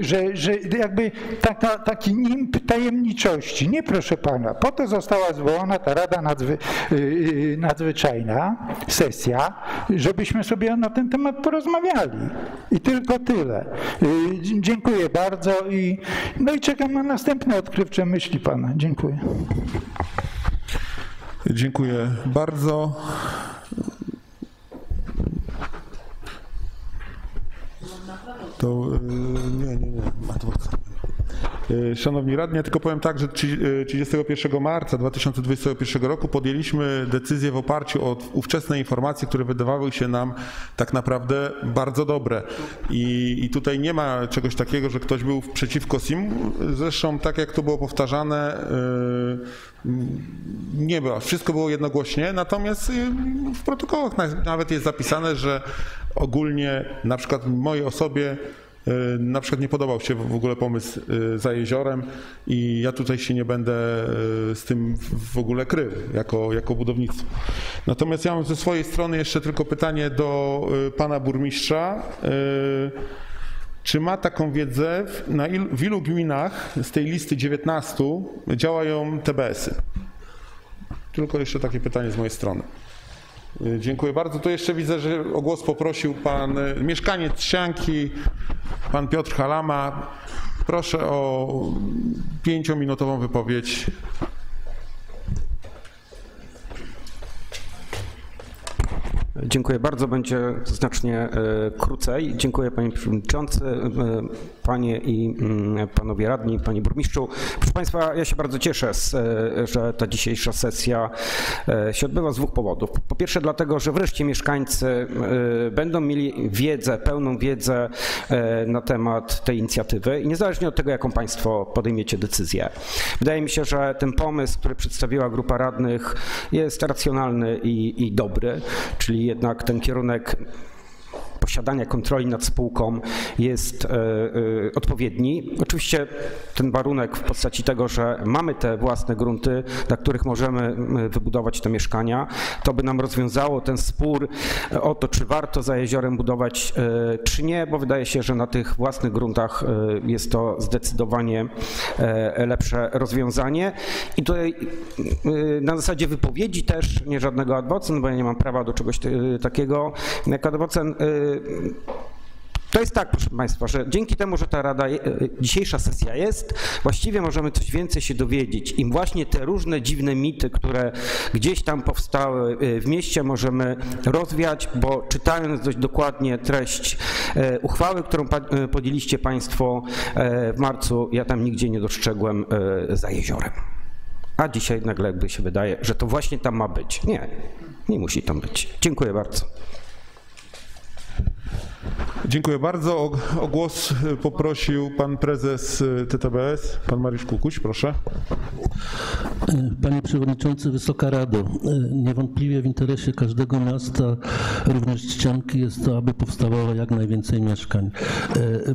że, że jakby taka, taki nimb tajemniczości. Nie proszę Pana, po to została zwołana ta Rada Nadzwy, y, y, Nadzwyczajna, sesja, żebyśmy sobie na ten temat porozmawiali. I tylko tyle. Y, dziękuję bardzo i, no i czekam na następne odkrywcze myśli Pana. Dziękuję. Dziękuję bardzo. To nie, nie, nie. Y, Szanowni radni, ja tylko powiem tak, że trzy- y, 31 marca 2021 roku podjęliśmy decyzję w oparciu o ówczesne informacje, które wydawały się nam tak naprawdę bardzo dobre. I, i tutaj nie ma czegoś takiego, że ktoś był przeciwko SIM. Zresztą tak jak to było powtarzane, y, nie było, wszystko było jednogłośnie, natomiast w protokołach na- nawet jest zapisane, że ogólnie na przykład mojej osobie na przykład nie podobał się w ogóle pomysł y, za jeziorem i ja tutaj się nie będę y, z tym w- ogóle krył jako, jako budownictwo. Natomiast ja mam ze swojej strony jeszcze tylko pytanie do pana burmistrza. Czy ma taką wiedzę, na il, w ilu gminach z tej listy 19 działają TBS-y? Tylko jeszcze takie pytanie z mojej strony. Y, Dziękuję bardzo. To jeszcze widzę, że o głos poprosił pan y, mieszkaniec Trzcianki, pan Piotr Halama. Proszę o pięciominutową wypowiedź. Dziękuję bardzo. Będzie znacznie e, krócej. Dziękuję panie przewodniczący, e, panie i mm, panowie radni, panie burmistrzu. Proszę państwa, ja się bardzo cieszę, e, że ta dzisiejsza sesja się odbywa z dwóch powodów. Po pierwsze dlatego, że wreszcie mieszkańcy będą mieli wiedzę, pełną wiedzę na temat tej inicjatywy i niezależnie od tego, jaką państwo podejmiecie decyzję. Wydaje mi się, że ten pomysł, który przedstawiła grupa radnych jest racjonalny i, i dobry, czyli jednak ten kierunek posiadania kontroli nad spółką jest e, e, odpowiedni. Oczywiście ten warunek w postaci tego, że mamy te własne grunty, na których możemy m, wybudować te mieszkania, to by nam rozwiązało ten spór o to, czy warto za jeziorem budować, e, czy nie, bo wydaje się, że na tych własnych gruntach e, jest to zdecydowanie e, lepsze rozwiązanie. I tutaj e, na zasadzie wypowiedzi też, nie żadnego adwocen, bo ja nie mam prawa do czegoś e, takiego jak adwocen, e, to jest tak, proszę Państwa, że dzięki temu, że ta rada, e, dzisiejsza sesja jest, właściwie możemy coś więcej się dowiedzieć. I właśnie te różne dziwne mity, które gdzieś tam powstały w mieście, możemy rozwiać, bo czytając dość dokładnie treść uchwały, którą podjęliście Państwo w marcu, ja tam nigdzie nie dostrzegłem za jeziorem. A dzisiaj nagle jakby się wydaje, że to właśnie tam ma być. Nie, nie musi tam być. Dziękuję bardzo. Dziękuję bardzo. O, o głos y, poprosił pan prezes y, TTBS, pan Mariusz Kukuś, proszę. Panie Przewodniczący, Wysoka Rado, niewątpliwie w interesie każdego miasta, również ścianki, jest to, aby powstawało jak najwięcej mieszkań,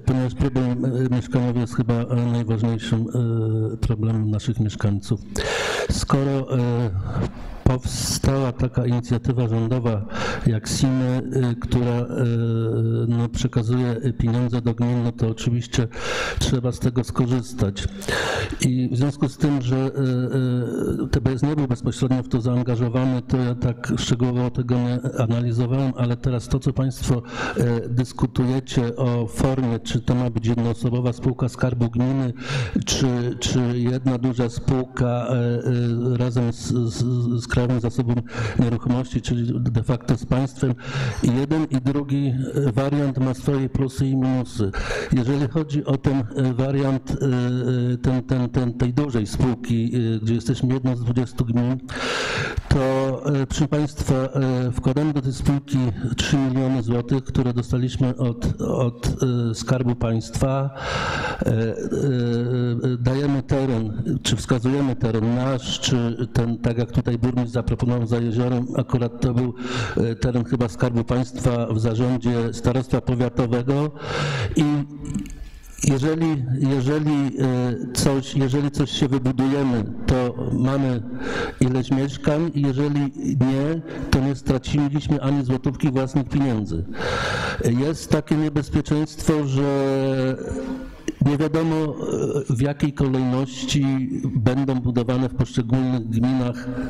ponieważ problem mieszkaniowy jest chyba najważniejszym problemem naszych mieszkańców. Skoro powstała taka inicjatywa rządowa jak SIMY, y, która y, no, przekazuje pieniądze do gmin, no to oczywiście trzeba z tego skorzystać. I w związku z tym, że y, TBS nie był bezpośrednio w to zaangażowany, to ja tak szczegółowo tego nie analizowałem, ale teraz to, co Państwo dyskutujecie o formie, czy to ma być jednoosobowa spółka Skarbu Gminy, czy, czy jedna duża spółka razem z, z, z Krajowym Zasobem Nieruchomości, czyli de facto z państwem. Jeden i drugi e, wariant ma swoje plusy i minusy. Jeżeli chodzi o ten e, wariant e, ten, ten, ten, tej dużej spółki, gdzie jesteśmy jedną z 20 gmin, to proszę Państwa, wkładamy do tej spółki 3 miliony złotych, które dostaliśmy od, od Skarbu Państwa. Dajemy teren, czy wskazujemy teren nasz, czy ten, tak jak tutaj burmistrz zaproponował za jeziorem, akurat to był e, teren chyba Skarbu Państwa w zarządzie Starostwa Powiatowego i jeżeli, jeżeli, e, coś, jeżeli coś się wybudujemy, to mamy ileś mieszkań, jeżeli nie, to nie straciliśmy ani złotówki własnych pieniędzy. Jest takie niebezpieczeństwo, że nie wiadomo e, w jakiej kolejności będą budowane w poszczególnych gminach. E,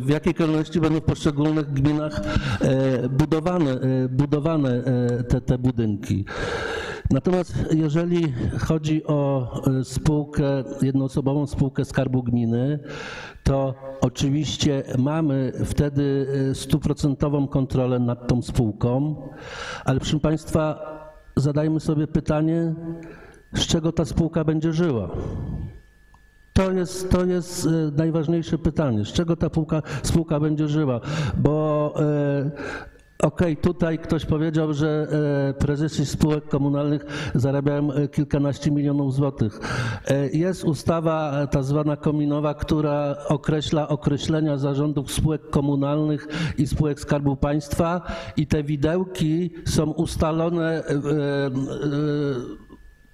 w jakiej kolejności będą w poszczególnych gminach e, budowane, e, budowane e, te, te budynki. Natomiast jeżeli chodzi o spółkę, jednoosobową spółkę Skarbu Gminy, to oczywiście mamy wtedy stuprocentową kontrolę nad tą spółką, ale proszę Państwa, zadajmy sobie pytanie, z czego ta spółka będzie żyła. To jest, to jest e, najważniejsze pytanie, z czego ta spółka, spółka będzie żyła, bo e, Okej, tutaj ktoś powiedział, że e, prezesi spółek komunalnych zarabiają kilkanaście milionów złotych. Jest ustawa e, ta zwana kominowa, która określa określenia zarządów spółek komunalnych i spółek Skarbu Państwa i te widełki są ustalone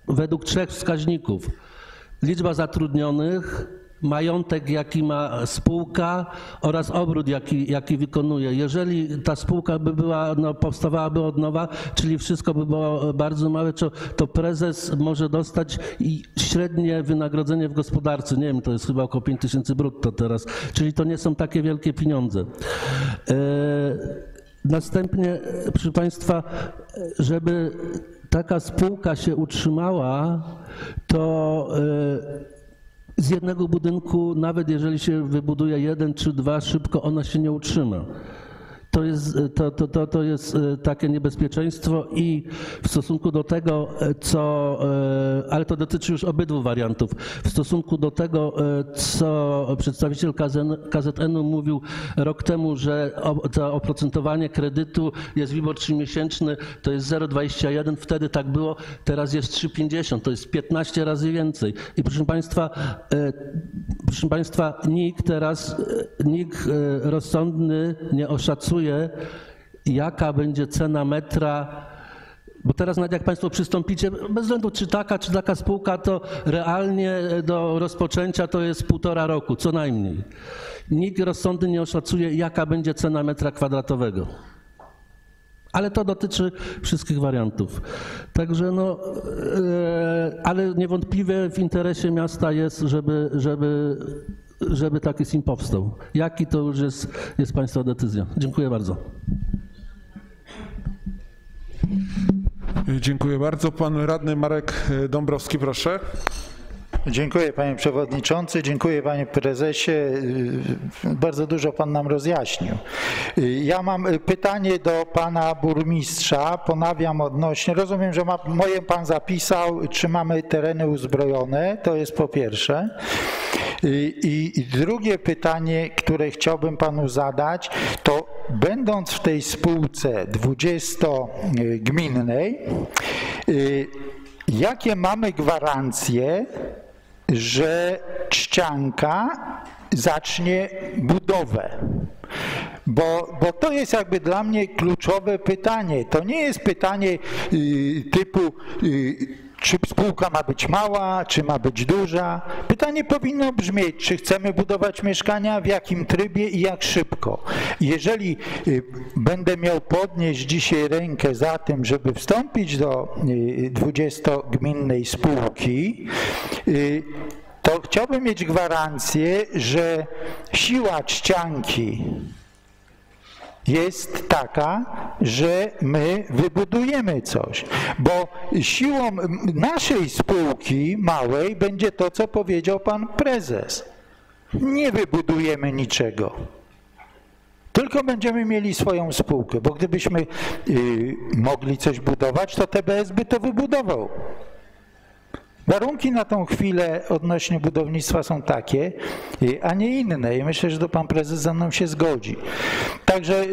według trzech wskaźników. Liczba zatrudnionych, majątek, jaki ma spółka oraz obrót, jaki, jaki wykonuje. Jeżeli ta spółka by była, no, powstawałaby od nowa, czyli wszystko by było bardzo małe, to, to prezes może dostać i średnie wynagrodzenie w gospodarce. Nie wiem, to jest chyba około 5 tysięcy brutto teraz, czyli to nie są takie wielkie pieniądze. E, Następnie, proszę Państwa, żeby taka spółka się utrzymała, to e, z jednego budynku, nawet jeżeli się wybuduje jeden czy dwa, szybko ona się nie utrzyma. To jest, to, to, to, to jest e, takie niebezpieczeństwo i w stosunku do tego, e, co, e, ale to dotyczy już obydwu wariantów, w stosunku do tego, co przedstawiciel KZN, KZN-u mówił rok temu, że to oprocentowanie kredytu jest WIBOR 3-miesięczny, to jest 0,21, wtedy tak było, teraz jest 3,50, to jest 15 razy więcej. I proszę Państwa, e, proszę Państwa, nikt teraz, e, nikt e, rozsądny nie oszacuje, jaka będzie cena metra bo teraz nawet jak Państwo przystąpicie, bez względu czy taka, czy taka spółka, to realnie do rozpoczęcia to jest półtora roku, co najmniej. Nikt rozsądny nie oszacuje, jaka będzie cena metra kwadratowego. Ale to dotyczy wszystkich wariantów. Także no, e, ale niewątpliwie w interesie miasta jest, żeby, żeby, żeby taki SIM powstał. Jaki to już jest, jest Państwa decyzja. Dziękuję bardzo. Dziękuję bardzo. Pan radny Marek Dąbrowski, proszę. Dziękuję panie przewodniczący, dziękuję panie prezesie. Bardzo dużo pan nam rozjaśnił. Ja mam pytanie do pana burmistrza. Ponawiam odnośnie, rozumiem, że ma, moje pan zapisał, czy mamy tereny uzbrojone, to jest po pierwsze. I, I drugie pytanie, które chciałbym panu zadać, to będąc w tej spółce 20-gminnej, jakie mamy gwarancje, że Trzcianka zacznie budowę? Bo, bo to jest jakby dla mnie kluczowe pytanie. To nie jest pytanie y, typu, y, czy spółka ma być mała, czy ma być duża. Pytanie powinno brzmieć, czy chcemy budować mieszkania, w jakim trybie i jak szybko. Jeżeli y, będę miał podnieść dzisiaj rękę za tym, żeby wstąpić do y, 20-gminnej spółki, y, to chciałbym mieć gwarancję, że siła czcianki jest taka, że my wybudujemy coś. Bo siłą naszej spółki małej będzie to, co powiedział pan prezes. Nie wybudujemy niczego. Tylko będziemy mieli swoją spółkę, bo gdybyśmy y, mogli coś budować, to TBS by to wybudował. Warunki na tą chwilę odnośnie budownictwa są takie, y, a nie inne i myślę, że to pan prezes ze mną się zgodzi. Także y,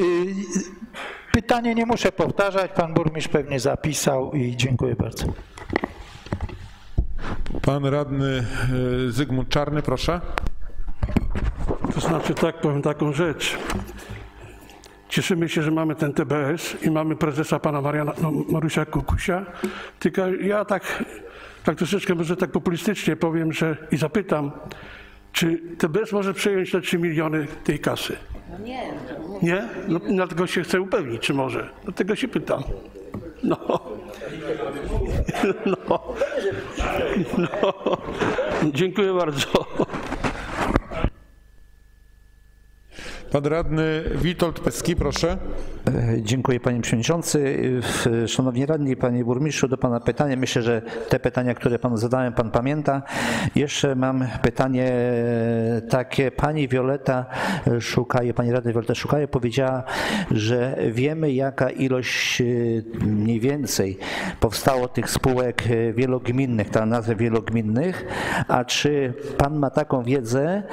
pytanie nie muszę powtarzać, pan burmistrz pewnie zapisał i dziękuję bardzo. Pan radny e, Zygmunt Czarny, proszę. To znaczy tak, powiem taką rzecz. Cieszymy się, że mamy ten TBS i mamy prezesa pana Mariana, no, Marusia Kukusia, tylko ja tak, tak troszeczkę może tak populistycznie powiem, że i zapytam, czy TBS może przejąć te 3 miliony tej kasy? Nie. Nie? No, dlatego się chcę upewnić, czy może. Dlatego się pytam. No. <laughs> No. no. Dziękuję bardzo. Pan radny Witold Peski, proszę. E, Dziękuję panie przewodniczący. E, Szanowni radni, panie burmistrzu, do pana pytanie. Myślę, że te pytania, które panu zadałem, pan pamięta. Jeszcze mam pytanie takie. Pani Wioleta Szukaje, pani radna Wioleta Szukaje powiedziała, że wiemy jaka ilość e, mniej więcej powstało tych spółek e, wielogminnych, ta nazwa wielogminnych, a czy pan ma taką wiedzę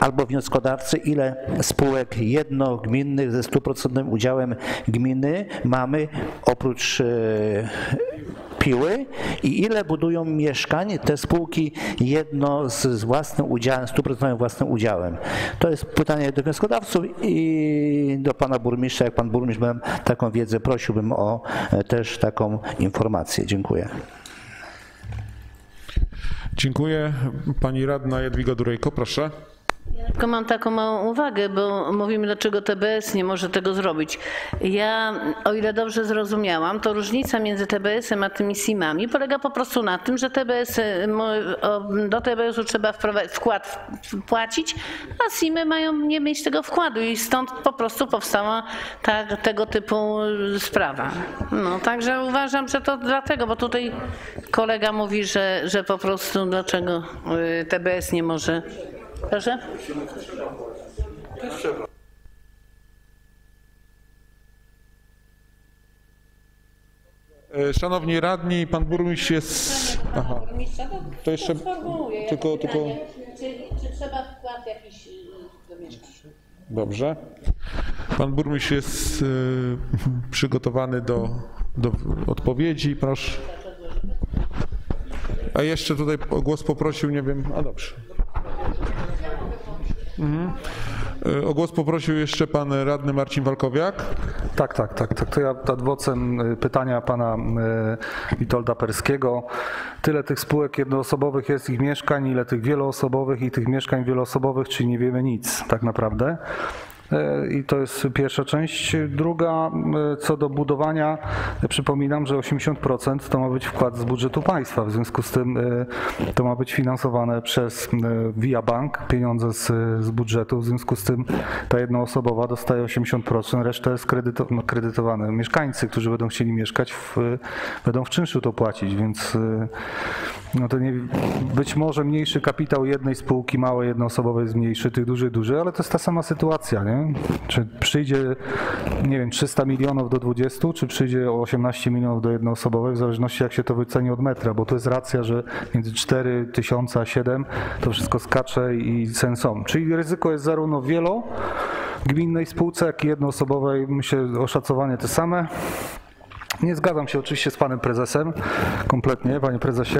albo wnioskodawcy, ile spółek jednogminnych ze stuprocentowym udziałem gminy mamy oprócz e, Piły i ile budują mieszkań te spółki jedno z, z własnym udziałem, stuprocentowym własnym udziałem. To jest pytanie do wnioskodawców i do pana burmistrza. Jak pan burmistrz bym taką wiedzę, prosiłbym o e, też taką informację. Dziękuję. Dziękuję. Pani radna Jadwiga Durejko, proszę. Tylko mam taką małą uwagę, bo mówimy, dlaczego TBS nie może tego zrobić. Ja, o ile dobrze zrozumiałam, to różnica między TBS-em a tymi SIM-ami polega po prostu na tym, że TBS, o- do TBS-u trzeba wkład wpłacić, a SIM-y mają nie mieć tego wkładu i stąd po prostu powstała ta, tego typu sprawa. No, także uważam, że to dlatego, bo tutaj kolega mówi, że, że po prostu dlaczego y, TBS nie może. Proszę? E, Szanowni radni, pan burmistrz jest... Aha. To jeszcze tylko, tylko... Czy, czy trzeba wkład jakiś y, domieszkać? Dobrze. Pan burmistrz jest e, przygotowany do, do odpowiedzi, proszę. A jeszcze tutaj o głos poprosił, nie wiem, a dobrze. Mhm. E, O głos poprosił jeszcze pan radny Marcin Walkowiak. Tak, tak, tak, tak. To ja ad y, pytania pana y, Witolda Perskiego. Tyle tych spółek jednoosobowych jest ich mieszkań, ile tych wieloosobowych i tych mieszkań wieloosobowych, czyli nie wiemy nic tak naprawdę. Y, I to jest pierwsza część. Druga, y, co do budowania, przypominam, że 80% to ma być wkład z budżetu państwa. W związku z tym y, to ma być finansowane przez Via Bank, pieniądze z, z budżetu. W związku z tym ta jednoosobowa dostaje 80%, reszta jest kredyto, no. Mieszkańcy, którzy będą chcieli mieszkać, w, będą w czynszu to płacić, więc no to nie, być może mniejszy kapitał jednej spółki małej jednoosobowej jest mniejszy, tych dużych duży, ale to jest ta sama sytuacja, nie? Czy przyjdzie, nie wiem, 300 milionów do 20, czy przyjdzie o 18 milionów do jednoosobowej, w zależności jak się to wyceni od metra, bo to jest racja, że między 4 tysiące a 7 to wszystko skacze i sens są. Czyli ryzyko jest zarówno wielo gminnej spółce, jak i jednoosobowej, myślę, oszacowanie te same. Nie zgadzam się oczywiście z panem prezesem, kompletnie, panie prezesie.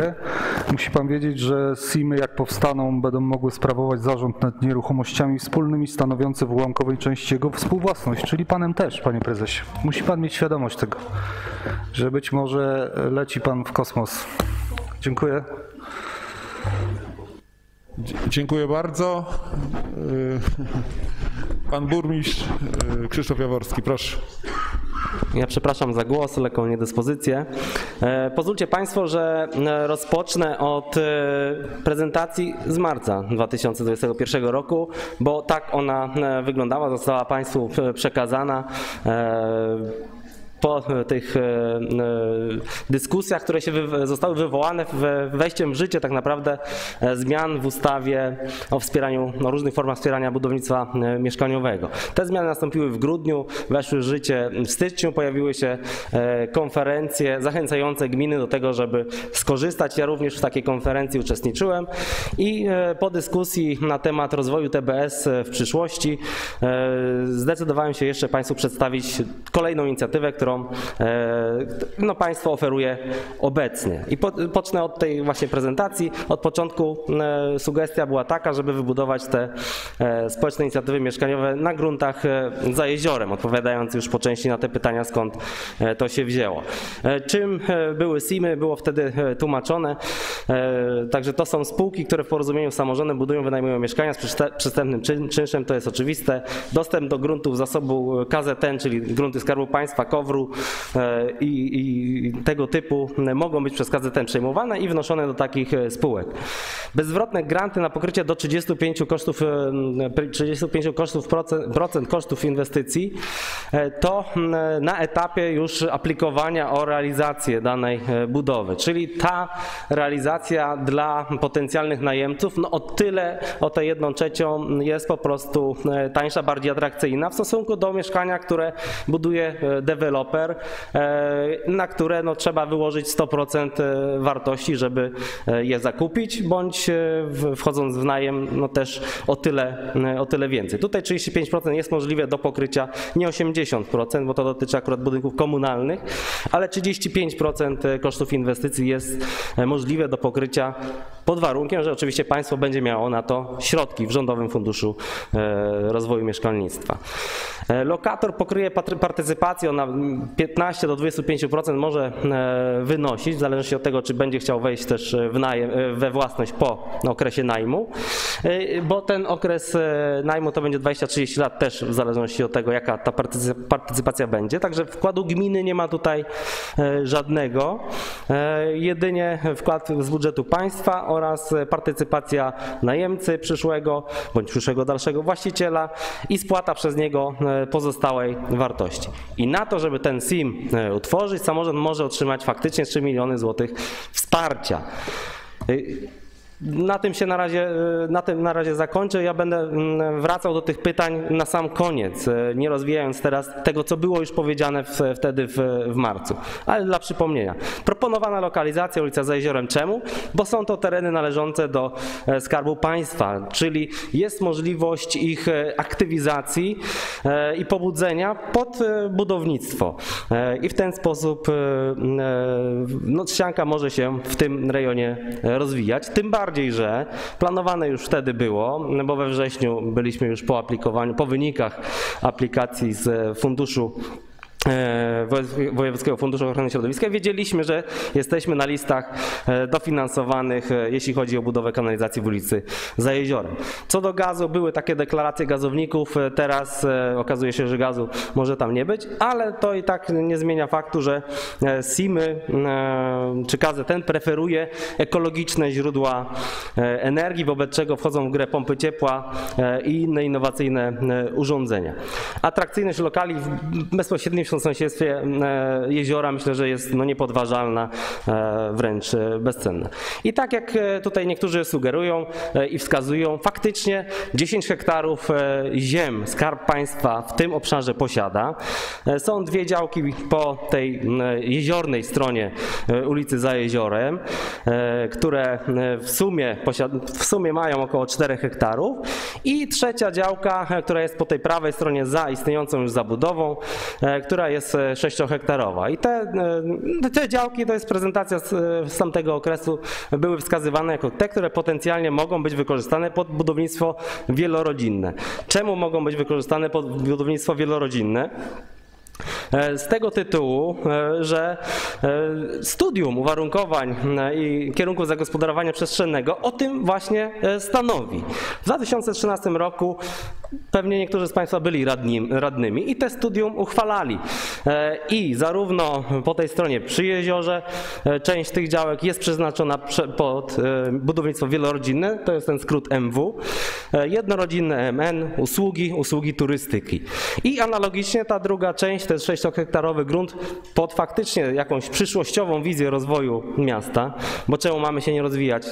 Musi pan wiedzieć, że SIM-y jak powstaną będą mogły sprawować zarząd nad nieruchomościami wspólnymi stanowiące w ułamkowej części jego współwłasność, czyli panem też, panie prezesie. Musi pan mieć świadomość tego, że być może leci pan w kosmos. Dziękuję. Dziękuję bardzo. Y, Pan burmistrz y, Krzysztof Jaworski, proszę. Ja przepraszam za głos, lekką niedyspozycję. E, Pozwólcie Państwo, że e, rozpocznę od e, prezentacji z marca 2021 roku, bo tak ona wyglądała, została Państwu przekazana. E, po tych e, e, dyskusjach, które się zostały wywołane wejściem w życie tak naprawdę e, zmian w ustawie o wspieraniu, no, różnych formach wspierania budownictwa e, mieszkaniowego. Te zmiany nastąpiły w grudniu, weszły w życie w styczniu, pojawiły się e, konferencje zachęcające gminy do tego, żeby skorzystać. Ja również w takiej konferencji uczestniczyłem i e, po dyskusji na temat rozwoju TBS w przyszłości e, zdecydowałem się jeszcze Państwu przedstawić kolejną inicjatywę, którą e, no, państwo oferuje obecnie. I po, pocznę od tej właśnie prezentacji. Od początku e, sugestia była taka, żeby wybudować te e, społeczne inicjatywy mieszkaniowe na gruntach za jeziorem, odpowiadając już po części na te pytania, skąd to się wzięło. Czym były SIM-y, było wtedy tłumaczone. Także to są spółki, które w porozumieniu z samorządem budują, wynajmują mieszkania z przystępnym czyn- czynszem, to jest oczywiste. Dostęp do gruntów zasobu KZN, czyli grunty Skarbu Państwa, KOWR e, i, i tego typu mogą być przez KZN przejmowane i wnoszone do takich e, spółek. Bezzwrotne granty na pokrycie do 35 kosztów, e, 35 kosztów procent, procent kosztów inwestycji e, to na etapie już aplikowania o realizację danej budowy, czyli ta realizacja dla potencjalnych najemców no o tyle, o tę jedną trzecią jest po prostu tańsza, bardziej atrakcyjna w stosunku do mieszkania, które buduje e, deweloper, e, na które no, trzeba wyłożyć 100% e, wartości, żeby e, je zakupić, bądź wchodząc w najem no też o tyle, o tyle więcej. Tutaj 35% jest możliwe do pokrycia, nie 80%, bo to dotyczy akurat budynków komunalnych, ale 35% kosztów inwestycji jest możliwe do pokrycia pod warunkiem, że oczywiście państwo będzie miało na to środki w Rządowym Funduszu Rozwoju Mieszkalnictwa. Lokator pokryje patry- partycypacją na 15 do 25% może e, wynosić, w zależności od tego, czy będzie chciał wejść też w najem, e, we własność po okresie najmu, e, bo ten okres e, najmu to będzie 20-30 lat też w zależności od tego, jaka ta partycy- partycypacja będzie. Także wkładu gminy nie ma tutaj e, żadnego. E, Jedynie wkład z budżetu państwa oraz partycypacja najemcy przyszłego bądź przyszłego dalszego właściciela i spłata przez niego e, pozostałej wartości. I na to, żeby ten SIM e, utworzyć, samorząd może otrzymać faktycznie 3 miliony złotych wsparcia. Na tym się na razie, e, na tym na razie zakończę. Ja będę mm, wracał do tych pytań na sam koniec, e, nie rozwijając teraz tego, co było już powiedziane w, wtedy w, w marcu. Ale dla przypomnienia. Proponowana lokalizacja ulica za jeziorem. Czemu? Bo są to tereny należące do e, Skarbu Państwa, czyli jest możliwość ich e, aktywizacji e, i pobudzenia pod budownictwo. I w ten sposób no, ścianka może się w tym rejonie rozwijać. Tym bardziej, że planowane już wtedy było, bo we wrześniu byliśmy już po aplikowaniu, po wynikach aplikacji z funduszu Wojewódzkiego Funduszu Ochrony Środowiska. Wiedzieliśmy, że jesteśmy na listach e, dofinansowanych, e, jeśli chodzi o budowę kanalizacji w ulicy za jeziorem. Co do gazu, były takie deklaracje gazowników, e, teraz e, okazuje się, że gazu może tam nie być, ale to i tak nie zmienia faktu, że e, SIM-y e, czy KZN preferuje ekologiczne źródła e, energii, wobec czego wchodzą w grę pompy ciepła e, i inne innowacyjne e, urządzenia. Atrakcyjność lokali w bezpośrednim sąsiedztwie e, jeziora myślę, że jest no, niepodważalna, e, wręcz e, bezcenna. I tak jak tutaj niektórzy sugerują i wskazują, faktycznie 10 hektarów ziem Skarb Państwa w tym obszarze posiada. Są dwie działki po tej m, jeziornej stronie ulicy za jeziorem, które w sumie, w sumie mają około 4 hektarów i trzecia działka, która jest po tej prawej stronie za istniejącą już zabudową, e, która jest 6-hektarowa. I te, e, te działki, to jest prezentacja z, e, z tamtego okresu, były wskazywane jako te, które potencjalnie mogą być wykorzystane pod budownictwo wielorodzinne. Czemu mogą być wykorzystane pod budownictwo wielorodzinne? E, Z tego tytułu, e, że e, studium uwarunkowań e, i kierunków zagospodarowania przestrzennego o tym właśnie e, stanowi. W 2013 roku pewnie niektórzy z Państwa byli radni, radnymi i te studium uchwalali. E, I zarówno po tej stronie przy jeziorze e, część tych działek jest przeznaczona prze- pod e, budownictwo wielorodzinne, to jest ten skrót MW, jednorodzinne MN, usługi, usługi turystyki. I analogicznie ta druga część, jest 6-hektarowy grunt pod faktycznie jakąś przyszłościową wizję rozwoju miasta, bo czemu mamy się nie rozwijać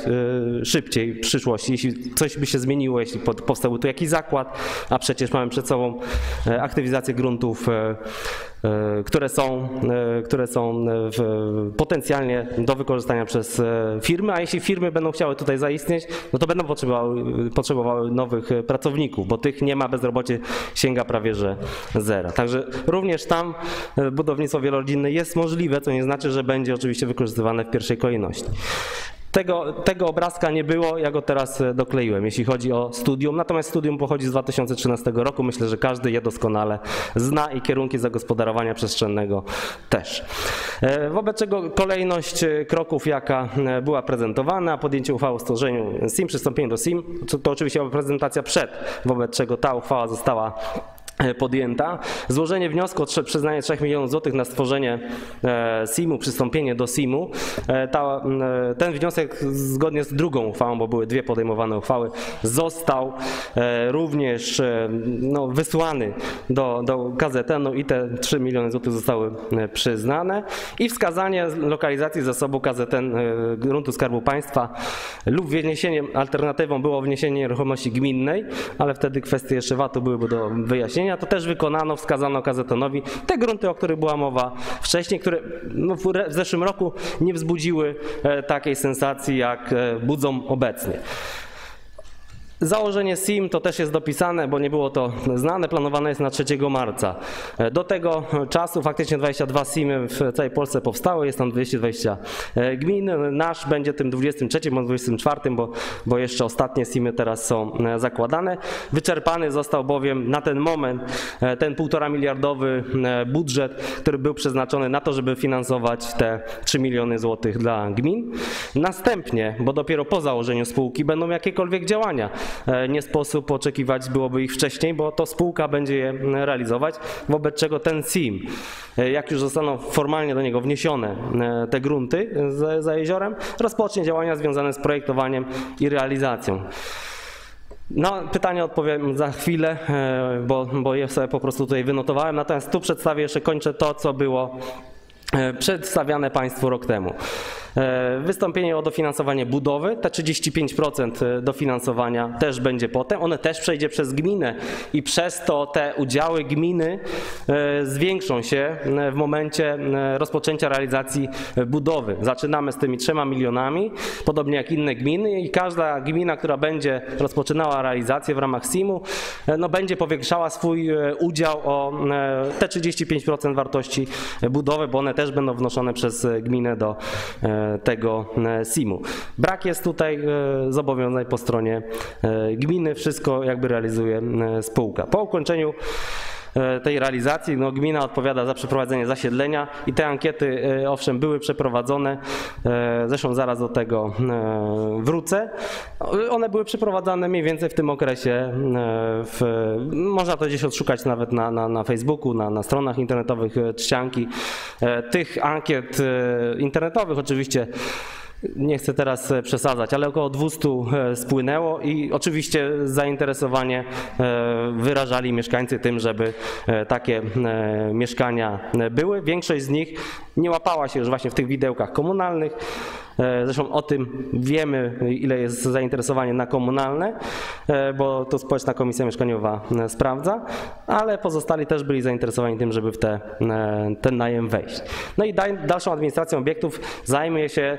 szybciej w przyszłości, jeśli coś by się zmieniło, jeśli powstałby tu jakiś zakład, a przecież mamy przed sobą e, aktywizację gruntów, e, e, które są, które są potencjalnie do wykorzystania przez firmy, a jeśli firmy będą chciały tutaj zaistnieć, no to będą potrzebowały, potrzebowały nowych pracowników, bo tych nie ma, bezrobocie sięga prawie że zera. Także również tam budownictwo wielorodzinne jest możliwe, co nie znaczy, że będzie oczywiście wykorzystywane w pierwszej kolejności. Tego, tego obrazka nie było, ja go teraz e, dokleiłem, jeśli chodzi o studium. Natomiast studium pochodzi z 2013 roku. Myślę, że każdy je doskonale zna i kierunki zagospodarowania przestrzennego też. E, Wobec czego kolejność e, kroków, jaka była prezentowana, podjęcie uchwały o stworzeniu SIM, przystąpienie do SIM, to, oczywiście była prezentacja przed, wobec czego ta uchwała została podjęta. Złożenie wniosku o przyznanie 3 milionów złotych na stworzenie e, SIM-u, przystąpienie do SIM-u. E, e, ten wniosek zgodnie z drugą uchwałą, bo były dwie podejmowane uchwały, został e, również e, no, wysłany do, do KZN-u i te 3 miliony złotych zostały e, przyznane i wskazanie lokalizacji zasobu KZN e, gruntu Skarbu Państwa lub wniesieniem alternatywą było wniesienie nieruchomości gminnej, ale wtedy kwestie jeszcze VAT-u byłyby do wyjaśnienia. To też wykonano, wskazano KZN-owi te grunty, o których była mowa wcześniej, które no, w zeszłym roku nie wzbudziły e, takiej sensacji, jak e, budzą obecnie. Założenie SIM to też jest dopisane, bo nie było to znane, planowane jest na 3 marca. E, Do tego czasu faktycznie 22 SIMy w całej Polsce powstały, jest tam 220 e, gmin. Nasz będzie tym 23 bądź 24, bo, bo jeszcze ostatnie SIMy teraz są e, zakładane. Wyczerpany został bowiem na ten moment ten półtora miliardowy budżet, który był przeznaczony na to, żeby finansować te 3 miliony złotych dla gmin. Następnie, bo dopiero po założeniu spółki będą jakiekolwiek działania. E, Nie sposób oczekiwać byłoby ich wcześniej, bo to spółka będzie je realizować, wobec czego ten SIM, e, jak już zostaną formalnie do niego wniesione e, te grunty za, za jeziorem, rozpocznie działania związane z projektowaniem i realizacją. Na pytanie odpowiem za chwilę, bo, bo je sobie po prostu tutaj wynotowałem. Natomiast tu przedstawię jeszcze, kończę to, co było przedstawiane Państwu rok temu. E, Wystąpienie o dofinansowanie budowy, te 35% dofinansowania też będzie potem. One też przejdzie przez gminę i przez to te udziały gminy e, zwiększą się e, w momencie e, rozpoczęcia realizacji e, budowy. Zaczynamy z tymi 3 milionami, podobnie jak inne gminy i każda gmina, która będzie rozpoczynała realizację w ramach SIM-u, e, no, będzie powiększała swój e, udział o e, te 35% wartości e, budowy, bo one też będą wnoszone przez e, gminę do e, tego e, SIM-u. Brak jest tutaj zobowiązań po stronie gminy, wszystko jakby realizuje spółka. Po ukończeniu tej realizacji. No, gmina odpowiada za przeprowadzenie zasiedlenia i te ankiety e, owszem były przeprowadzone, e, zresztą zaraz do tego e, wrócę. One były przeprowadzane mniej więcej w tym okresie. e, W, można to gdzieś odszukać nawet na, na, na Facebooku, na, na stronach internetowych e, Trzcianki. E, Tych ankiet e, internetowych oczywiście nie chcę teraz e, przesadzać, ale około 200 e, spłynęło i oczywiście zainteresowanie e, wyrażali mieszkańcy tym, żeby takie mieszkania były. Większość z nich nie łapała się już właśnie w tych widełkach komunalnych. E, Zresztą o tym wiemy, ile jest zainteresowanie na komunalne, e, bo to Społeczna Komisja Mieszkaniowa e, sprawdza, ale pozostali też byli zainteresowani tym, żeby w te, ten najem wejść. No i dalszą administracją obiektów zajmie się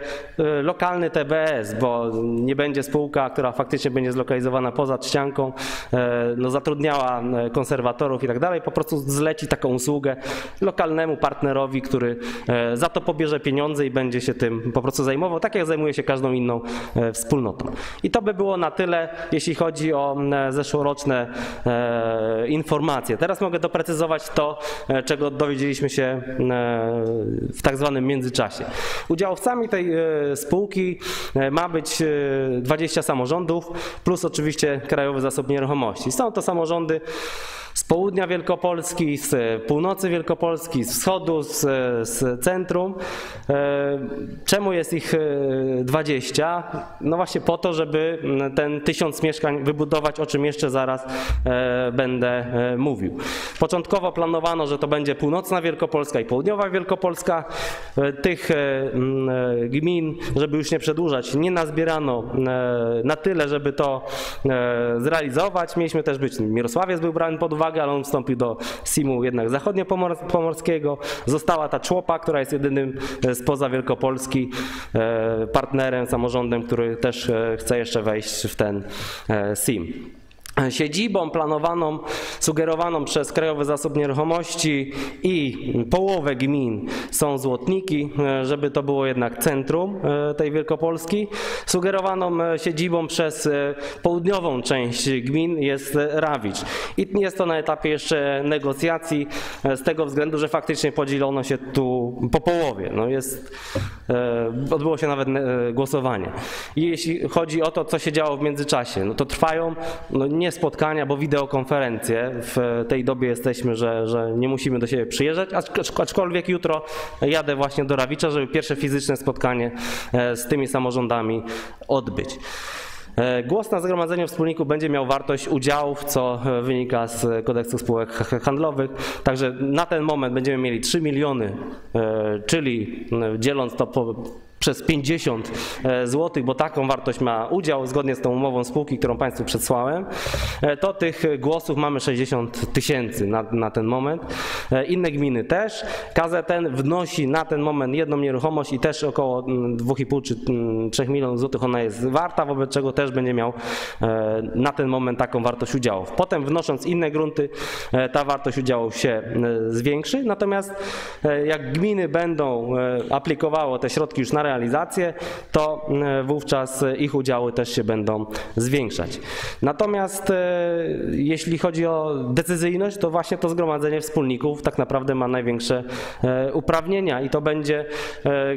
lokalny TBS, bo nie będzie spółka, która faktycznie będzie zlokalizowana poza ścianką, e, no zatrudniała konserwatorów i tak dalej, po prostu zleci taką usługę lokalnemu partnerowi, który za to pobierze pieniądze i będzie się tym po prostu zajmował, tak jak zajmuje się każdą inną e, wspólnotą. I to by było na tyle, jeśli chodzi o m, zeszłoroczne e, informacje. Teraz mogę doprecyzować to, e, czego dowiedzieliśmy się e, w tak zwanym międzyczasie. Udziałowcami tej e, spółki e, ma być e, 20 samorządów, plus oczywiście Krajowy Zasób Nieruchomości. Są to samorządy z południa Wielkopolski, z północy Wielkopolski, z wschodu, z, z centrum. E, Czemu jest ich e, 20? No właśnie po to, żeby ten tysiąc mieszkań wybudować, o czym jeszcze zaraz e, będę e, mówił. Początkowo planowano, że to będzie północna Wielkopolska i południowa Wielkopolska. E, Tych e, e, gmin, żeby już nie przedłużać, nie nazbierano e, na tyle, żeby to e, zrealizować. Mieliśmy też być, Mirosławiec był brany pod uwagę, ale on wstąpił do SIM-u jednak zachodniopomorskiego. Została ta Człopa, która jest jedynym e, spoza Wielkopolski e, partnerem, samorządem, który też e, chce jeszcze wejść w ten SIM. Siedzibą planowaną, sugerowaną przez Krajowy Zasób Nieruchomości i połowę gmin są Złotniki, żeby to było jednak centrum e, tej Wielkopolski. Sugerowaną e, siedzibą przez e, południową część gmin jest Rawicz. I jest to na etapie jeszcze negocjacji z tego względu, że faktycznie podzielono się tu po połowie. No jest, odbyło się nawet głosowanie. I jeśli chodzi o to, co się działo w międzyczasie, no to trwają no nie nie spotkania, bo wideokonferencje. W tej dobie jesteśmy, że, że nie musimy do siebie przyjeżdżać, acz- aczkolwiek jutro jadę właśnie do Rawicza, żeby pierwsze fizyczne spotkanie e, z tymi samorządami odbyć. E, Głos na zgromadzeniu wspólników będzie miał wartość udziałów, co e, wynika z kodeksu spółek handlowych. Także na ten moment będziemy mieli 3 miliony, czyli dzieląc to po, przez 50 zł, bo taką wartość ma udział zgodnie z tą umową spółki, którą Państwu przedsłałem, e, to tych głosów mamy 60 tysięcy na, na ten moment. E, Inne gminy też. KZN wnosi na ten moment jedną nieruchomość i też około mm, 2,5 czy mm, 3 milionów złotych ona jest warta, wobec czego też będzie miał e, na ten moment taką wartość udziałów. Potem wnosząc inne grunty, e, ta wartość udziałów się e, zwiększy, natomiast e, jak gminy będą e, aplikowało te środki już na realizację, to e, wówczas ich udziały też się będą zwiększać. Natomiast e, jeśli chodzi o decyzyjność, to właśnie to zgromadzenie wspólników tak naprawdę ma największe e, uprawnienia i to będzie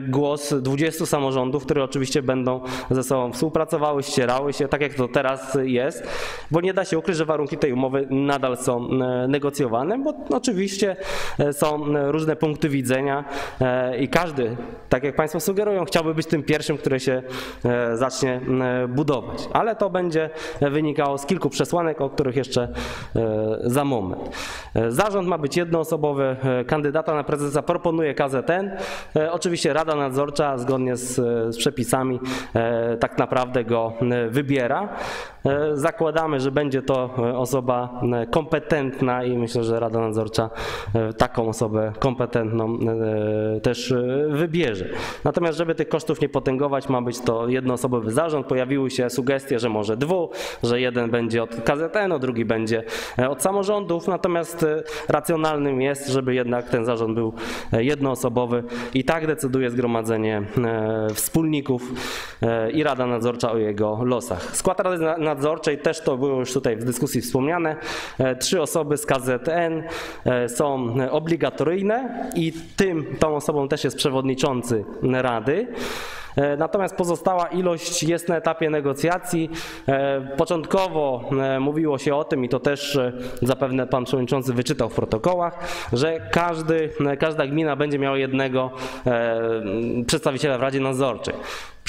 głos 20 samorządów, które oczywiście będą ze sobą współpracowały, ścierały się, tak jak to teraz jest, bo nie da się ukryć, że warunki tej umowy nadal są negocjowane, bo oczywiście są różne punkty widzenia i każdy, tak jak Państwo sugerują, chciałby być tym pierwszym, który się e, zacznie e, budować. Ale to będzie wynikało z kilku przesłanek, o których jeszcze e, za moment. Zarząd ma być jednoosobowy, kandydata na prezesa proponuje KZN. Oczywiście Rada Nadzorcza zgodnie z, z przepisami tak naprawdę go wybiera. E, Zakładamy, że będzie to e, osoba e, kompetentna i myślę, że Rada Nadzorcza taką osobę kompetentną też wybierze. Natomiast żeby tych kosztów nie potęgować, ma być to jednoosobowy zarząd. Pojawiły się sugestie, że może dwu, że jeden będzie od KZN, drugi będzie od samorządów. Natomiast racjonalnym jest, żeby jednak ten zarząd był jednoosobowy i tak decyduje zgromadzenie wspólników i Rada Nadzorcza o jego losach. Skład Rady Na- Nadzorczej też to było już tutaj w dyskusji wspomniane. E, Trzy osoby z KZN e, są obligatoryjne i tym, tą osobą też jest przewodniczący Rady. E, Natomiast pozostała ilość jest na etapie negocjacji. Początkowo mówiło się o tym, i to też zapewne pan przewodniczący wyczytał w protokołach, że każdy, każda gmina będzie miała jednego przedstawiciela w Radzie Nadzorczej.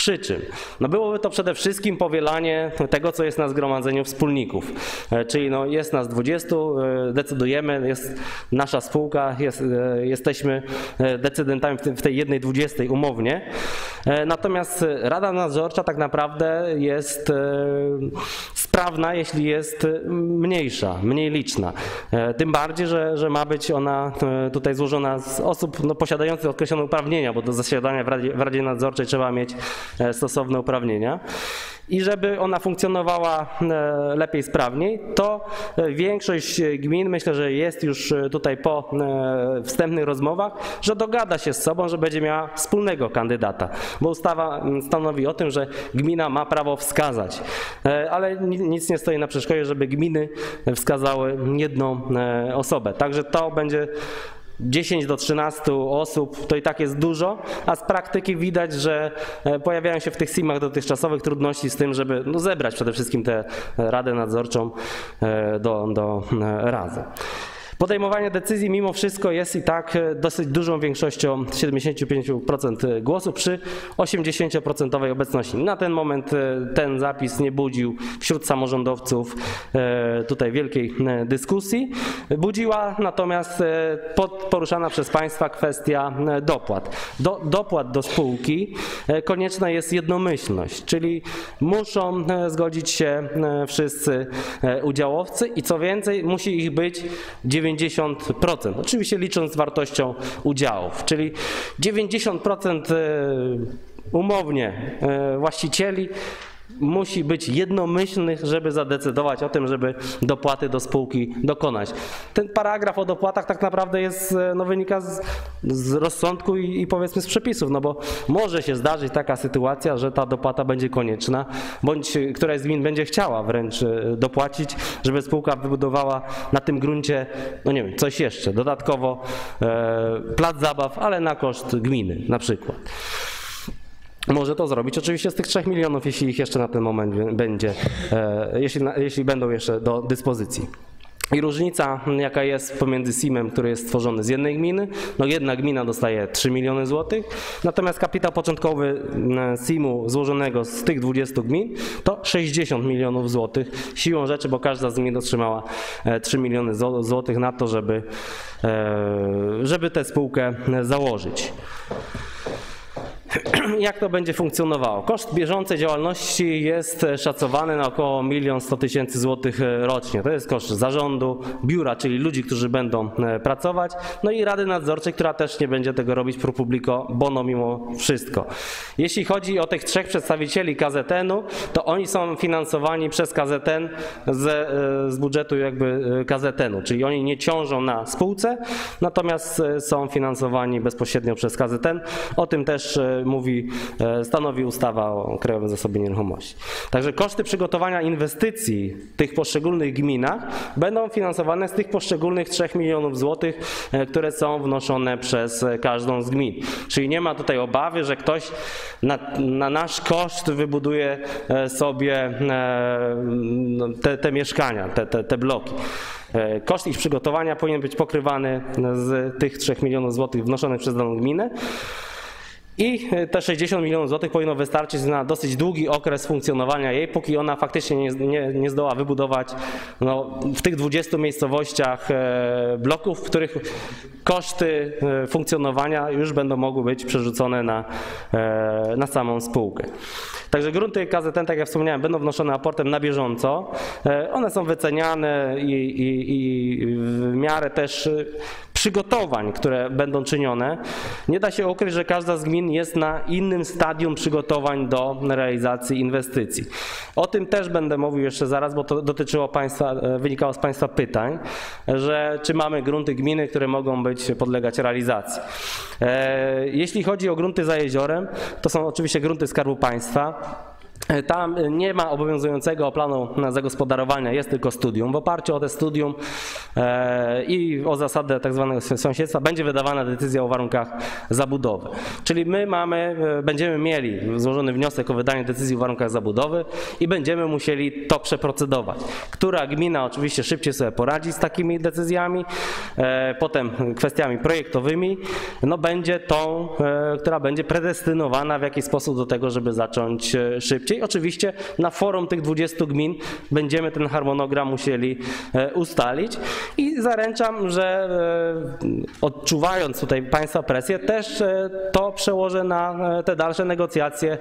Przy czym no byłoby to przede wszystkim powielanie tego, co jest na zgromadzeniu wspólników. E, Czyli no jest nas 20, e, decydujemy, jest nasza spółka, jest, e, jesteśmy decydentami w, tej jednej 20 umownie. Natomiast Rada Nadzorcza tak naprawdę jest sprawna, jeśli jest mniejsza, mniej liczna. Tym bardziej, że, że ma być ona tutaj złożona z osób no, posiadających określone uprawnienia, bo do zasiadania w Radzie, w Radzie Nadzorczej trzeba mieć stosowne uprawnienia. I żeby ona funkcjonowała e, lepiej, sprawniej, to e, większość gmin, myślę, że jest już e, tutaj po e, wstępnych rozmowach, że dogada się z sobą, że będzie miała wspólnego kandydata, bo ustawa mm, stanowi o tym, że gmina ma prawo wskazać, E, ale ni- nic nie stoi na przeszkodzie, żeby gminy wskazały jedną e, osobę. Także to będzie 10 do 13 osób to i tak jest dużo, a z praktyki widać, że e, pojawiają się w tych SIM-ach dotychczasowych trudności z tym, żeby no, zebrać przede wszystkim tę radę nadzorczą e, do, do e, razy. Podejmowanie decyzji mimo wszystko jest i tak e, dosyć dużą większością 75% głosów przy 80% obecności. Na ten moment e, ten zapis nie budził wśród samorządowców e, tutaj wielkiej e, dyskusji. Budziła natomiast e, poruszana przez Państwa kwestia e, dopłat. Do, dopłat do spółki e, konieczna jest jednomyślność, czyli muszą e, zgodzić się e, wszyscy e, udziałowcy i co więcej musi ich być 90%. Oczywiście licząc z wartością udziałów, czyli 90% e, umownie e, właścicieli musi być jednomyślnych, żeby zadecydować o tym, żeby dopłaty do spółki dokonać. Ten paragraf o dopłatach tak naprawdę jest, e, no, wynika z, z rozsądku i, i powiedzmy z przepisów, no bo może się zdarzyć taka sytuacja, że ta dopłata będzie konieczna, bądź e, któraś z gmin będzie chciała wręcz e, dopłacić, żeby spółka wybudowała na tym gruncie, no nie wiem, coś jeszcze, dodatkowo e, plac zabaw, ale na koszt gminy na przykład. Może to zrobić. Oczywiście z tych 3 milionów, jeśli ich jeszcze na ten moment będzie, e, jeśli, jeśli będą jeszcze do dyspozycji. I różnica, jaka jest pomiędzy SIM-em, który jest stworzony z jednej gminy, no jedna gmina dostaje 3 miliony złotych, natomiast kapitał początkowy m, SIM-u złożonego z tych 20 gmin to 60 milionów złotych siłą rzeczy, bo każda z gmin otrzymała e, 3 miliony zł- złotych na to, żeby, e, żeby tę spółkę e, założyć. <clears throat> Jak to będzie funkcjonowało? Koszt bieżącej działalności jest szacowany na około 1 100 tysięcy złotych e, rocznie. To jest koszt zarządu, biura, czyli ludzi, którzy będą e, pracować, no i Rady Nadzorczej, która też nie będzie tego robić pro publico bono mimo wszystko. Jeśli chodzi o tych trzech przedstawicieli KZN-u, to oni są finansowani przez KZN z, e, z budżetu jakby KZN-u, czyli oni nie ciążą na spółce, natomiast są finansowani bezpośrednio przez KZN. O tym też mówi, e, stanowi ustawa o Krajowym Zasobie Nieruchomości. Także koszty przygotowania inwestycji w tych poszczególnych gminach będą finansowane z tych poszczególnych 3 milionów złotych, e, które są wnoszone przez każdą z gmin. Czyli nie ma tutaj obawy, że ktoś na, na nasz koszt wybuduje e, sobie no, te, te mieszkania, te, te, te bloki. Koszt ich przygotowania powinien być pokrywany z tych 3 milionów złotych wnoszonych przez daną gminę. I te 60 milionów złotych powinno wystarczyć na dosyć długi okres funkcjonowania jej, póki ona faktycznie nie, nie, nie zdoła wybudować no, w tych 20 miejscowościach e, bloków, w których koszty e, funkcjonowania już będą mogły być przerzucone na, e, na samą spółkę. Także grunty KZN, tak jak wspomniałem, będą wnoszone aportem na bieżąco. E, One są wyceniane i, i, i w miarę też e, przygotowań, które będą czynione. Nie da się ukryć, że każda z gmin jest na innym stadium przygotowań do realizacji inwestycji. O tym też będę mówił jeszcze zaraz, bo to dotyczyło państwa, e, wynikało z Państwa pytań, że czy mamy grunty gminy, które mogą być podlegać realizacji. E, Jeśli chodzi o grunty za jeziorem, to są oczywiście grunty Skarbu Państwa. Tam nie ma obowiązującego planu zagospodarowania, jest tylko studium. W oparciu o te studium e, i o zasadę tak zwanego sąsiedztwa będzie wydawana decyzja o warunkach zabudowy. Czyli my mamy, e, będziemy mieli złożony wniosek o wydanie decyzji o warunkach zabudowy i będziemy musieli to przeprocedować. Która gmina oczywiście szybciej sobie poradzi z takimi decyzjami, e, potem kwestiami projektowymi, no będzie tą, która będzie predestynowana w jakiś sposób do tego, żeby zacząć e, Oczywiście na forum tych 20 gmin będziemy ten harmonogram musieli e, ustalić i zaręczam, że e, odczuwając tutaj Państwa presję, też e, to przełożę na te dalsze negocjacje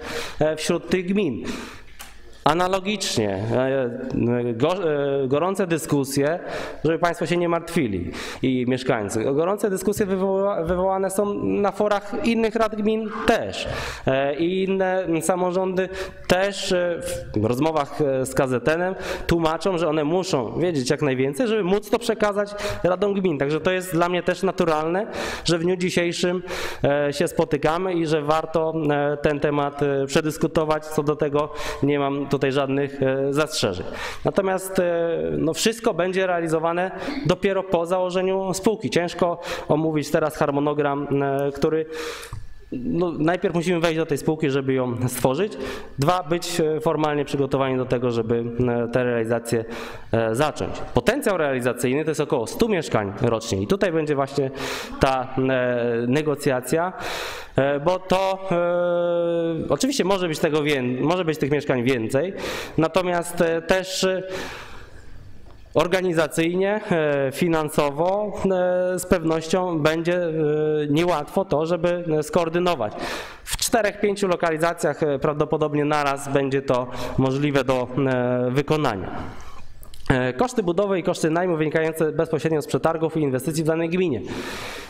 wśród tych gmin. Analogicznie, e, go, e, gorące dyskusje, żeby Państwo się nie martwili i mieszkańcy, gorące dyskusje wywoła, wywołane są na forach innych rad gmin też E, i inne samorządy też e, w rozmowach e, z KZN-em tłumaczą, że one muszą wiedzieć jak najwięcej, żeby móc to przekazać radom gmin. Także to jest dla mnie też naturalne, że w dniu dzisiejszym e, się spotykamy i że warto e, ten temat e, przedyskutować. Co do tego nie mam tutaj żadnych e, zastrzeżeń. Natomiast e, no, wszystko będzie realizowane dopiero po założeniu spółki. Ciężko omówić teraz harmonogram, e, który no, najpierw musimy wejść do tej spółki, żeby ją stworzyć. Dwa, być formalnie przygotowani do tego, żeby te realizacje e, zacząć. Potencjał realizacyjny to jest około 100 mieszkań rocznie i tutaj będzie właśnie ta negocjacja, bo to e, oczywiście może być tego może być tych mieszkań więcej, natomiast e, też e, Organizacyjnie, e, finansowo e, z pewnością będzie e, niełatwo to, żeby e, skoordynować. W czterech, pięciu lokalizacjach e, prawdopodobnie naraz będzie to możliwe do e, wykonania. E, Koszty budowy i koszty najmu wynikające bezpośrednio z przetargów i inwestycji w danej gminie.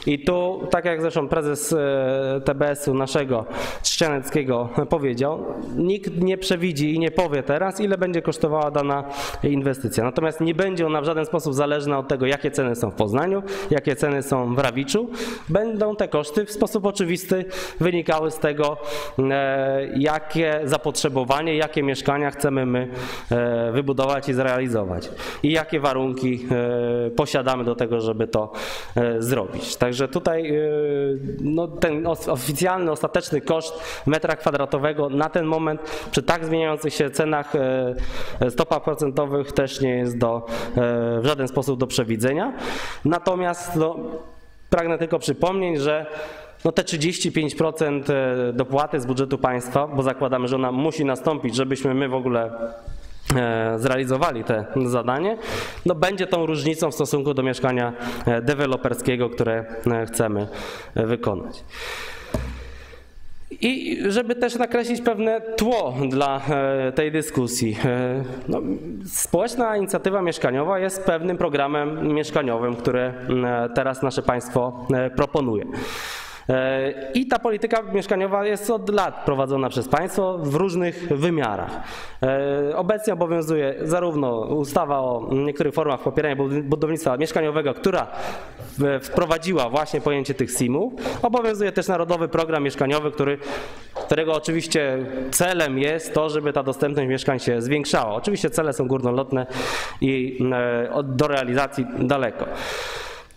I tu, tak jak zresztą prezes e, TBS-u naszego Trzcianeckiego powiedział, nikt nie przewidzi i nie powie teraz, ile będzie kosztowała dana inwestycja. Natomiast nie będzie ona w żaden sposób zależna od tego, jakie ceny są w Poznaniu, jakie ceny są w Rawiczu. Będą te koszty w sposób oczywisty wynikały z tego, e, jakie zapotrzebowanie, jakie mieszkania chcemy my wybudować i zrealizować. I jakie warunki e, posiadamy do tego, żeby to e, zrobić. Także tutaj e, no, ten oficjalny, ostateczny koszt metra kwadratowego na ten moment przy tak zmieniających się cenach stopach procentowych też nie jest do, w żaden sposób do przewidzenia. Natomiast no, pragnę tylko przypomnieć, że no te 35% e, dopłaty z budżetu państwa, bo zakładamy, że ona musi nastąpić, żebyśmy my w ogóle zrealizowali te zadanie, no będzie tą różnicą w stosunku do mieszkania e, deweloperskiego, które e, chcemy e, wykonać. I żeby też nakreślić pewne tło dla e, tej dyskusji. E, No, społeczna inicjatywa mieszkaniowa jest pewnym programem mieszkaniowym, który teraz nasze państwo e, proponuje. E, I ta polityka mieszkaniowa jest od lat prowadzona przez państwo w różnych wymiarach. E, Obecnie obowiązuje zarówno ustawa o niektórych formach popierania bud- budownictwa mieszkaniowego, która wprowadziła właśnie pojęcie tych SIM-ów. Obowiązuje też Narodowy Program Mieszkaniowy, który, którego oczywiście celem jest to, żeby ta dostępność mieszkań się zwiększała. Oczywiście cele są górnolotne i e, do realizacji daleko.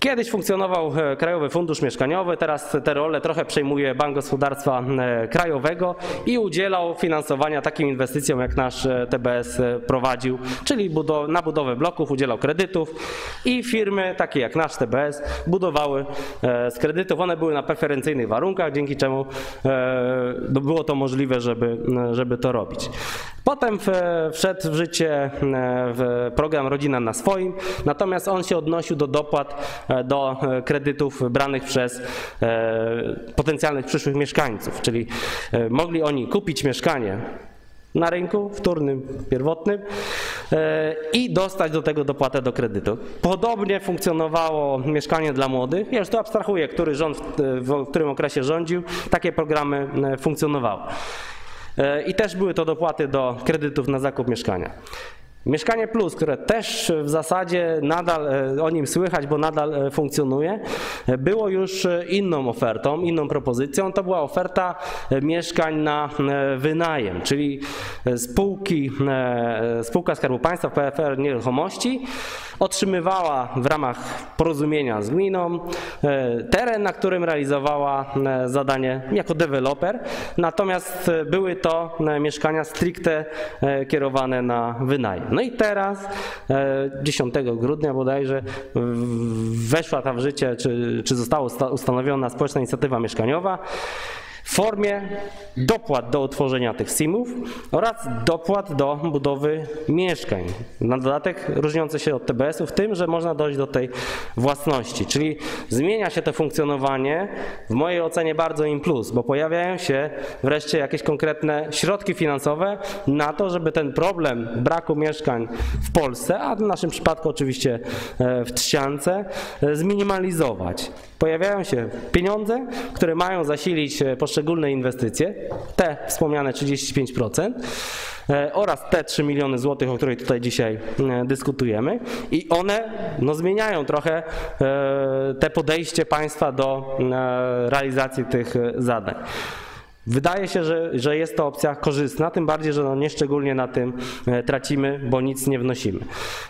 Kiedyś funkcjonował e, Krajowy Fundusz Mieszkaniowy, teraz tę rolę trochę przejmuje Bank Gospodarstwa e, Krajowego i udzielał finansowania takim inwestycjom, jak nasz e, TBS prowadził, czyli na budowę bloków udzielał kredytów i firmy takie jak nasz TBS budowały z kredytów. One były na preferencyjnych warunkach, dzięki czemu było to możliwe, żeby, żeby to robić. Potem wszedł w życie program Rodzina na swoim, natomiast on się odnosił do dopłat do e, kredytów branych przez e, potencjalnych przyszłych mieszkańców, czyli e, mogli oni kupić mieszkanie na rynku wtórnym, pierwotnym e, i dostać do tego dopłatę do kredytu. Podobnie funkcjonowało mieszkanie dla młodych. Ja już tu abstrahuję, który rząd w, którym okresie rządził. Takie programy e, funkcjonowały. E, I też były to dopłaty do kredytów na zakup mieszkania. Mieszkanie Plus, które też w zasadzie nadal e, o nim słychać, bo nadal e, funkcjonuje, e, było już inną ofertą, inną propozycją. To była oferta mieszkań na wynajem, czyli spółki, spółka Skarbu Państwa, PFR Nieruchomości otrzymywała w ramach porozumienia z gminą e, teren, na którym realizowała e, zadanie jako deweloper, natomiast e, były to mieszkania stricte kierowane na wynajem. No i teraz, e, 10 grudnia bodajże, weszła ta w życie, czy, czy została usta- ustanowiona społeczna inicjatywa mieszkaniowa w formie dopłat do utworzenia tych SIM-ów oraz dopłat do budowy mieszkań. Na dodatek różniące się od TBS-u w tym, że można dojść do tej własności, czyli zmienia się to funkcjonowanie w mojej ocenie bardzo im plus, bo pojawiają się wreszcie jakieś konkretne środki finansowe na to, żeby ten problem braku mieszkań w Polsce, a w naszym przypadku oczywiście e, w Trzciance, e, zminimalizować. Pojawiają się pieniądze, które mają zasilić e, poszczególne inwestycje, te wspomniane 35% e, oraz te 3 miliony złotych, o których tutaj dzisiaj e, dyskutujemy i one no, zmieniają trochę e, te podejście państwa do realizacji tych zadań. Wydaje się, że, że jest to opcja korzystna, tym bardziej, że no nie szczególnie na tym e, tracimy, bo nic nie wnosimy.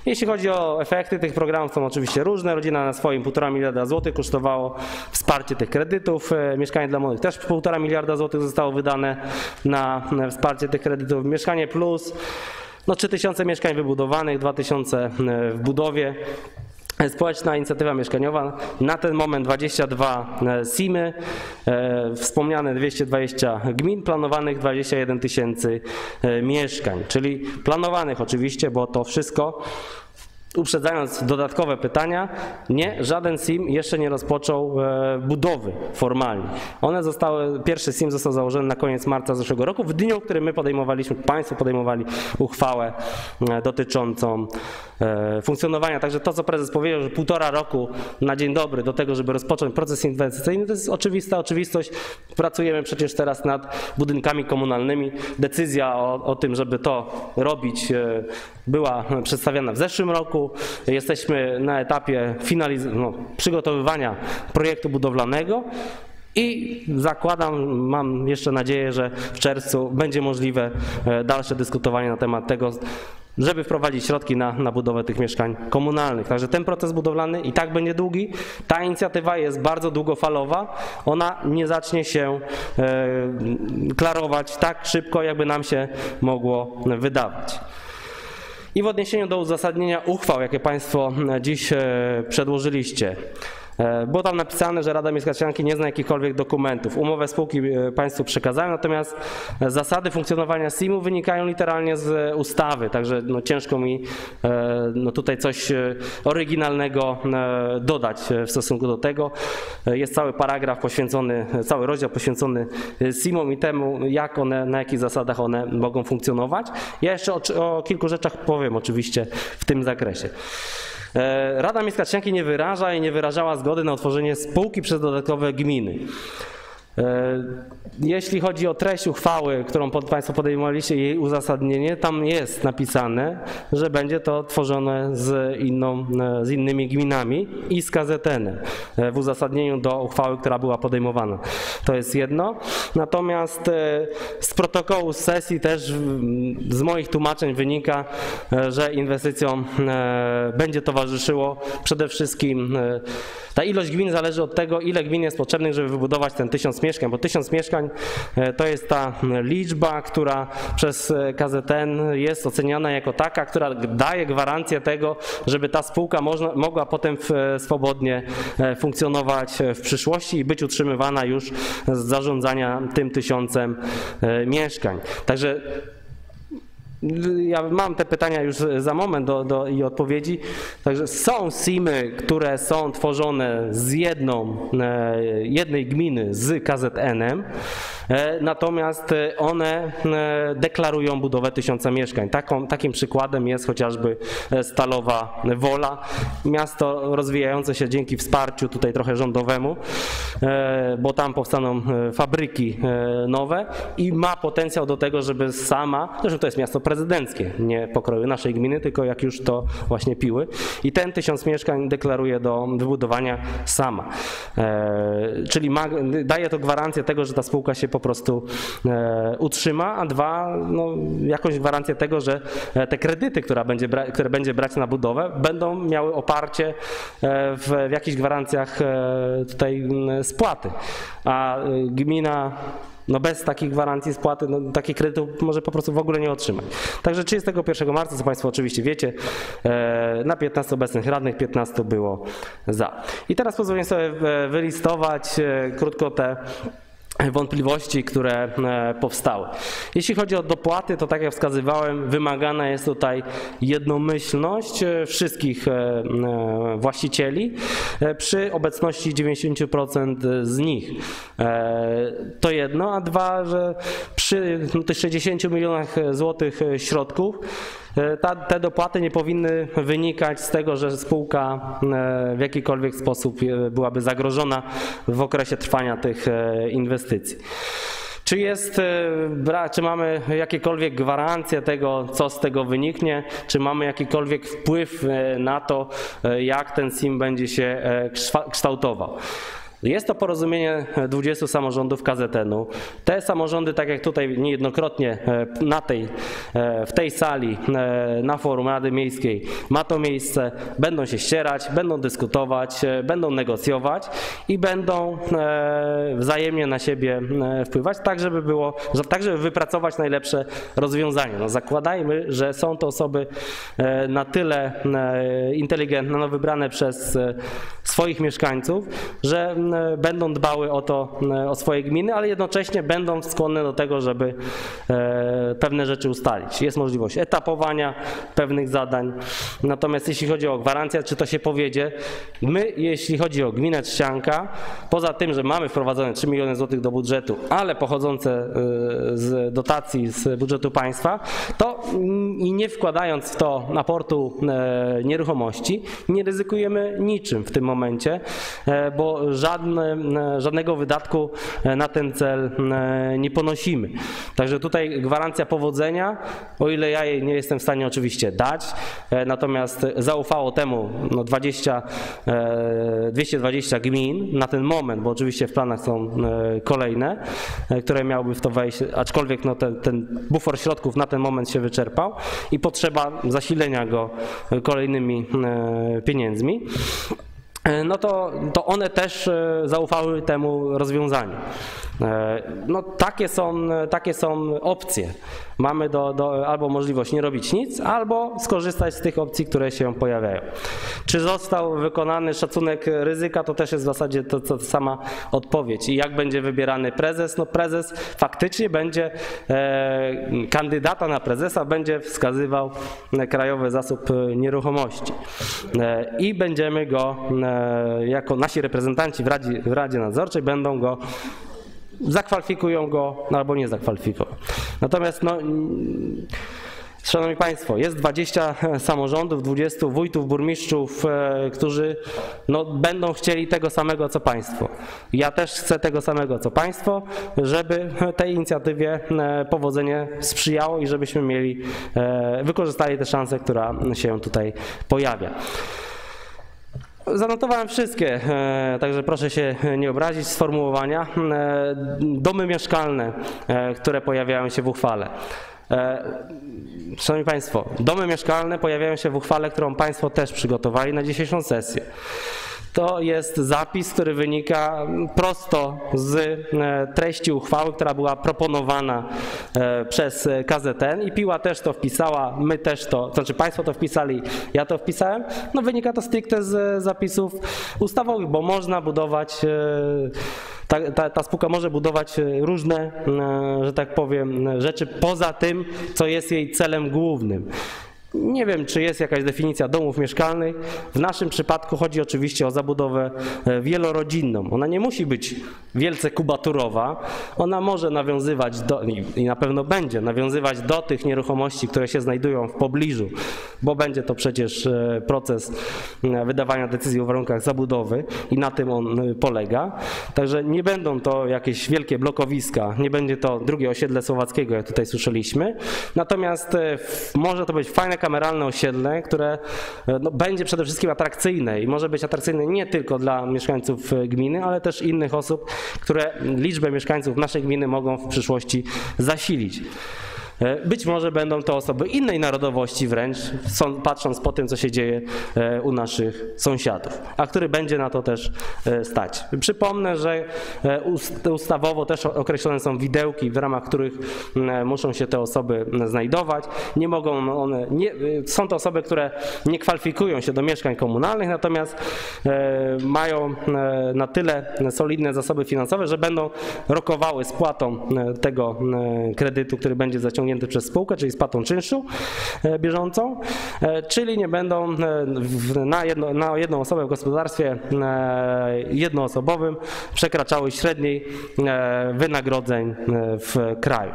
Jeśli chodzi o efekty tych programów, są oczywiście różne. Rodzina na swoim 1,5 miliarda złotych kosztowało wsparcie tych kredytów. E, Mieszkanie dla młodych też 1,5 miliarda złotych zostało wydane na wsparcie tych kredytów. Mieszkanie Plus, no 3000 mieszkań wybudowanych, 2000 w budowie. Społeczna inicjatywa mieszkaniowa, na ten moment 22 SIM-y, e, wspomniane 220 gmin, planowanych 21 tysięcy e, mieszkań, czyli planowanych oczywiście, bo to wszystko Uprzedzając dodatkowe pytania, nie, żaden SIM jeszcze nie rozpoczął e, budowy formalnie. One zostały, pierwszy SIM został założony na koniec marca zeszłego roku, w dniu, w którym my podejmowaliśmy, Państwo podejmowali uchwałę e, dotyczącą e, funkcjonowania. Także to, co prezes powiedział, że półtora roku na dzień dobry do tego, żeby rozpocząć proces inwestycyjny, to jest oczywista oczywistość. Pracujemy przecież teraz nad budynkami komunalnymi. Decyzja o, o tym, żeby to robić, była przedstawiana w zeszłym roku. Jesteśmy na etapie finaliz- no, przygotowywania projektu budowlanego. I zakładam, mam jeszcze nadzieję, że w czerwcu będzie możliwe e, dalsze dyskutowanie na temat tego, żeby wprowadzić środki na, na budowę tych mieszkań komunalnych. Także ten proces budowlany i tak będzie długi. Ta inicjatywa jest bardzo długofalowa. Ona nie zacznie się e, klarować tak szybko, jakby nam się mogło wydawać. I w odniesieniu do uzasadnienia uchwał, jakie Państwo dziś e, przedłożyliście. E, Było tam napisane, że Rada Miejska Trzcianki nie zna jakichkolwiek dokumentów. Umowę spółki e, Państwu przekazałem, natomiast zasady funkcjonowania SIM-u wynikają literalnie z ustawy, także no ciężko mi e, no tutaj coś oryginalnego dodać w stosunku do tego. Jest cały paragraf poświęcony, cały rozdział poświęcony SIM-om i temu, jak one, na jakich zasadach one mogą funkcjonować. Ja jeszcze o, o kilku rzeczach powiem oczywiście w tym zakresie. E, Rada Miejska Trzcianki nie wyraża i nie wyrażała zgody na utworzenie spółki przez dodatkowe gminy. E, Jeśli chodzi o treść uchwały, którą Państwo podejmowaliście, jej uzasadnienie, tam jest napisane, że będzie to tworzone z, inną, e, z innymi gminami i z KZN w uzasadnieniu do uchwały, która była podejmowana. To jest jedno. Natomiast e, z protokołu z sesji też z moich tłumaczeń wynika, e, że inwestycjom e, będzie towarzyszyło przede wszystkim e, ta ilość gmin zależy od tego, ile gmin jest potrzebnych, żeby wybudować ten tysiąc mieszkań, bo tysiąc mieszkań e, to jest ta liczba, która przez e, KZN jest oceniana jako taka, która daje gwarancję tego, żeby ta spółka można, mogła potem e, swobodnie funkcjonować w przyszłości i być utrzymywana już z zarządzania tym tysiącem mieszkań. Także ja mam te pytania już za moment do, do, i odpowiedzi. Także są SIM-y, które są tworzone z jedną, e, jednej gminy z KZN-em, e, natomiast one e, deklarują budowę tysiąca mieszkań. Taką, takim przykładem jest chociażby Stalowa Wola, miasto rozwijające się dzięki wsparciu tutaj trochę rządowemu, bo tam powstaną fabryki nowe i ma potencjał do tego, żeby sama, zresztą to jest miasto prezydenckie, nie pokroju naszej gminy, tylko jak już to właśnie piły. I ten tysiąc mieszkań deklaruje do wybudowania sama. E, czyli ma, daje to gwarancję tego, że ta spółka się po prostu e, utrzyma, a dwa, no, jakąś gwarancję tego, że e, te kredyty, która będzie które będzie brać na budowę, będą miały oparcie e, w, w jakichś gwarancjach e, tutaj spłaty. A gmina no bez takich gwarancji spłaty, no, takich kredytów może po prostu w ogóle nie otrzymać. Także 31 marca, co Państwo oczywiście wiecie, e, na 15 obecnych radnych 15 było za. I teraz pozwolę sobie e, wylistować e, krótko te wątpliwości, które e, powstały. Jeśli chodzi o dopłaty, to tak jak wskazywałem, wymagana jest tutaj jednomyślność e, wszystkich e, właścicieli przy obecności 90% z nich. To jedno, a dwa, że przy tych 60 milionach złotych środków Ta, te dopłaty nie powinny wynikać z tego, że spółka e, w jakikolwiek sposób e, byłaby zagrożona w okresie trwania tych e, inwestycji. Czy jest, e, czy mamy jakiekolwiek gwarancje tego, co z tego wyniknie? Czy mamy jakikolwiek wpływ e, na to, e, jak ten SIM będzie się e, kształtował? Jest to porozumienie 20 samorządów KZN-u. Te samorządy, tak jak tutaj niejednokrotnie e, na tej, e, w tej sali, e, na forum Rady Miejskiej ma to miejsce, będą się ścierać, będą dyskutować, będą negocjować i będą wzajemnie na siebie wpływać, tak żeby było, tak żeby wypracować najlepsze rozwiązanie. No, zakładajmy, że są to osoby na tyle inteligentne, no, wybrane przez swoich mieszkańców, że będą dbały o to, m, o swoje gminy, ale jednocześnie będą skłonne do tego, żeby e, pewne rzeczy ustalić. Jest możliwość etapowania pewnych zadań. Natomiast jeśli chodzi o gwarancję, czy to się powiedzie, my, jeśli chodzi o gminę Trzcianka, poza tym, że mamy wprowadzone 3 miliony złotych do budżetu, ale pochodzące e, z dotacji z budżetu państwa, to i nie wkładając w to aportu e, nieruchomości, nie ryzykujemy niczym w tym momencie e, bo żadne, e, żadnego wydatku e, na ten cel e, nie ponosimy. Także tutaj gwarancja powodzenia, o ile ja jej nie jestem w stanie oczywiście dać, e, natomiast zaufało temu no 20, e, 220 gmin na ten moment, bo oczywiście w planach są kolejne, które miałyby w to wejść, aczkolwiek no ten, ten bufor środków na ten moment się wyczerpał i potrzeba zasilenia go kolejnymi pieniędzmi no to, to one też e, zaufały temu rozwiązaniu. E, No takie są, takie są opcje. Mamy do, do, albo możliwość nie robić nic, albo skorzystać z tych opcji, które się pojawiają. Czy został wykonany szacunek ryzyka, to też jest w zasadzie to, to sama odpowiedź. I jak będzie wybierany prezes? No prezes faktycznie będzie, e, kandydata na prezesa będzie wskazywał Krajowy Zasób Nieruchomości. E, I będziemy go, e, jako nasi reprezentanci w Radzie, w Radzie Nadzorczej będą go zakwalifikują go albo nie zakwalifikują. Natomiast no, Szanowni Państwo, jest 20 samorządów, 20 wójtów, burmistrzów, e, którzy no, będą chcieli tego samego co Państwo. Ja też chcę tego samego co Państwo, żeby tej inicjatywie e, powodzenie sprzyjało i żebyśmy mieli, e, wykorzystali tę szansę, która się tutaj pojawia. Zanotowałem wszystkie, e, także proszę się nie obrazić sformułowania. E, Domy mieszkalne, e, które pojawiają się w uchwale. Szanowni Państwo, domy mieszkalne pojawiają się w uchwale, którą Państwo też przygotowali na dzisiejszą sesję. To jest zapis, który wynika prosto z e, treści uchwały, która była proponowana e, przez KZN i Piła też to wpisała, my też to, to znaczy Państwo to wpisali, ja to wpisałem. No wynika to stricte z zapisów ustawowych, bo można budować e, ta, ta, ta spółka może budować różne, e, że tak powiem, rzeczy poza tym, co jest jej celem głównym. Nie wiem, czy jest jakaś definicja domów mieszkalnych. W naszym przypadku chodzi oczywiście o zabudowę e, wielorodzinną. Ona nie musi być wielce kubaturowa. Ona może nawiązywać do, i- na pewno będzie nawiązywać do tych nieruchomości, które się znajdują w pobliżu, bo będzie to przecież e, proces wydawania decyzji o warunkach zabudowy i na tym on e, polega. Także nie będą to jakieś wielkie blokowiska, nie będzie to drugie osiedle Słowackiego, jak tutaj słyszeliśmy. Natomiast może to być fajne kameralne osiedle, które e, no, będzie przede wszystkim atrakcyjne i może być atrakcyjne nie tylko dla mieszkańców e, gminy, ale też innych osób, które liczbę mieszkańców naszej gminy mogą w przyszłości zasilić. E, Być może będą to osoby innej narodowości wręcz, patrząc po tym, co się dzieje e, u naszych sąsiadów, a który będzie na to też e, stać. Przypomnę, że ust- ustawowo też określone są widełki, w ramach których muszą się te osoby znajdować. Nie mogą one, nie, są to osoby, które nie kwalifikują się do mieszkań komunalnych, natomiast mają na tyle solidne zasoby finansowe, że będą rokowały spłatą tego kredytu, który będzie zaciągnięty przez spółkę, czyli spłatą czynszu e, bieżącą, e, czyli nie będą e, na, jedno, na jedną osobę w gospodarstwie jednoosobowym przekraczały średniej wynagrodzeń w kraju.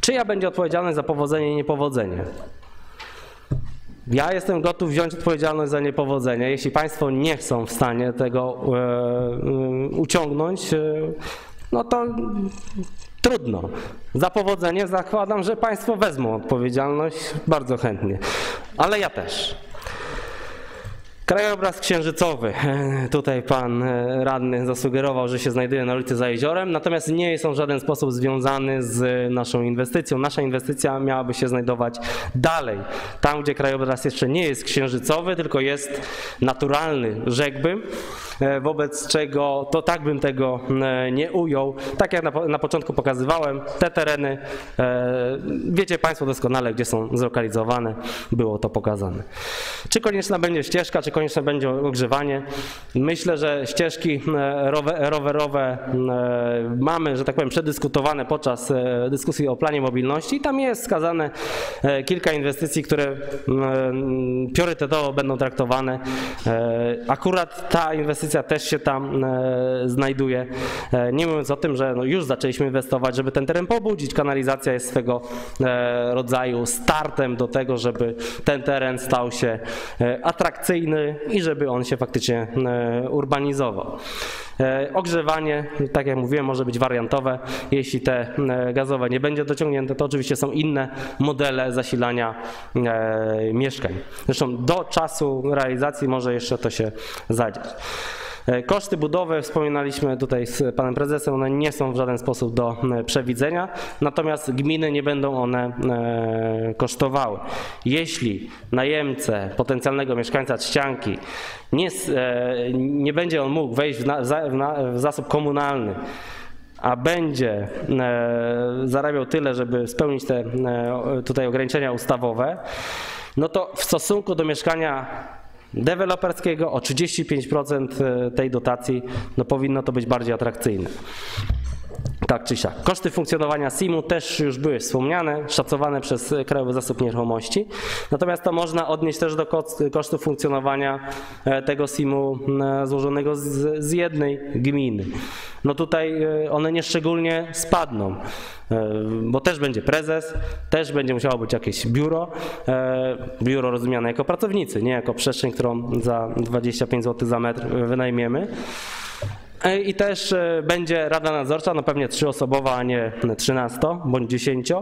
Czyja będzie odpowiedzialność za powodzenie i niepowodzenie? Ja jestem gotów wziąć odpowiedzialność za niepowodzenie. Jeśli Państwo nie są w stanie tego e, uciągnąć, e, no to trudno. Za powodzenie zakładam, że Państwo wezmą odpowiedzialność bardzo chętnie, ale ja też. Krajobraz księżycowy. <laughs> Tutaj pan e, radny zasugerował, że się znajduje na ulicy za jeziorem, natomiast nie jest on w żaden sposób związany z naszą inwestycją. Nasza inwestycja miałaby się znajdować dalej, tam gdzie krajobraz jeszcze nie jest księżycowy, tylko jest naturalny, rzekłbym, e, wobec czego to tak bym tego e, nie ujął. Tak jak na, na początku pokazywałem, te tereny, e, wiecie Państwo doskonale, gdzie są zlokalizowane, było to pokazane. Czy konieczna będzie ścieżka, czy konieczne będzie ogrzewanie? Myślę, że ścieżki e, rowe, rowerowe e, mamy, że tak powiem, przedyskutowane podczas e, dyskusji o planie mobilności i tam jest wskazane e, kilka inwestycji, które priorytetowo będą traktowane. Akurat ta inwestycja też się tam znajduje. Nie mówiąc o tym, że no już zaczęliśmy inwestować, żeby ten teren pobudzić. Kanalizacja jest swego rodzaju startem do tego, żeby ten teren stał się atrakcyjny i żeby on się faktycznie e, urbanizował. E, Ogrzewanie, tak jak mówiłem, może być wariantowe. Jeśli te e, gazowe nie będzie dociągnięte, to oczywiście są inne modele zasilania mieszkań. Zresztą do czasu realizacji może jeszcze to się zadziać. E, Koszty budowy, wspominaliśmy tutaj z panem prezesem, one nie są w żaden sposób do e, przewidzenia, natomiast gminy nie będą one e, kosztowały. Jeśli najemcę potencjalnego mieszkańca Trzcianki nie, nie będzie on mógł wejść w, na, w zasób komunalny, a będzie zarabiał tyle, żeby spełnić te tutaj ograniczenia ustawowe, no to w stosunku do mieszkania deweloperskiego o 35% tej dotacji no powinno to być bardziej atrakcyjne. Tak czy siak. Koszty funkcjonowania SIM-u też już były wspomniane, szacowane przez Krajowy Zasób Nieruchomości. Natomiast to można odnieść też do kosztów funkcjonowania e, tego SIM-u e, złożonego z, z jednej gminy. No tutaj e, one nieszczególnie spadną, bo też będzie prezes, też będzie musiało być jakieś biuro, biuro rozumiane jako pracownicy, nie jako przestrzeń, którą za 25 zł za metr wynajmiemy. E, I też e, będzie Rada Nadzorcza, no pewnie trzyosobowa, a nie 13 bądź 10.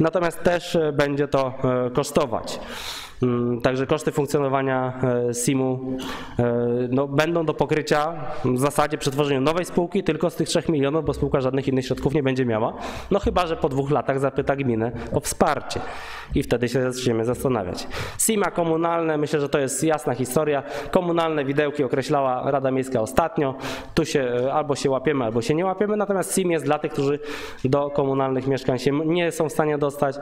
Natomiast też e, będzie to kosztować. Mm, Także koszty funkcjonowania e, SIM-u e, no, będą do pokrycia w zasadzie przy tworzeniu nowej spółki tylko z tych 3 milionów, bo spółka żadnych innych środków nie będzie miała. No chyba, że po dwóch latach zapyta gminę o wsparcie i wtedy się zaczniemy zastanawiać. SIMA komunalne, myślę, że to jest jasna historia. Komunalne widełki określała Rada Miejska ostatnio. Tu się e, albo się łapiemy, albo się nie łapiemy, natomiast SIM jest dla tych, którzy do komunalnych mieszkań się nie są w stanie dostać,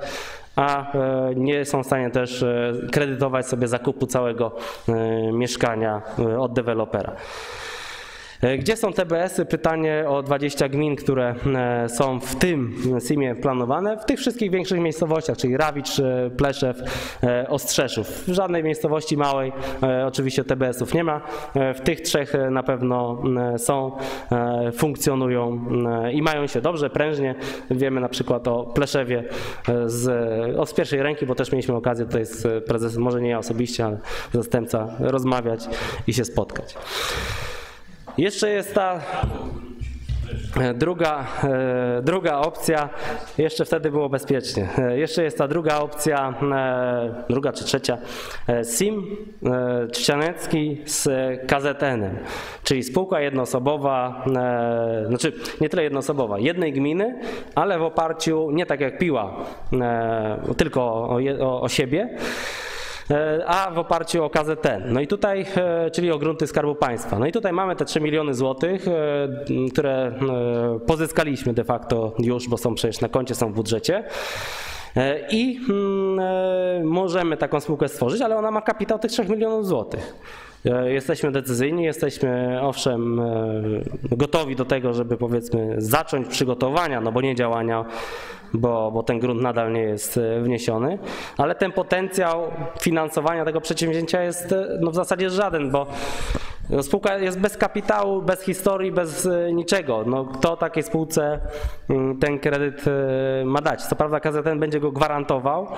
a nie są w stanie też kredytować sobie zakupu całego e, mieszkania e, od dewelopera. E, Gdzie są TBS-y? Pytanie o 20 gmin, które e, są w tym SIM-ie planowane. W tych wszystkich większych miejscowościach, czyli Rawicz, e, Pleszew, e, Ostrzeszów. W żadnej miejscowości małej e, oczywiście TBS-ów nie ma. E, W tych trzech e, na pewno e, są, e, funkcjonują e, i mają się dobrze, prężnie. Wiemy na przykład o Pleszewie e, z, z pierwszej ręki, bo też mieliśmy okazję tutaj z prezesem, może nie ja osobiście, ale zastępca rozmawiać i się spotkać. Jeszcze jest ta e, druga, e, druga opcja, jeszcze wtedy było bezpiecznie. E, Jeszcze jest ta druga opcja, druga czy trzecia, SIM Trzcianecki z KZN-em, czyli spółka jednoosobowa, znaczy nie tyle jednoosobowa, jednej gminy, ale w oparciu, nie tak jak Piła, tylko o, o, o siebie, a w oparciu o KZN. No i tutaj, e, czyli o grunty Skarbu Państwa. No i tutaj mamy te 3 miliony złotych, e, które e, pozyskaliśmy de facto już, bo są przecież na koncie, są w budżecie. E, I mm, e, możemy taką spółkę stworzyć, ale ona ma kapitał tych 3 milionów złotych. E, Jesteśmy decyzyjni, jesteśmy owszem e, gotowi do tego, żeby powiedzmy zacząć przygotowania, no bo nie działania, bo, bo ten grunt nadal nie jest e, wniesiony, ale ten potencjał finansowania tego przedsięwzięcia jest no w zasadzie żaden, bo no, Spółka jest bez kapitału, bez historii, bez niczego. No, kto takiej spółce mm, ten kredyt ma dać? Co prawda KZN będzie go gwarantował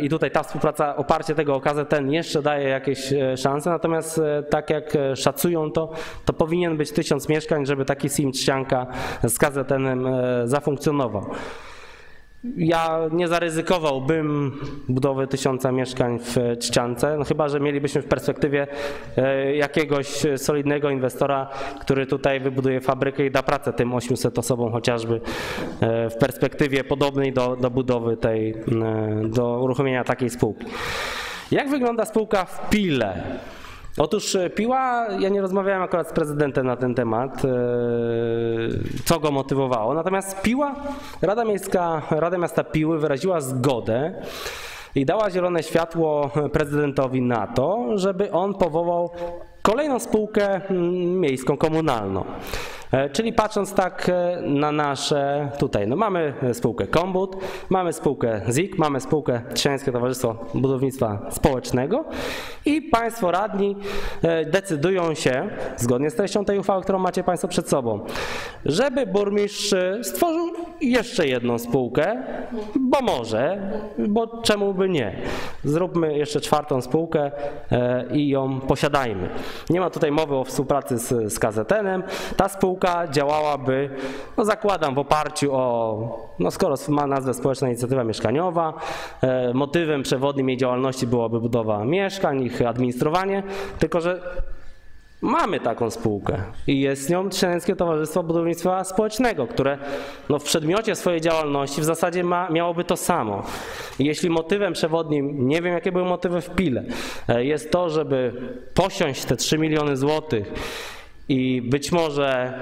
i tutaj ta współpraca, oparcie tego o KZN jeszcze daje jakieś e, szanse, natomiast e, tak jak e, szacują to, to powinien być tysiąc mieszkań, żeby taki SIM Trzcianka z KZN-em e, zafunkcjonował. Ja nie zaryzykowałbym budowy tysiąca mieszkań w Trzciance, no chyba, że mielibyśmy w perspektywie e, jakiegoś solidnego inwestora, który tutaj wybuduje fabrykę i da pracę tym 800 osobom chociażby e, w perspektywie podobnej do, do budowy tej, e, do uruchomienia takiej spółki. Jak wygląda spółka w Pile? Otóż e, Piła, ja nie rozmawiałem akurat z prezydentem na ten temat, e, co go motywowało. Natomiast Piła, Rada Miejska, Rada Miasta Piły wyraziła zgodę i dała zielone światło prezydentowi na to, żeby on powołał kolejną spółkę mm, miejską, komunalną. E, Czyli patrząc tak na nasze tutaj, no mamy spółkę Kombut, mamy spółkę ZIK, mamy spółkę Trzciańskie Towarzystwo Budownictwa Społecznego i Państwo radni e, decydują się, zgodnie z treścią tej uchwały, którą macie Państwo przed sobą, żeby burmistrz stworzył jeszcze jedną spółkę, bo może, bo czemu by nie. Zróbmy jeszcze czwartą spółkę e, i ją posiadajmy. Nie ma tutaj mowy o współpracy z, z KZN-em. Ta spółka działałaby, no zakładam, w oparciu o, no skoro ma nazwę Społeczna Inicjatywa Mieszkaniowa, e, motywem przewodnim jej działalności byłaby budowa mieszkań, ich administrowanie, tylko że Mamy taką spółkę i jest nią Trzciańskie Towarzystwo Budownictwa Społecznego, które no, w przedmiocie swojej działalności w zasadzie ma, miałoby to samo. Jeśli motywem przewodnim, nie wiem jakie były motywy w Pile, e, jest to, żeby posiąść te 3 miliony złotych i być może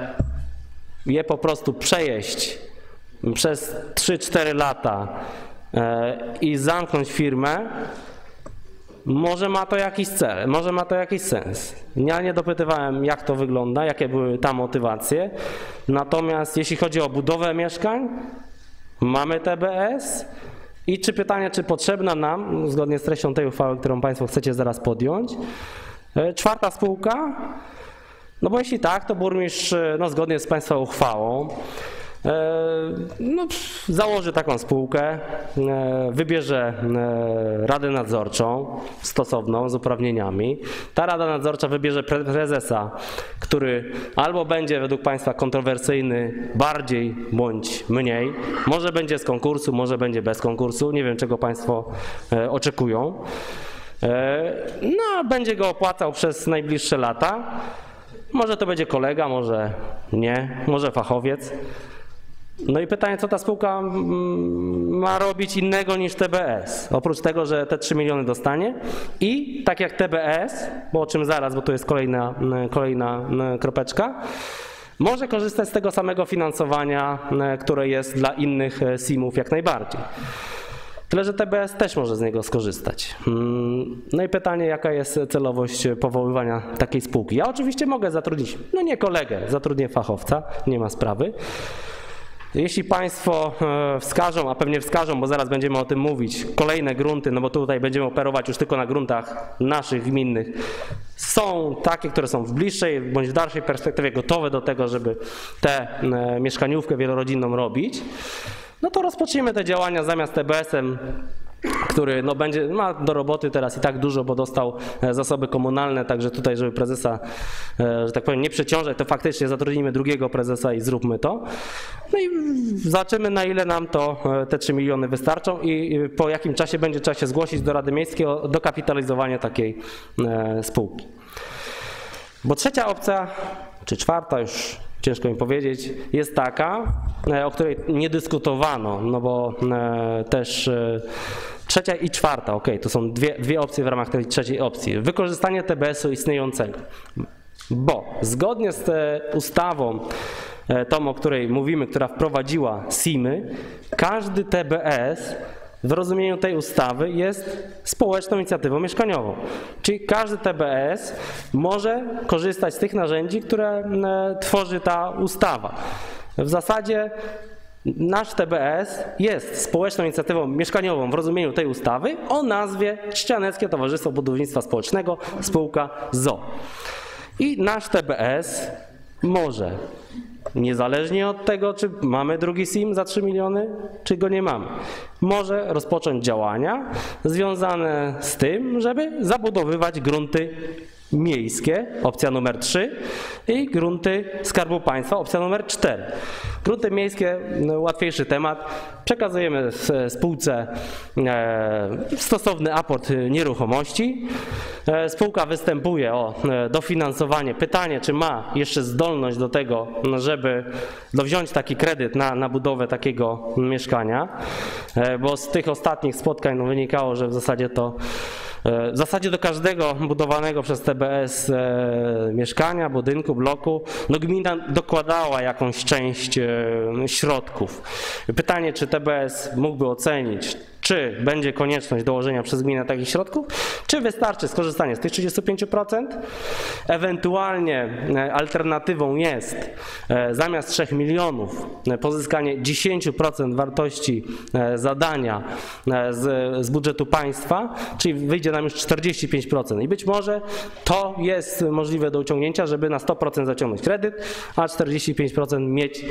je po prostu przejeść przez 3-4 lata e, i zamknąć firmę, może ma to jakiś cel, może ma to jakiś sens. Ja nie dopytywałem, jak to wygląda, jakie były tam motywacje. Natomiast jeśli chodzi o budowę mieszkań, mamy TBS. I czy pytanie, czy potrzebna nam, zgodnie z treścią tej uchwały, którą Państwo chcecie zaraz podjąć, e, czwarta spółka? No bo jeśli tak, to burmistrz, e, no zgodnie z Państwa uchwałą, no, założy taką spółkę, e, wybierze e, radę nadzorczą stosowną z uprawnieniami. Ta rada nadzorcza wybierze prezesa, który albo będzie według Państwa kontrowersyjny bardziej bądź mniej, może będzie z konkursu, może będzie bez konkursu, nie wiem czego Państwo oczekują. No, będzie go opłacał przez najbliższe lata. Może to będzie kolega, może nie, może fachowiec. No i pytanie, co ta spółka mm, ma robić innego niż TBS? Oprócz tego, że te 3 miliony dostanie i tak jak TBS, bo o czym zaraz, bo to jest kolejna, mm, kolejna mm, kropeczka, może korzystać z tego samego finansowania, które jest dla innych e, SIM-ów jak najbardziej. Tyle, że TBS też może z niego skorzystać. No i pytanie, jaka jest celowość powoływania takiej spółki? Ja oczywiście mogę zatrudnić, no nie kolegę, zatrudnię fachowca, nie ma sprawy. Jeśli Państwo e, wskażą, a pewnie wskażą, bo zaraz będziemy o tym mówić, kolejne grunty, no bo tutaj będziemy operować już tylko na gruntach naszych gminnych, są takie, które są w bliższej bądź w dalszej perspektywie gotowe do tego, żeby tę e, mieszkaniówkę wielorodzinną robić, no to rozpoczniemy te działania zamiast TBS-em który no, będzie, ma do roboty teraz i tak dużo, bo dostał e, zasoby komunalne, także tutaj, żeby prezesa, e, że tak powiem, nie przeciążać, to faktycznie zatrudnimy drugiego prezesa i zróbmy to. No i zobaczymy, na ile nam to e, te 3 miliony wystarczą i po jakim czasie będzie trzeba się zgłosić do Rady Miejskiej o dokapitalizowanie takiej spółki. Bo trzecia opcja, czy czwarta już ciężko mi powiedzieć, jest taka, o której nie dyskutowano, no bo też Trzecia i czwarta, ok, to są dwie, dwie opcje w ramach tej trzeciej opcji. Wykorzystanie TBS-u istniejącego. Bo zgodnie z ustawą, e, tą, o której mówimy, która wprowadziła SIM-y, każdy TBS w rozumieniu tej ustawy jest społeczną inicjatywą mieszkaniową. Czyli każdy TBS może korzystać z tych narzędzi, które tworzy ta ustawa. W zasadzie Nasz TBS jest społeczną inicjatywą mieszkaniową w rozumieniu tej ustawy o nazwie Ścianeckie Towarzystwo Budownictwa Społecznego spółka ZO. I nasz TBS może, niezależnie od tego, czy mamy drugi SIM za 3 miliony, czy go nie mamy, może rozpocząć działania związane z tym, żeby zabudowywać grunty miejskie, opcja numer 3 i grunty Skarbu Państwa, opcja numer 4. Grunty miejskie, no, łatwiejszy temat. Przekazujemy spółce e, stosowny aport nieruchomości. E, spółka występuje o e, dofinansowanie. Pytanie, czy ma jeszcze zdolność do tego, żeby wziąć taki kredyt na, na budowę takiego mieszkania, bo z tych ostatnich spotkań no, wynikało, że w zasadzie to w zasadzie do każdego budowanego przez TBS e, mieszkania, budynku, bloku, no gmina dokładała jakąś część e, środków. Pytanie, czy TBS mógłby ocenić, czy będzie konieczność dołożenia przez gminę takich środków, czy wystarczy skorzystanie z tych 35%. Ewentualnie e, alternatywą jest e, zamiast 3 milionów e, pozyskanie 10% wartości zadania z, z budżetu państwa, czyli wyjdzie nam już 45%. I być może to jest możliwe do uciągnięcia, żeby na 100% zaciągnąć kredyt, a 45% mieć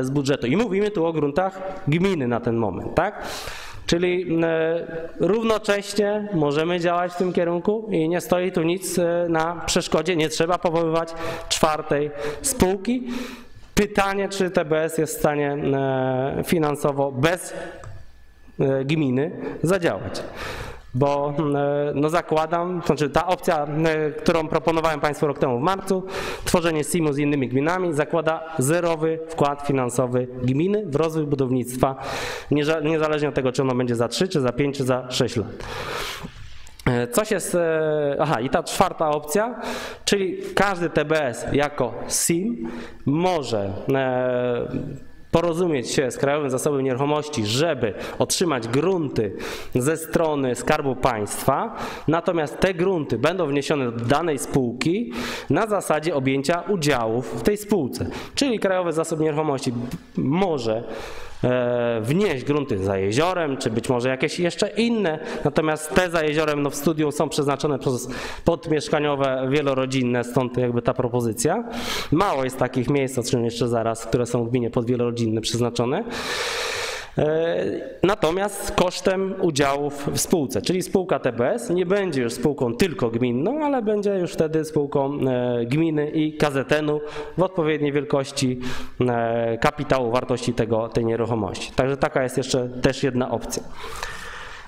z budżetu. I mówimy tu o gruntach gminy na ten moment, tak? Czyli e, równocześnie możemy działać w tym kierunku i nie stoi tu nic e, na przeszkodzie, nie trzeba powoływać czwartej spółki. Pytanie, czy TBS jest w stanie e, finansowo bez gminy zadziałać. Bo e, no zakładam, to znaczy ta opcja, e, którą proponowałem Państwu rok temu w marcu, tworzenie SIM-u z innymi gminami, zakłada zerowy wkład finansowy gminy w rozwój budownictwa, niezależnie od tego, czy ono będzie za 3, czy za 5, czy za 6 lat. E, Coś jest, aha i ta czwarta opcja, czyli każdy TBS jako SIM może porozumieć się z Krajowym Zasobem Nieruchomości, żeby otrzymać grunty ze strony Skarbu Państwa, natomiast te grunty będą wniesione do danej spółki na zasadzie objęcia udziałów w tej spółce. Czyli Krajowy Zasób Nieruchomości może wnieść grunty za jeziorem, czy być może jakieś jeszcze inne. Natomiast te za jeziorem no w studium są przeznaczone przez podmieszkaniowe, wielorodzinne, stąd jakby ta propozycja. Mało jest takich miejsc, o czym jeszcze zaraz, które są w gminie pod wielorodzinne przeznaczone. E, Natomiast kosztem udziałów w spółce, czyli spółka TBS nie będzie już spółką tylko gminną, ale będzie już wtedy spółką e, gminy i KZN-u w odpowiedniej wielkości e, kapitału, wartości tego, tej nieruchomości. Także taka jest jeszcze też jedna opcja.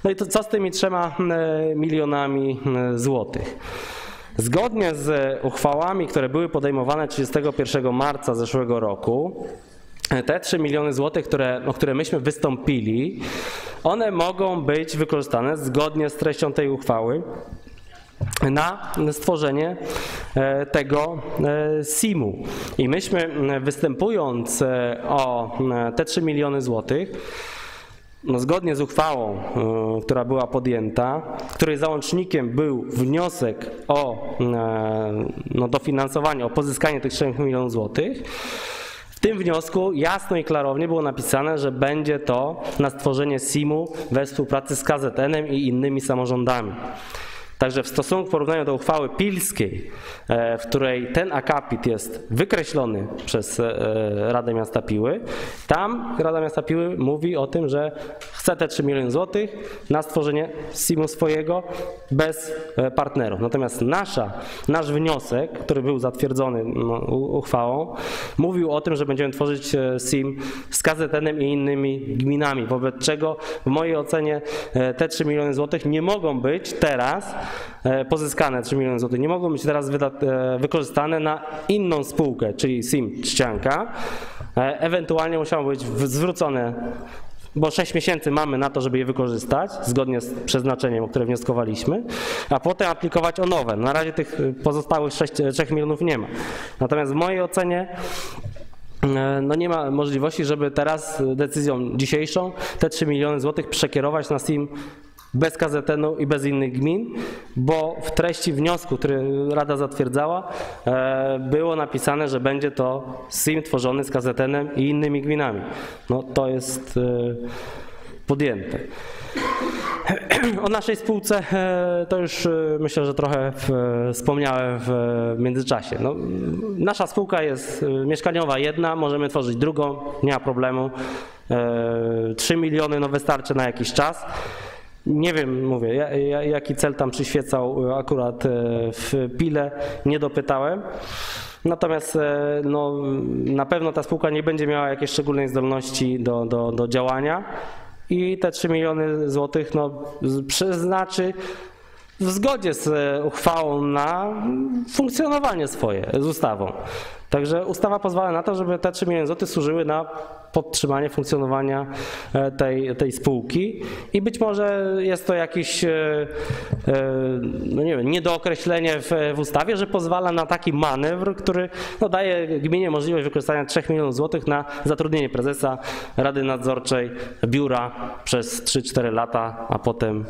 No i to co z tymi trzema milionami złotych? Zgodnie z uchwałami, które były podejmowane 31 marca zeszłego roku, te 3 miliony złotych, które, o które myśmy wystąpili, one mogą być wykorzystane zgodnie z treścią tej uchwały na stworzenie e, tego e, SIM-u. I myśmy m, występując e, o te 3 miliony złotych, no zgodnie z uchwałą, która była podjęta, której załącznikiem był wniosek o no, dofinansowanie, o pozyskanie tych 3 milionów złotych, tym wniosku jasno i klarownie było napisane, że będzie to na stworzenie SIM-u we współpracy z KZN-em i innymi samorządami. Także w stosunku porównaniu do uchwały pilskiej, e, w której ten akapit jest wykreślony przez e, Radę Miasta Piły, tam Rada Miasta Piły mówi o tym, że chce te 3 miliony złotych na stworzenie SIM-u swojego bez e, partnerów. Natomiast nasza, nasz wniosek, który był zatwierdzony uchwałą, mówił o tym, że będziemy tworzyć SIM z KZN-em i innymi gminami, wobec czego w mojej ocenie te 3 miliony złotych nie mogą być teraz pozyskane 3 miliony złotych, nie mogą być teraz e, wykorzystane na inną spółkę, czyli SIM Trzcianka. E, Ewentualnie musiało być zwrócone bo 6 miesięcy mamy na to, żeby je wykorzystać, zgodnie z przeznaczeniem, o które wnioskowaliśmy, a potem aplikować o nowe. Na razie tych pozostałych 6, 3 milionów nie ma. Natomiast w mojej ocenie e, no nie ma możliwości, żeby teraz decyzją dzisiejszą te 3 miliony złotych przekierować na SIM bez KZN-u i bez innych gmin, bo w treści wniosku, który Rada zatwierdzała, e, było napisane, że będzie to SIM tworzony z KZN-em i innymi gminami. No to jest e, podjęte. <clears throat> O naszej spółce e, to już myślę, że trochę wspomniałem w międzyczasie. No, nasza spółka jest mieszkaniowa jedna, możemy tworzyć drugą, nie ma problemu. E, 3 miliony no wystarczy na jakiś czas. Nie wiem, mówię, ja- ja- jaki cel tam przyświecał e, akurat e, w Pile, nie dopytałem. Natomiast e, no, na pewno ta spółka nie będzie miała jakiejś szczególnej zdolności do, do, do działania i te 3 miliony złotych no, przeznaczy w zgodzie z uchwałą na funkcjonowanie swoje, z ustawą. Także ustawa pozwala na to, żeby te 3 miliony złotych służyły na podtrzymanie funkcjonowania e, tej, tej spółki. I być może jest to jakiś, e, e, no nie wiem, niedookreślenie w, w ustawie, że pozwala na taki manewr, który no, daje gminie możliwość wykorzystania 3 milionów złotych na zatrudnienie prezesa Rady Nadzorczej biura przez 3-4 lata, a potem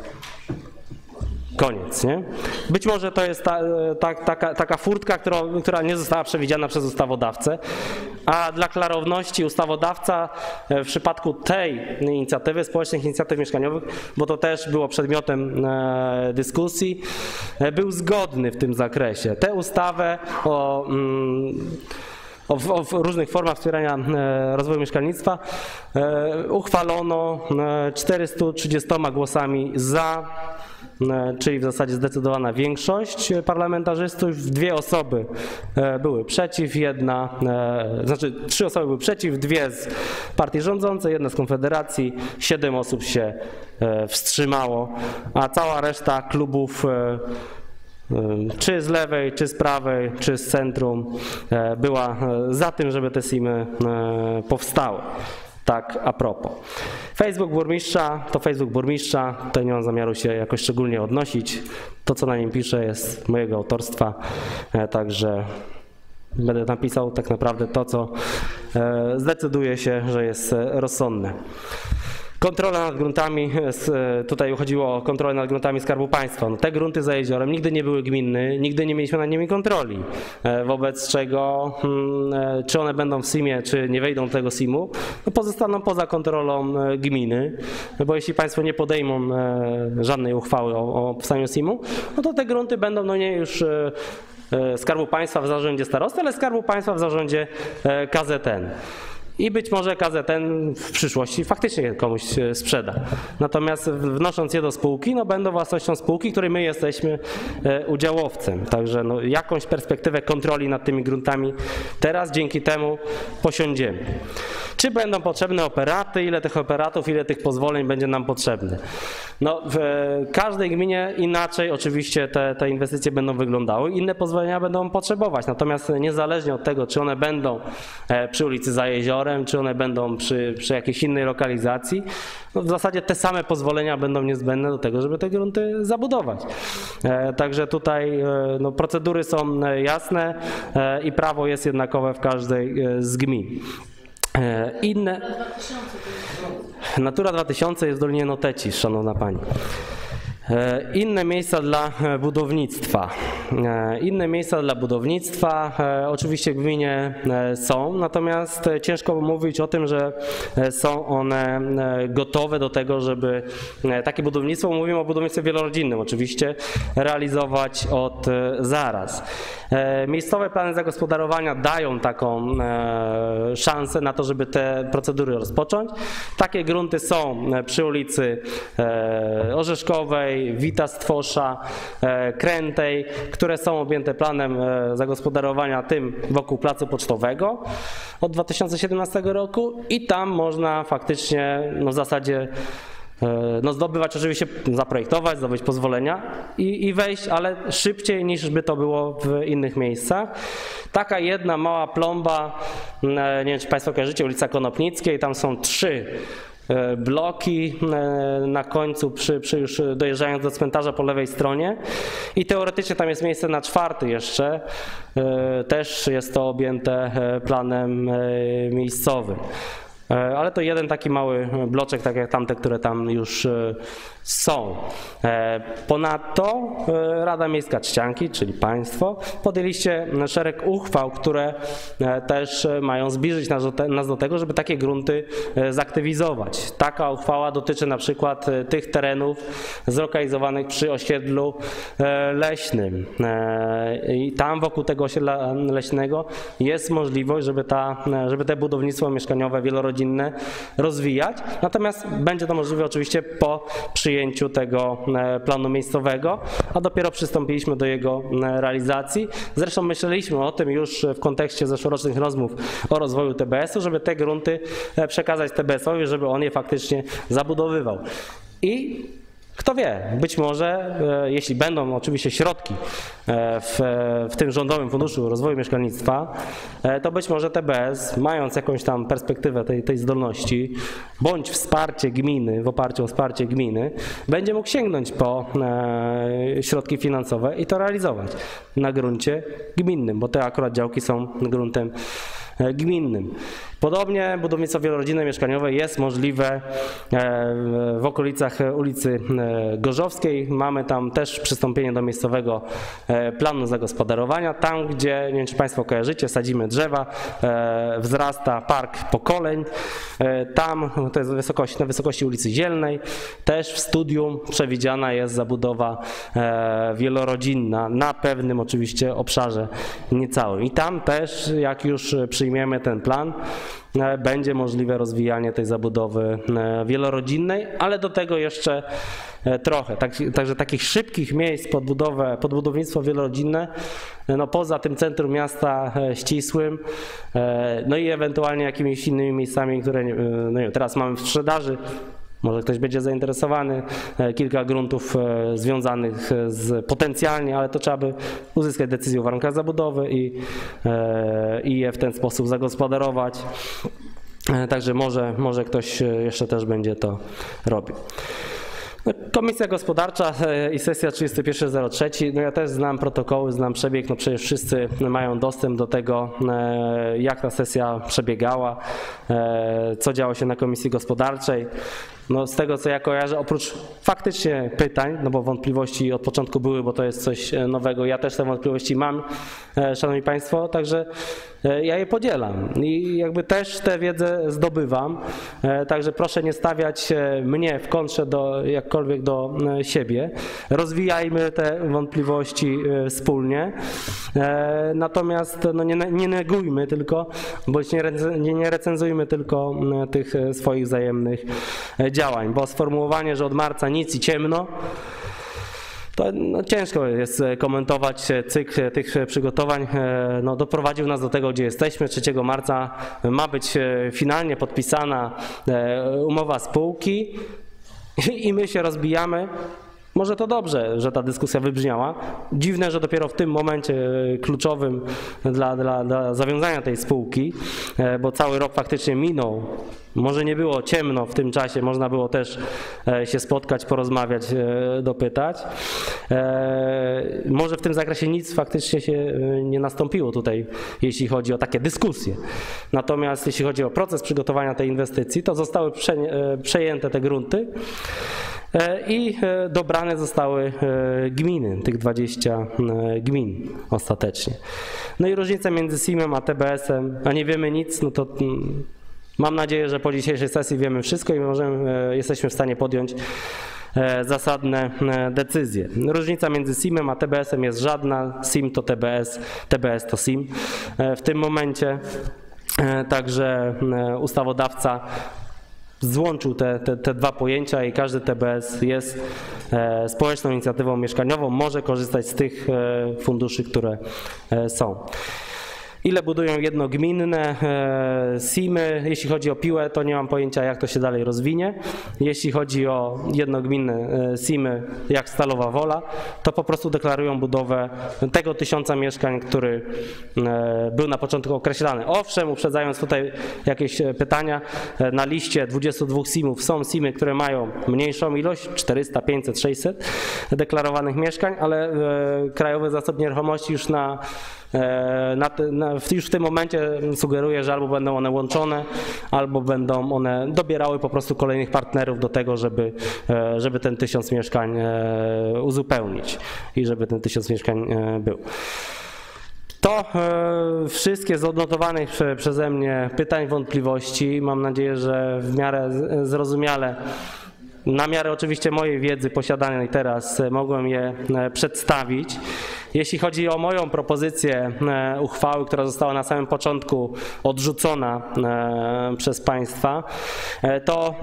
koniec. Nie? Być może to jest ta, ta, taka, taka furtka, którą, która nie została przewidziana przez ustawodawcę, a dla klarowności ustawodawca e, w przypadku tej inicjatywy, społecznych inicjatyw mieszkaniowych, bo to też było przedmiotem e, dyskusji, e, był zgodny w tym zakresie. Tę ustawę o mm, o, o, różnych formach wspierania e, rozwoju mieszkalnictwa e, uchwalono e, 430 głosami za, e, czyli w zasadzie zdecydowana większość parlamentarzystów. Dwie osoby e, były przeciw, jedna, e, znaczy trzy osoby były przeciw, dwie z partii rządzącej, jedna z Konfederacji, siedem osób się e, wstrzymało, a cała reszta klubów e, czy z lewej, czy z prawej, czy z centrum e, była e, za tym, żeby te SIM-y e, powstały. Tak a propos. Facebook burmistrza to Facebook burmistrza, tutaj nie mam zamiaru się jakoś szczególnie odnosić. To, co na nim piszę, jest mojego autorstwa, także będę napisał tak naprawdę to, co zdecyduje się, że jest rozsądne. Kontrola nad gruntami, tutaj chodziło o kontrolę nad gruntami Skarbu Państwa. No, te grunty za jeziorem nigdy nie były gminne, nigdy nie mieliśmy nad nimi kontroli, wobec czego hmm, czy one będą w SIM-ie, czy nie wejdą do tego SIM-u, no, pozostaną poza kontrolą gminy, bo jeśli Państwo nie podejmą żadnej uchwały o, o powstaniu SIM-u, no to te grunty będą no nie już Skarbu Państwa w zarządzie starosty, ale Skarbu Państwa w zarządzie KZN i być może KZN w przyszłości faktycznie komuś sprzeda. Natomiast wnosząc je do spółki, no będą własnością spółki, której my jesteśmy udziałowcem. Także no, jakąś perspektywę kontroli nad tymi gruntami teraz dzięki temu posiądziemy. Czy będą potrzebne operaty, ile tych operatów, ile tych pozwoleń będzie nam potrzebne? No, w każdej gminie inaczej oczywiście te, te inwestycje będą wyglądały, inne pozwolenia będą potrzebować. Natomiast niezależnie od tego, czy one będą przy ulicy za jeziorem, czy one będą przy, przy jakiejś innej lokalizacji, no w zasadzie te same pozwolenia będą niezbędne do tego, żeby te grunty zabudować. Także tutaj no, procedury są jasne i prawo jest jednakowe w każdej z gmin. Inne. Natura 2000 jest w Dolinie Noteci, szanowna pani. Inne miejsca dla budownictwa. Inne miejsca dla budownictwa oczywiście w gminie są, natomiast ciężko mówić o tym, że są one gotowe do tego, żeby takie budownictwo, mówimy o budownictwie wielorodzinnym oczywiście, realizować od zaraz. Miejscowe plany zagospodarowania dają taką szansę na to, żeby te procedury rozpocząć. Takie grunty są przy ulicy Orzeszkowej, Wita Stwosza, Krętej, które są objęte planem zagospodarowania tym wokół Placu Pocztowego od 2017 roku i tam można faktycznie no w zasadzie no zdobywać oczywiście, zaprojektować, zdobyć pozwolenia i, i wejść, ale szybciej niż by to było w innych miejscach. Taka jedna mała plomba, nie wiem czy Państwo kojarzycie, ulica Konopnickiej, tam są trzy bloki na końcu, przy, przy już dojeżdżając do cmentarza po lewej stronie i teoretycznie tam jest miejsce na czwarty jeszcze, też jest to objęte planem miejscowym. Ale to jeden taki mały bloczek, tak jak tamte, które tam już są. Ponadto Rada Miejska Trzcianki, czyli Państwo, podjęliście szereg uchwał, które też mają zbliżyć nas do tego, żeby takie grunty zaktywizować. Taka uchwała dotyczy na przykład tych terenów zlokalizowanych przy osiedlu leśnym. I tam wokół tego osiedla leśnego jest możliwość, żeby, ta, żeby te budownictwo mieszkaniowe wielorodzinne rozwijać. Natomiast będzie to możliwe oczywiście po przyjęciu przyjęciu tego planu miejscowego, a dopiero przystąpiliśmy do jego realizacji. Zresztą myśleliśmy o tym już w kontekście zeszłorocznych rozmów o rozwoju TBS-u, żeby te grunty przekazać TBS-owi, żeby on je faktycznie zabudowywał. I Kto wie, być może, e, jeśli będą oczywiście środki e, w, w tym rządowym Funduszu Rozwoju Mieszkalnictwa, e, to być może TBS, mając jakąś tam perspektywę tej, tej zdolności, bądź wsparcie gminy, w oparciu o wsparcie gminy, będzie mógł sięgnąć po środki finansowe i to realizować na gruncie gminnym, bo te akurat działki są gruntem gminnym. Podobnie budownictwo wielorodzinne mieszkaniowe jest możliwe e, w okolicach ulicy e, Gorzowskiej. Mamy tam też przystąpienie do miejscowego e, planu zagospodarowania. Tam, gdzie, nie wiem czy Państwo kojarzycie, sadzimy drzewa, wzrasta park pokoleń. Tam, to jest wysokości, na wysokości ulicy Zielnej, też w studium przewidziana jest zabudowa wielorodzinna na pewnym oczywiście obszarze niecałym. I tam też, jak już przyjmiemy ten plan, będzie możliwe rozwijanie tej zabudowy e, wielorodzinnej, ale do tego jeszcze e, trochę. Tak, także takich szybkich miejsc pod, budowę, pod budownictwo wielorodzinne, no poza tym centrum miasta ścisłym, no i ewentualnie jakimiś innymi miejscami, które no nie, teraz mamy w sprzedaży, może ktoś będzie zainteresowany, e, kilka gruntów e, związanych z potencjalnie, ale to trzeba by uzyskać decyzję o warunkach zabudowy i, e, i je w ten sposób zagospodarować. Także może, może ktoś jeszcze też będzie to robił. No, Komisja Gospodarcza i sesja 31.03. No ja też znam protokoły, znam przebieg, no przecież wszyscy mają dostęp do tego, jak ta sesja przebiegała, co działo się na Komisji Gospodarczej. No z tego co ja kojarzę, oprócz faktycznie pytań, no bo wątpliwości od początku były, bo to jest coś e, nowego, ja też te wątpliwości mam, e, szanowni państwo, także e, ja je podzielam i jakby też tę wiedzę zdobywam, także proszę nie stawiać mnie w kontrze do, jakkolwiek do siebie. Rozwijajmy te wątpliwości wspólnie, natomiast no nie, nie negujmy tylko, bądź nie, recenzujmy tylko tych swoich wzajemnych działań, bo sformułowanie, że od marca nic i ciemno, to no, ciężko jest komentować cykl tych przygotowań. E, no, doprowadził nas do tego, gdzie jesteśmy. 3 marca ma być e, finalnie podpisana e, umowa spółki i my się rozbijamy. Może to dobrze, że ta dyskusja wybrzmiała. Dziwne, że dopiero w tym momencie kluczowym dla, dla, dla zawiązania tej spółki, bo cały rok faktycznie minął może nie było ciemno w tym czasie, można było też e, się spotkać, porozmawiać, e, dopytać. E, może w tym zakresie nic faktycznie się nie nastąpiło tutaj, jeśli chodzi o takie dyskusje. Natomiast jeśli chodzi o proces przygotowania tej inwestycji, to zostały przejęte te grunty i dobrane zostały gminy, tych 20 gmin ostatecznie. No i różnica między SIM-em a TBS-em, a nie wiemy nic, no to mm, Mam nadzieję, że po dzisiejszej sesji wiemy wszystko i możemy, e, jesteśmy w stanie podjąć e, zasadne e, decyzje. Różnica między SIM-em a TBS-em jest żadna. SIM to TBS, TBS to SIM w tym momencie. Także ustawodawca złączył te, te, te, dwa pojęcia i każdy TBS jest społeczną inicjatywą mieszkaniową, może korzystać z tych funduszy, które są ile budują jednogminne e, SIM-y. Jeśli chodzi o piłę, to nie mam pojęcia, jak to się dalej rozwinie. Jeśli chodzi o jednogminne e, SIM-y, jak Stalowa Wola, to po prostu deklarują budowę tego tysiąca mieszkań, który e, był na początku określany. Owszem, uprzedzając tutaj jakieś pytania, na liście 22 SIM-ów są SIM-y, które mają mniejszą ilość, 400, 500, 600 deklarowanych mieszkań, ale Krajowy Zasób Nieruchomości już na E, na, na, już w tym momencie sugeruję, że albo będą one łączone, albo będą one dobierały po prostu kolejnych partnerów do tego, żeby, e, żeby ten tysiąc mieszkań e, uzupełnić i żeby ten tysiąc mieszkań był. To wszystkie z odnotowanych prze, przeze mnie pytań, wątpliwości. Mam nadzieję, że w miarę zrozumiale na miarę oczywiście mojej wiedzy posiadanej teraz mogłem je przedstawić. Jeśli chodzi o moją propozycję e, uchwały, która została na samym początku odrzucona e, przez Państwa, e, to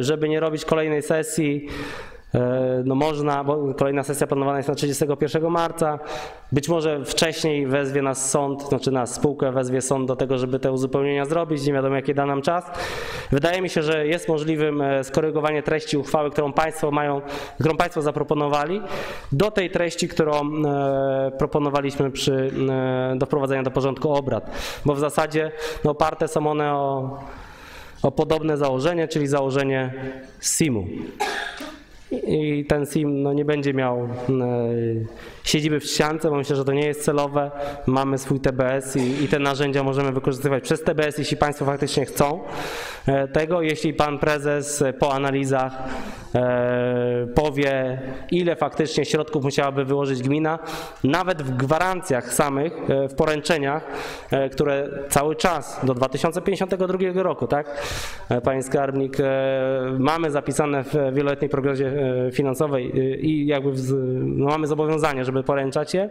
żeby nie robić kolejnej sesji, E, No można, bo kolejna sesja planowana jest na 31 marca. Być może wcześniej wezwie nas sąd, znaczy nas, spółkę wezwie sąd do tego, żeby te uzupełnienia zrobić. Nie wiadomo, jaki da nam czas. Wydaje mi się, że jest możliwym e, skorygowanie treści uchwały, którą Państwo mają, którą Państwo zaproponowali, do tej treści, którą e, proponowaliśmy przy e, doprowadzeniu do porządku obrad. Bo w zasadzie no, oparte są one o, o podobne założenie, czyli założenie SIM-u. I ten SIM no, nie będzie miał e, siedziby w ściance, bo myślę, że to nie jest celowe. Mamy swój TBS i, i te narzędzia możemy wykorzystywać przez TBS, jeśli Państwo faktycznie chcą e, tego. Jeśli Pan Prezes e, po analizach e, powie, ile faktycznie środków musiałaby wyłożyć gmina, nawet w gwarancjach samych, w poręczeniach, które cały czas do 2052 roku, tak, Panie Skarbnik, mamy zapisane w wieloletniej prognozie finansowej i jakby wz, no mamy zobowiązanie, żeby poręczać je.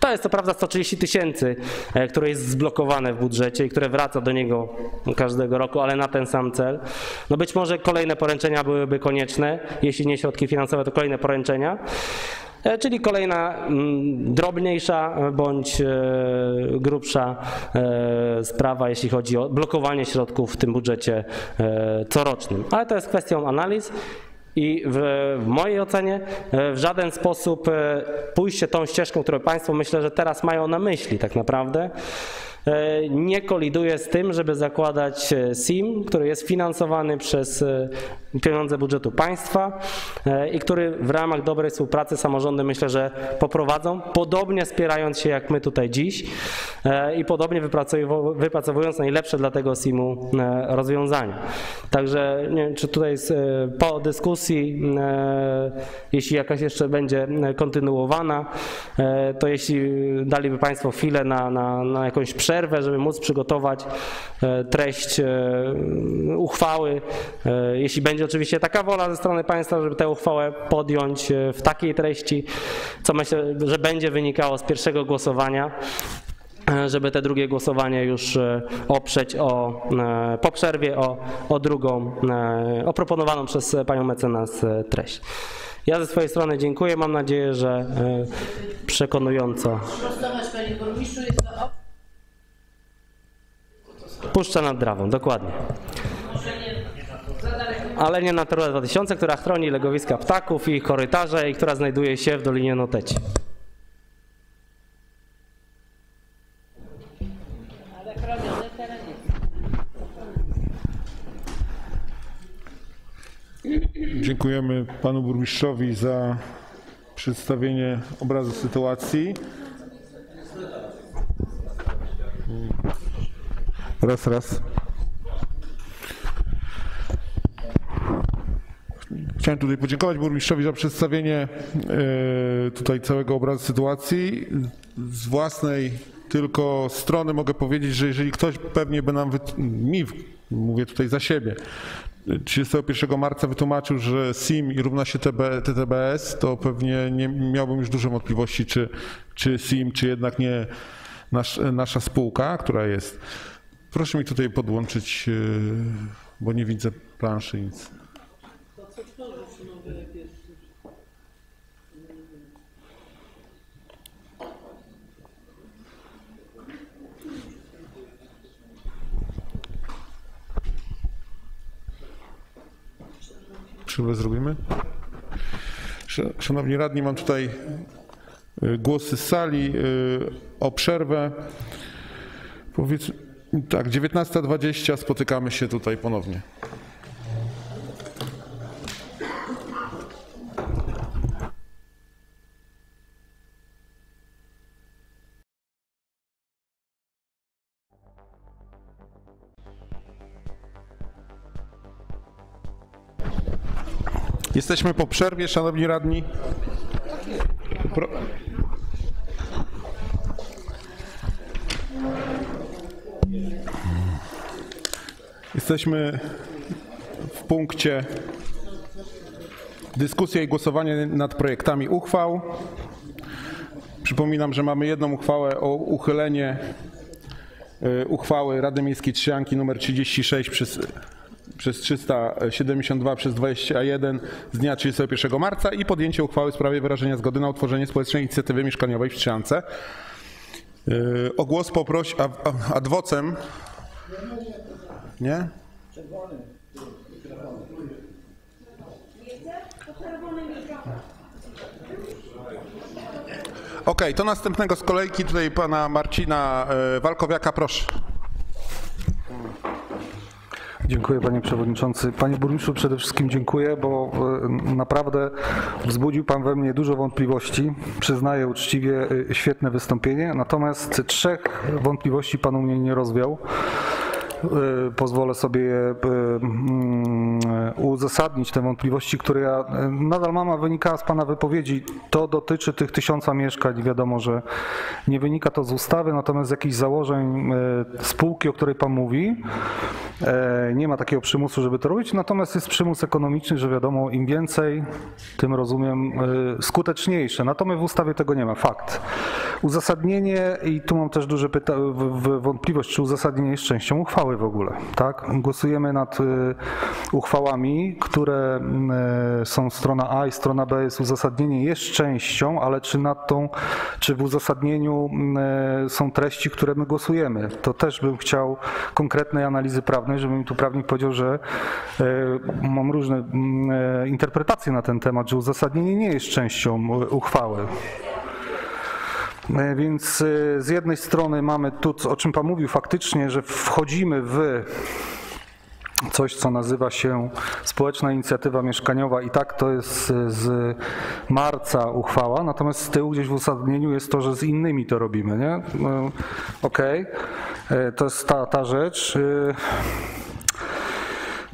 To jest co prawda 130 tysięcy, e, które jest zblokowane w budżecie i które wraca do niego każdego roku, ale na ten sam cel. No być może kolejne poręczenia byłyby konieczne, jeśli nie środki finansowe, to kolejne poręczenia. E, Czyli kolejna mm, drobniejsza bądź e, grubsza sprawa, jeśli chodzi o blokowanie środków w tym budżecie corocznym. Ale to jest kwestią analiz. I w, w mojej ocenie e, w żaden sposób e, pójście tą ścieżką, którą Państwo myślę, że teraz mają na myśli tak naprawdę, nie koliduje z tym, żeby zakładać e, SIM, który jest finansowany przez e, pieniądze budżetu państwa e, i który w ramach dobrej współpracy samorządy myślę, że poprowadzą, podobnie spierając się jak my tutaj dziś e, i podobnie wypracowując najlepsze dla tego SIM-u e, rozwiązania. Także nie wiem, czy tutaj e, po dyskusji, e, jeśli jakaś jeszcze będzie e, kontynuowana, e, to jeśli daliby Państwo chwilę na, na, na jakąś przerwę, żeby móc przygotować e, treść e, uchwały, e, jeśli będzie oczywiście taka wola ze strony Państwa, żeby tę uchwałę podjąć w takiej treści, co myślę, że będzie wynikało z pierwszego głosowania żeby te drugie głosowanie już oprzeć o, po przerwie o, o drugą, e, o proponowaną przez panią mecenas treść. Ja ze swojej strony dziękuję, mam nadzieję, że przekonująco Sprostować, panie burmistrzu, jest to puszcza nad Drawą, dokładnie. Ale nie Natura 2000, która chroni legowiska ptaków i korytarze i która znajduje się w Dolinie Noteci. Dziękujemy panu burmistrzowi za przedstawienie obrazu sytuacji. Raz, raz. Chciałem tutaj podziękować burmistrzowi za przedstawienie e, tutaj całego obrazu sytuacji. Z własnej tylko strony mogę powiedzieć, że jeżeli ktoś pewnie by nam, mi, mówię tutaj za siebie, 31 marca wytłumaczył, że SIM i równa się TB, TTBS, to pewnie nie miałbym już dużo wątpliwości, czy, czy SIM, czy jednak nie nasz, nasza spółka, która jest. Proszę mi tutaj podłączyć, e, bo nie widzę planszy nic. Przerwę zrobimy? Sz- Szanowni radni, mam tutaj y, głosy z sali y, o przerwę. Powiedz, tak, 19.20 spotykamy się tutaj ponownie. Jesteśmy po przerwie, szanowni radni. Pro... Jesteśmy w punkcie dyskusja i głosowanie nad projektami uchwał. Przypominam, że mamy jedną uchwałę o uchylenie y, uchwały Rady Miejskiej Trzcianki nr 36 przez przez 372 przez 21 z dnia 31 marca i podjęcie uchwały w sprawie wyrażenia zgody na utworzenie społecznej inicjatywy mieszkaniowej w Trzciance. Yy, O głos poprosi a, a, Nie? Okej, to następnego z kolejki tutaj pana Marcina e, Walkowiaka, proszę. Dziękuję panie przewodniczący. Panie burmistrzu przede wszystkim dziękuję, bo e, naprawdę wzbudził pan we mnie dużo wątpliwości. Przyznaję uczciwie e, świetne wystąpienie, natomiast trzech wątpliwości pan u mnie nie rozwiał. E, Pozwolę sobie e, mm, uzasadnić te wątpliwości, które ja nadal mam, a wynikała z Pana wypowiedzi. To dotyczy tych tysiąca mieszkań. Wiadomo, że nie wynika to z ustawy, natomiast z jakichś założeń spółki, o której Pan mówi, nie ma takiego przymusu, żeby to robić, natomiast jest przymus ekonomiczny, że wiadomo, im więcej, tym rozumiem skuteczniejsze. Natomiast w ustawie tego nie ma, fakt. Uzasadnienie, i tu mam też duże pyta- wątpliwość, czy uzasadnienie jest częścią uchwały w ogóle, tak? Głosujemy nad y, uchwałami, które y, są strona A i strona B jest uzasadnienie jest częścią, ale czy nad tą, czy w uzasadnieniu y, są treści, które my głosujemy? To też bym chciał konkretnej analizy prawnej, żeby mi tu prawnik powiedział, że mam różne interpretacje na ten temat, że uzasadnienie nie jest częścią uchwały. E, Więc e, z jednej strony mamy tu, o czym Pan mówił faktycznie, że wchodzimy w coś, co nazywa się Społeczna Inicjatywa Mieszkaniowa i tak to jest e, z marca uchwała, natomiast z tyłu gdzieś w uzasadnieniu jest to, że z innymi to robimy, nie? No, Okej, E, to jest ta, ta rzecz.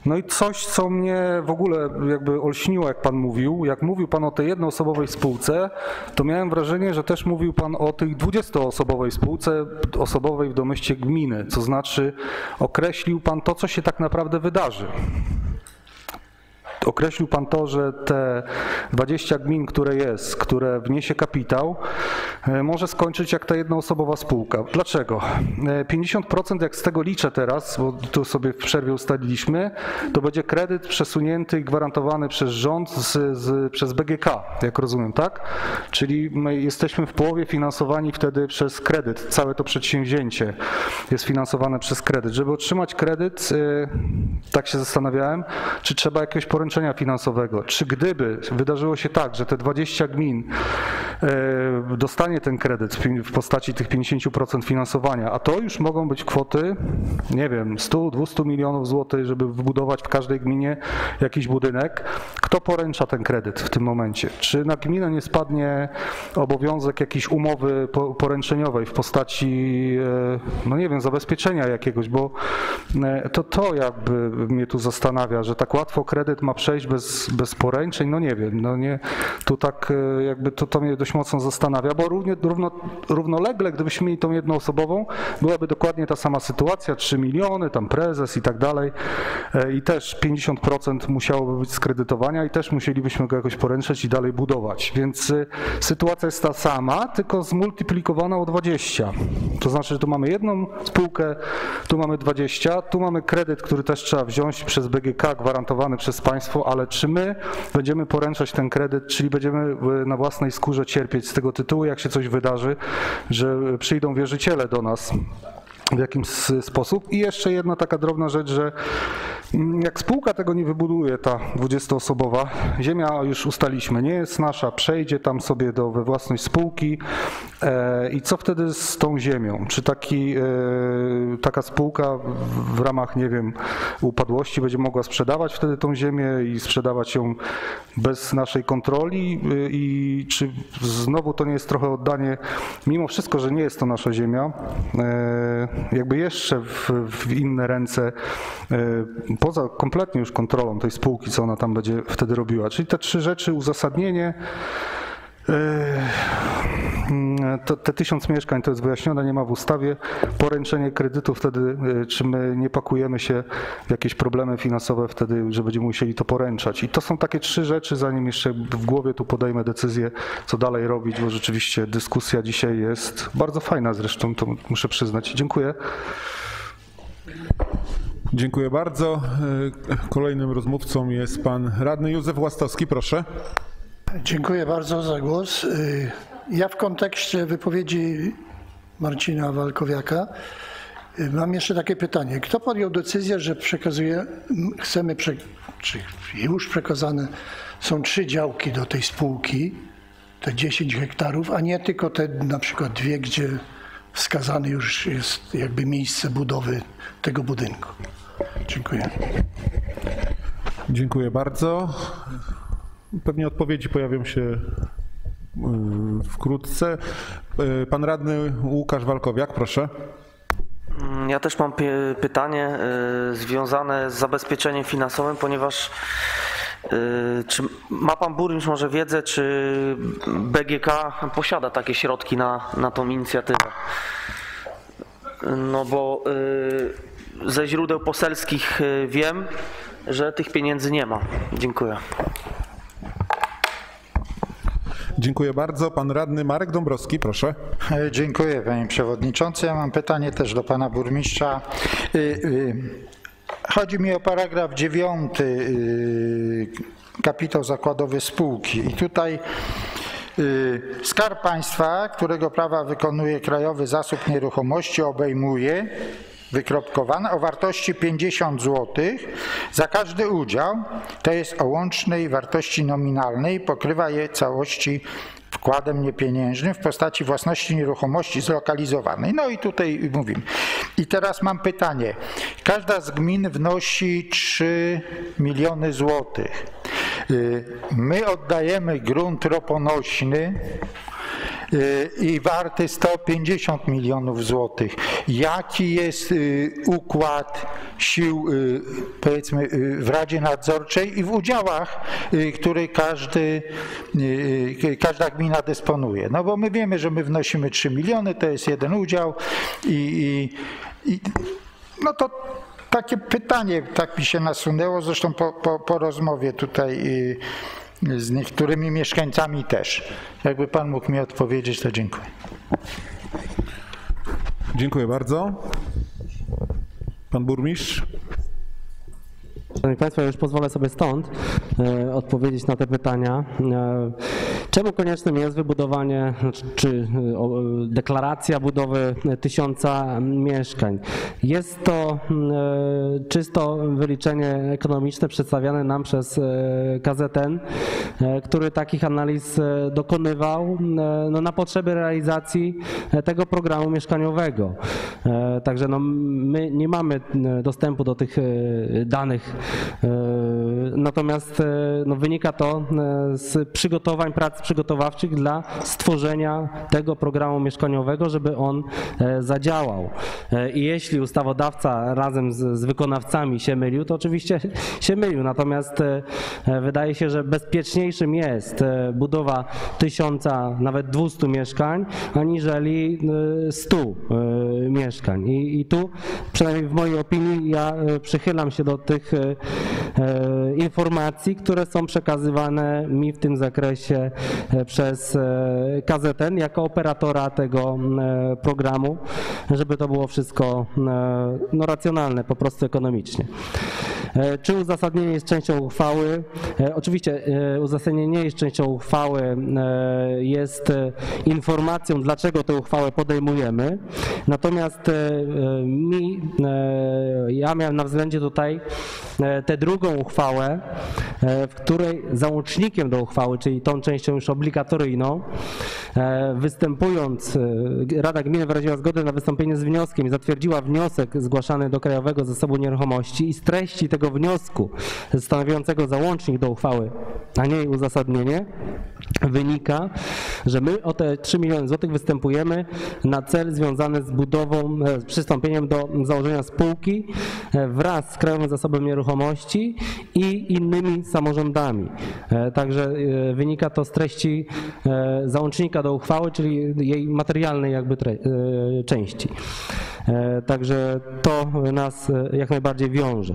No i coś, co mnie w ogóle jakby olśniło, jak pan mówił. Jak mówił pan o tej jednoosobowej spółce, to miałem wrażenie, że też mówił pan o tych 20-osobowej spółce osobowej w domyśle gminy. To znaczy określił pan to, co się tak naprawdę wydarzy. Określił pan to, że te 20 gmin, które jest, które wniesie kapitał, e, może skończyć jak ta jednoosobowa spółka. Dlaczego? E, 50% jak z tego liczę teraz, bo tu sobie w przerwie ustaliliśmy, to będzie kredyt przesunięty i gwarantowany przez rząd z, z, przez BGK, jak rozumiem, tak? Czyli my jesteśmy w połowie finansowani wtedy przez kredyt. Całe to przedsięwzięcie jest finansowane przez kredyt. Żeby otrzymać kredyt, e, tak się zastanawiałem, czy trzeba jakiegoś finansowego. Czy gdyby wydarzyło się tak, że te 20 gmin e, dostanie ten kredyt w postaci tych 50% finansowania, a to już mogą być kwoty, nie wiem, 100-200 milionów złotych, żeby wybudować w każdej gminie jakiś budynek. Kto poręcza ten kredyt w tym momencie? Czy na gminę nie spadnie obowiązek jakiejś umowy po- poręczeniowej w postaci, e, no nie wiem, zabezpieczenia jakiegoś, bo e, to to jakby mnie tu zastanawia, że tak łatwo kredyt ma przejść bez, bez poręczeń, no nie wiem, no nie, tu tak e, jakby to, to mnie dość mocno zastanawia, bo równie, równo, równolegle, gdybyśmy mieli tą jednoosobową, byłaby dokładnie ta sama sytuacja, 3 miliony, tam prezes i tak dalej. E, i też 50% musiałoby być skredytowania i też musielibyśmy go jakoś poręczać i dalej budować, więc e, sytuacja jest ta sama, tylko zmultiplikowana o 20. To znaczy, że tu mamy jedną spółkę, tu mamy 20, tu mamy kredyt, który też trzeba wziąć przez BGK, gwarantowany przez państwo, ale czy my będziemy poręczać ten kredyt, czyli będziemy e, na własnej skórze cierpieć z tego tytułu, jak się coś wydarzy, że przyjdą wierzyciele do nas w jakimś s- sposób. I jeszcze jedna taka drobna rzecz, że jak spółka tego nie wybuduje, ta 20-osobowa, ziemia już ustaliśmy, nie jest nasza, przejdzie tam sobie do, we własność spółki e, i co wtedy z tą ziemią? Czy taki, e, taka spółka w, ramach, nie wiem, upadłości będzie mogła sprzedawać wtedy tą ziemię i sprzedawać ją bez naszej kontroli y, i czy znowu to nie jest trochę oddanie, mimo wszystko, że nie jest to nasza ziemia, e, jakby jeszcze w, w inne ręce, e, poza kompletnie już kontrolą tej spółki, co ona tam będzie wtedy robiła. Czyli te trzy rzeczy, uzasadnienie, e, to, te tysiąc mieszkań to jest wyjaśnione, nie ma w ustawie. Poręczenie kredytu wtedy, e, czy my nie pakujemy się w jakieś problemy finansowe wtedy, że będziemy musieli to poręczać. I to są takie trzy rzeczy, zanim jeszcze w głowie tu podejmę decyzję, co dalej robić, bo rzeczywiście dyskusja dzisiaj jest bardzo fajna zresztą, to muszę przyznać. Dziękuję. Dziękuję bardzo. E, Kolejnym rozmówcą jest pan radny Józef Łastowski, proszę. Dziękuję bardzo za głos. Y, Ja w kontekście wypowiedzi Marcina Walkowiaka y, mam jeszcze takie pytanie. Kto podjął decyzję, że przekazuje, chcemy, czy już przekazane są trzy działki do tej spółki, te 10 hektarów, a nie tylko te na przykład dwie, gdzie wskazane już jest jakby miejsce budowy tego budynku. Dziękuję. Dziękuję bardzo. Pewnie odpowiedzi pojawią się y, wkrótce. Y, Pan radny Łukasz Walkowiak, proszę. Mm, Ja też mam py- pytanie y, związane z zabezpieczeniem finansowym, ponieważ czy ma Pan burmistrz może wiedzę, czy BGK posiada takie środki na, na tą inicjatywę? No bo ze źródeł poselskich y, wiem, że tych pieniędzy nie ma. Dziękuję. Dziękuję bardzo. Pan radny Marek Dąbrowski, proszę. E, Dziękuję panie przewodniczący. Ja mam pytanie też do pana burmistrza. Y, Chodzi mi o paragraf dziewiąty, kapitał zakładowy spółki. I tutaj Skarb Państwa, którego prawa wykonuje Krajowy Zasób Nieruchomości, obejmuje wykropkowane o wartości 50 zł za każdy udział, to jest o łącznej wartości nominalnej, pokrywa je całości wkładem niepieniężnym w postaci własności nieruchomości zlokalizowanej. No i tutaj mówimy. I teraz mam pytanie. Każda z gmin wnosi 3 miliony złotych. Y, My oddajemy grunt roponośny i warty 150 milionów złotych. Jaki jest y, układ sił, y, powiedzmy, y, w Radzie Nadzorczej i w udziałach, y, który każdy, y, y, każda gmina dysponuje? No bo my wiemy, że my wnosimy 3 miliony, to jest jeden udział i, i, i no to takie pytanie tak mi się nasunęło, zresztą po, po, po rozmowie tutaj y, z niektórymi mieszkańcami też. Jakby pan mógł mi odpowiedzieć, to dziękuję. Dziękuję bardzo. Pan burmistrz. Szanowni Państwo, już pozwolę sobie stąd e, odpowiedzieć na te pytania. E, czemu koniecznym jest wybudowanie, znaczy, czy e, deklaracja budowy tysiąca mieszkań? Jest to czysto wyliczenie ekonomiczne przedstawiane nam przez KZN, który takich analiz dokonywał no, na potrzeby realizacji tego programu mieszkaniowego. Także no, my nie mamy dostępu do tych danych, natomiast e, no, wynika to e, z przygotowań, prac przygotowawczych dla stworzenia tego programu mieszkaniowego, żeby on e, zadziałał. E, I jeśli ustawodawca razem z, z wykonawcami się mylił, to oczywiście się mylił, natomiast e, e, wydaje się, że bezpieczniejszym jest e, budowa tysiąca, nawet 200 mieszkań, aniżeli e, 100 e, mieszkań. I, I tu, przynajmniej w mojej opinii, ja e, przychylam się do tych e, e, informacji, które są przekazywane mi w tym zakresie e, przez e, KZN jako operatora tego e, programu, żeby to było wszystko e, no, racjonalne, po prostu ekonomicznie. E, Czy uzasadnienie jest częścią uchwały? E, Oczywiście e, uzasadnienie nie jest częścią uchwały, e, jest e, informacją, dlaczego tę uchwałę podejmujemy. Natomiast e, e, mi, e, ja miałem na względzie tutaj e, tę drugą uchwałę, e, w której załącznikiem do uchwały, czyli tą częścią już obligatoryjną, e, występując, e, Rada Gminy wyraziła zgodę na wystąpienie z wnioskiem i zatwierdziła wniosek zgłaszany do Krajowego Zasobu Nieruchomości i z treści tego wniosku stanowiącego załącznik do uchwały, a nie jej uzasadnienie, wynika, że my o te 3 miliony złotych występujemy na cel związany z budową, e, z przystąpieniem do założenia spółki e, wraz z Krajowym Zasobem Nieruchomości i innymi samorządami. E, Także e, wynika to z treści e, załącznika do uchwały, czyli jej materialnej jakby części. Także to nas jak najbardziej wiąże.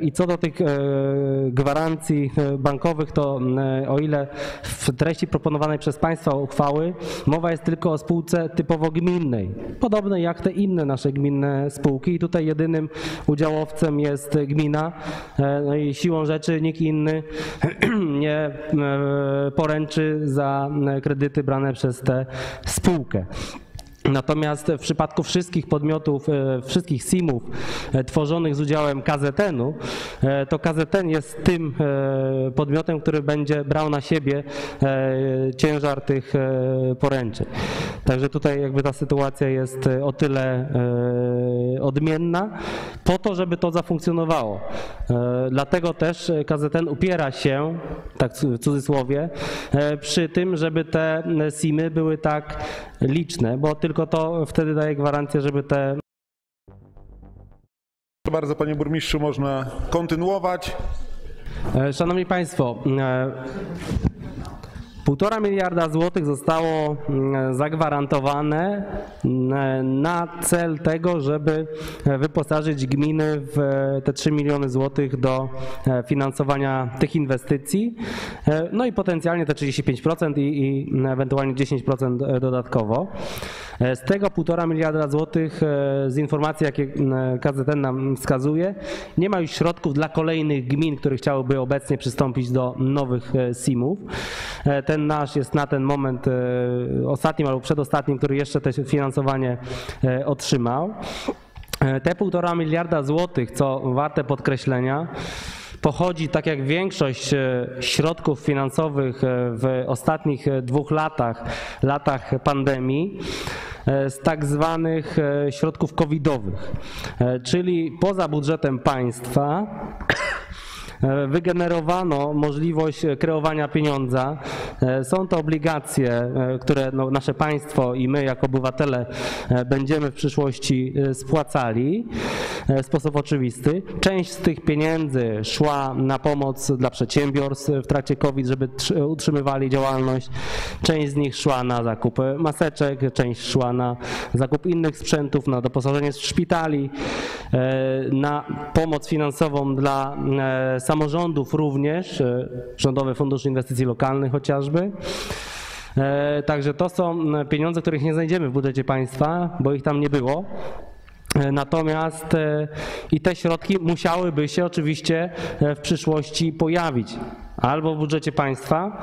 I co do tych gwarancji bankowych, to o ile w treści proponowanej przez Państwa uchwały mowa jest tylko o spółce typowo gminnej, podobnej jak te inne nasze gminne spółki i tutaj jedynym udziałowcem jest gmina, e, no i siłą rzeczy nikt inny <clears throat> nie e, poręczy za e, kredyty brane przez tę spółkę. Natomiast w przypadku wszystkich podmiotów, e, wszystkich SIM-ów e, tworzonych z udziałem KZN-u, e, to KZN jest tym podmiotem, który będzie brał na siebie ciężar tych poręczeń. Także tutaj jakby ta sytuacja jest o tyle odmienna, po to, żeby to zafunkcjonowało. Dlatego też KZN upiera się, tak w cudzysłowie, przy tym, żeby te SIM-y były tak liczne, bo tylko to wtedy daje gwarancję, żeby te bardzo, panie burmistrzu, można kontynuować. E, Szanowni Państwo, e, Półtora miliarda złotych zostało mm, zagwarantowane mm, na cel tego, żeby e, wyposażyć gminy w e, te 3 miliony złotych do e, finansowania tych inwestycji, no i potencjalnie te 35% i, i ewentualnie 10% dodatkowo. Z tego 1,5 miliarda złotych z informacji, jakie KZN nam wskazuje, nie ma już środków dla kolejnych gmin, które chciałyby obecnie przystąpić do nowych SIM-ów. E, Ten nasz jest na ten moment e, ostatnim albo przedostatnim, który jeszcze to finansowanie e, otrzymał. E, Te 1,5 miliarda złotych, co warte podkreślenia, pochodzi, tak jak większość środków finansowych w ostatnich dwóch latach, latach pandemii, z tak zwanych środków covidowych, czyli poza budżetem państwa wygenerowano możliwość e, kreowania pieniądza. E, Są to obligacje, e, które no, nasze państwo i my jako obywatele e, będziemy w przyszłości e, spłacali e, w sposób oczywisty. Część z tych pieniędzy szła na pomoc dla przedsiębiorstw w trakcie COVID, żeby tr- utrzymywali działalność. Część z nich szła na zakup e, maseczek, część szła na zakup innych sprzętów, na doposażenie szpitali, e, na pomoc finansową dla e, samorządów również, e, Rządowy Fundusz Inwestycji Lokalnych chociażby. E, Także to są m, pieniądze, których nie znajdziemy w budżecie państwa, bo ich tam nie było. E, Natomiast e, i te środki musiałyby się oczywiście e, w przyszłości pojawić. Albo w budżecie państwa,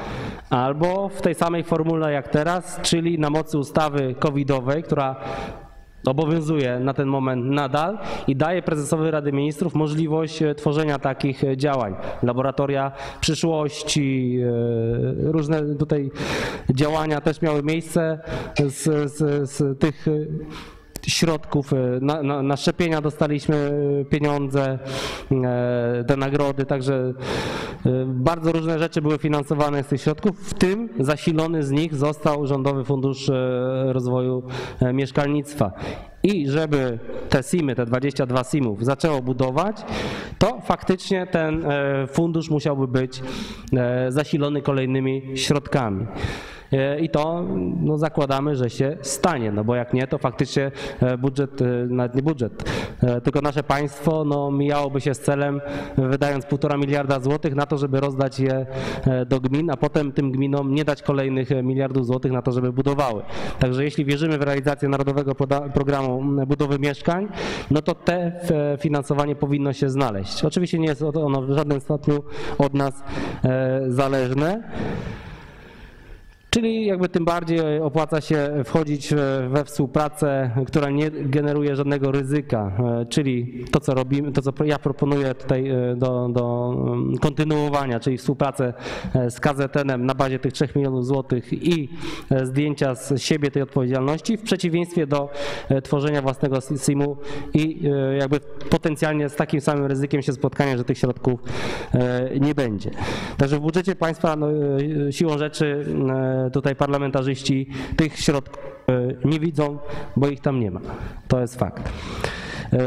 albo w tej samej formule jak teraz, czyli na mocy ustawy covidowej, która obowiązuje na ten moment nadal i daje prezesowi Rady Ministrów możliwość e, tworzenia takich e, działań. Laboratoria przyszłości, e, różne tutaj działania też miały miejsce z, z, z tych środków. e, Na, na, na szczepienia dostaliśmy e, pieniądze, e, te nagrody, także bardzo różne rzeczy były finansowane z tych środków, w tym zasilony z nich został Rządowy Fundusz Rozwoju Mieszkalnictwa. I żeby te SIM-y, te 22 SIM-ów zaczęło budować, to faktycznie ten fundusz musiałby być zasilony kolejnymi środkami. E, I to no, zakładamy, że się stanie, no bo jak nie, to faktycznie e, budżet, e, nawet nie budżet, tylko nasze państwo no, mijałoby się z celem, wydając półtora miliarda złotych na to, żeby rozdać je do gmin, a potem tym gminom nie dać kolejnych miliardów złotych na to, żeby budowały. Także jeśli wierzymy w realizację Narodowego Programu Budowy Mieszkań, no to te finansowanie powinno się znaleźć. Oczywiście nie jest ono w żadnym stopniu od nas zależne. Czyli jakby tym bardziej opłaca się wchodzić w- we współpracę, która nie generuje żadnego ryzyka, e, czyli to, co robimy, to, co ja proponuję tutaj e, do, do mm, kontynuowania, czyli współpracę e, z KZN-em na bazie tych 3 milionów złotych i e, zdjęcia z siebie tej odpowiedzialności, w przeciwieństwie do e, tworzenia własnego SIM-u i e, jakby potencjalnie z takim samym ryzykiem się spotkania, że tych środków e, nie będzie. Także w budżecie państwa no, e, siłą rzeczy e, tutaj parlamentarzyści tych środków e, nie widzą, bo ich tam nie ma. To jest fakt. E,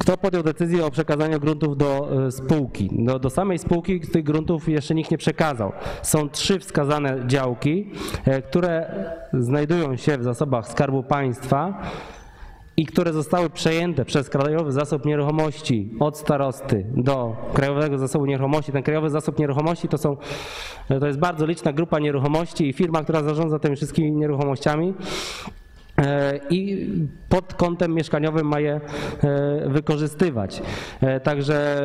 Kto podjął decyzję o przekazaniu gruntów do e, spółki? No, do samej spółki tych gruntów jeszcze nikt nie przekazał. Są trzy wskazane działki, które znajdują się w zasobach Skarbu Państwa i które zostały przejęte przez Krajowy Zasób Nieruchomości od starosty do Krajowego Zasobu Nieruchomości. Ten Krajowy Zasób Nieruchomości to, są, to jest bardzo liczna grupa nieruchomości i firma, która zarządza tymi wszystkimi nieruchomościami. E, i pod kątem mieszkaniowym ma je e, wykorzystywać. E, także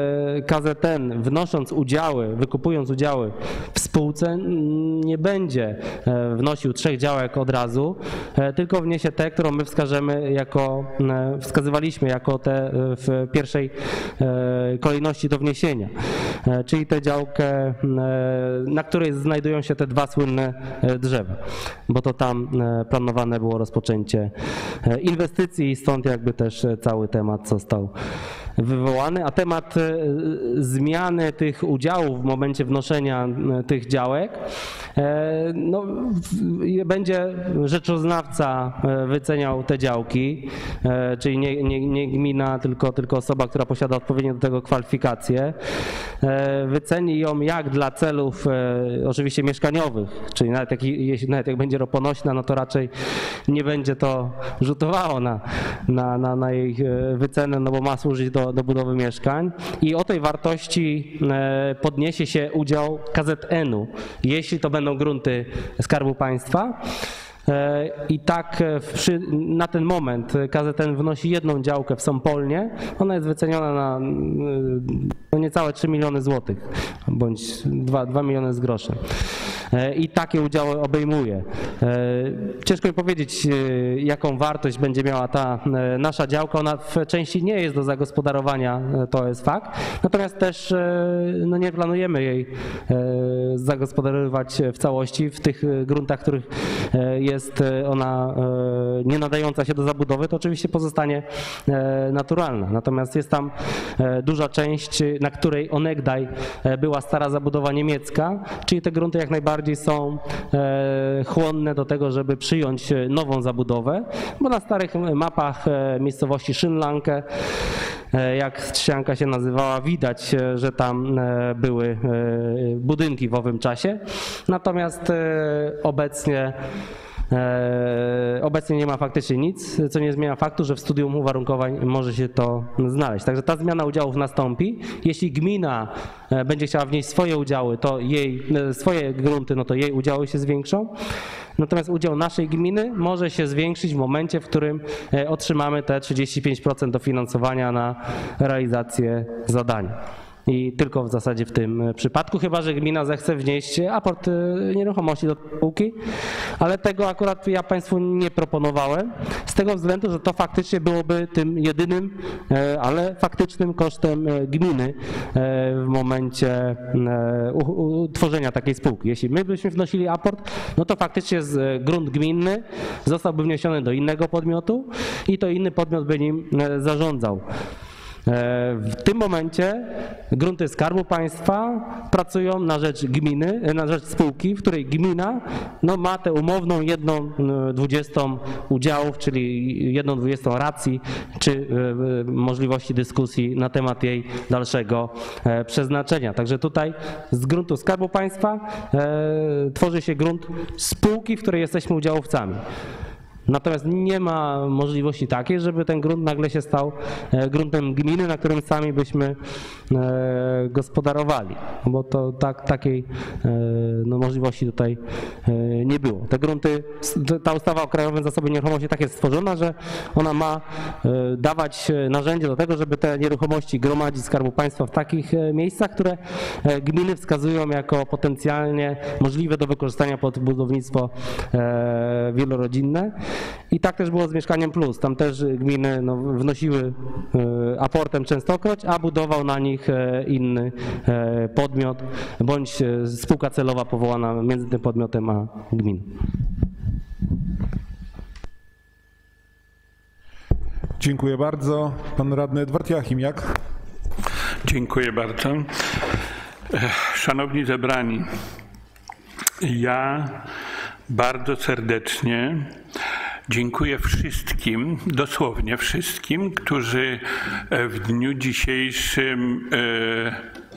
KZN wnosząc udziały, wykupując udziały w spółce nie będzie wnosił trzech działek od razu, tylko wniesie te, którą my wskażemy jako, wskazywaliśmy jako te w pierwszej kolejności do wniesienia. Czyli tę działkę, na której znajdują się te dwa słynne drzewa, bo to tam planowane było rozpoczęcie E, inwestycji i stąd jakby też e, cały temat został wywołany, a temat e, zmiany tych udziałów w momencie wnoszenia tych działek, no, będzie rzeczoznawca wyceniał te działki, czyli nie, nie, nie gmina, tylko, tylko osoba, która posiada odpowiednie do tego kwalifikacje. Wyceni ją jak dla celów oczywiście mieszkaniowych, czyli nawet jak, jeśli, nawet jak będzie roponośna, no to raczej nie będzie to rzutowało na, na, na, na jej e, wycenę, no bo ma służyć do, do budowy mieszkań. I o tej wartości e, podniesie się udział KZN-u, jeśli to będą grunty Skarbu Państwa. E, I tak przy, na ten moment KZN wnosi jedną działkę w Sąpolnie. Ona jest wyceniona na no niecałe 3 miliony złotych, bądź 2, 2 miliony z groszem. E, i takie udziały obejmuje. E, ciężko mi powiedzieć, e, jaką wartość będzie miała ta nasza działka. Ona w części nie jest do zagospodarowania, to jest fakt. Natomiast też no nie planujemy jej zagospodarowywać w całości w tych gruntach, których jest ona nie nadająca się do zabudowy, to oczywiście pozostanie naturalna. Natomiast jest tam duża część, na której onegdaj była stara zabudowa niemiecka, czyli te grunty jak najbardziej bardziej są e, chłonne do tego, żeby przyjąć e, nową zabudowę, bo na starych mapach e, miejscowości Szynlankę jak ścianka się nazywała, widać, że tam były budynki w owym czasie. Natomiast obecnie E, obecnie nie ma faktycznie nic, co nie zmienia faktu, że w studium uwarunkowań może się to znaleźć. Także ta zmiana udziałów nastąpi. Jeśli gmina e, będzie chciała wnieść swoje udziały, to jej, e, swoje grunty, no to jej udziały się zwiększą. Natomiast udział naszej gminy może się zwiększyć w momencie, w którym otrzymamy te 35% dofinansowania na realizację zadania i tylko w zasadzie w tym e, przypadku, chyba że gmina zechce wnieść aport e, nieruchomości do spółki, ale tego akurat ja Państwu nie proponowałem, z tego względu, że to faktycznie byłoby tym jedynym, e, ale faktycznym kosztem gminy w momencie utworzenia takiej spółki. Jeśli my byśmy wnosili aport, no to faktycznie z grunt gminny zostałby wniesiony do innego podmiotu i to inny podmiot by nim zarządzał. E, w tym momencie grunty Skarbu Państwa pracują na rzecz gminy, e, na rzecz spółki, w której gmina no, ma tę umowną jedną dwudziestą udziałów, czyli jedną dwudziestą racji, czy e, możliwości dyskusji na temat jej dalszego przeznaczenia. Także tutaj z gruntu Skarbu Państwa tworzy się grunt spółki, w której jesteśmy udziałowcami. Natomiast nie ma możliwości takiej, żeby ten grunt nagle się stał e, gruntem gminy, na którym sami byśmy e, gospodarowali, bo to tak, takiej e, no, możliwości tutaj nie było. Te grunty, ta ustawa o Krajowym Zasobie Nieruchomości tak jest stworzona, że ona ma dawać narzędzie do tego, żeby te nieruchomości gromadzić Skarbu Państwa w takich miejscach, które gminy wskazują jako potencjalnie możliwe do wykorzystania pod budownictwo wielorodzinne. I tak też było z Mieszkaniem Plus. Tam też gminy no, wnosiły e, aportem częstokroć, a budował na nich e, inny e, podmiot bądź spółka celowa powołana między tym podmiotem a gminą. Dziękuję bardzo. Pan radny Edward Jachimiak. Dziękuję bardzo. Szanowni zebrani, ja bardzo serdecznie dziękuję wszystkim, dosłownie wszystkim, którzy e, w dniu dzisiejszym e,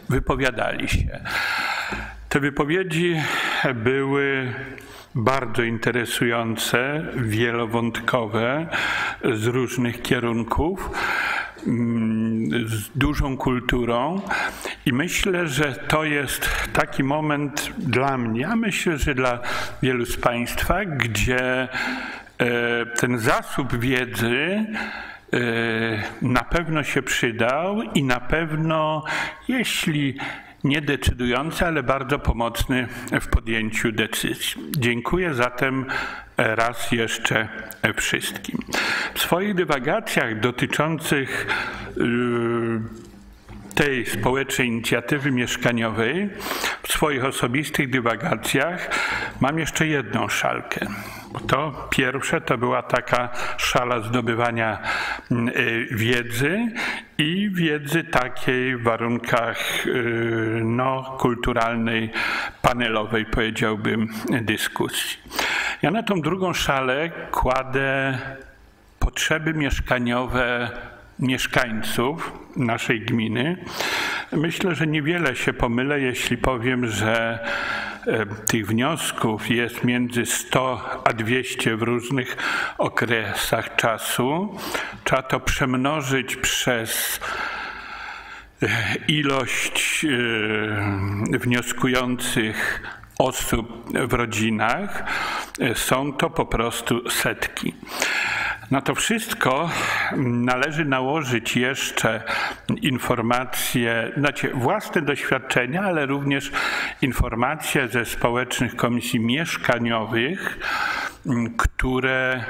wypowiadali się. Te wypowiedzi były bardzo interesujące, wielowątkowe, z różnych kierunków, z dużą kulturą. I myślę, że to jest taki moment dla mnie, a myślę, że dla wielu z Państwa, gdzie e, ten zasób wiedzy e, na pewno się przydał i na pewno, jeśli nie decydujący, ale bardzo pomocny w podjęciu decyzji. Dziękuję zatem raz jeszcze wszystkim. W swoich dywagacjach dotyczących y, tej społecznej inicjatywy mieszkaniowej, w swoich osobistych dywagacjach mam jeszcze jedną szalkę. To pierwsze to była taka szala zdobywania mm, y, wiedzy i wiedzy takiej w warunkach y, no, kulturalnej, panelowej, powiedziałbym, dyskusji. Ja na tą drugą szalę kładę potrzeby mieszkaniowe mieszkańców naszej gminy. Myślę, że niewiele się pomylę, jeśli powiem, że e, tych wniosków jest między 100 a 200 w różnych okresach czasu. Trzeba to przemnożyć przez e, ilość e, wnioskujących osób w rodzinach. Są to po prostu setki. Na to wszystko należy nałożyć jeszcze informacje, znaczy własne doświadczenia, ale również informacje ze społecznych komisji mieszkaniowych, które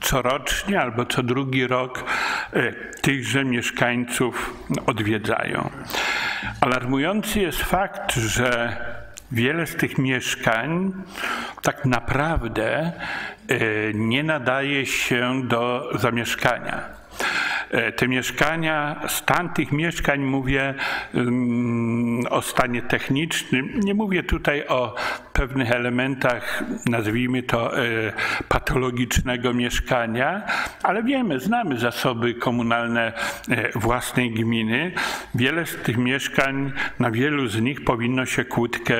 corocznie albo co drugi rok e, tychże mieszkańców odwiedzają. Alarmujący jest fakt, że wiele z tych mieszkań tak naprawdę e, nie nadaje się do zamieszkania. E, te mieszkania, stan tych mieszkań, mówię mm, o stanie technicznym, nie mówię tutaj o pewnych elementach, nazwijmy to e, patologicznego mieszkania, ale wiemy, znamy zasoby komunalne własnej gminy. Wiele z tych mieszkań, na wielu z nich powinno się kłódkę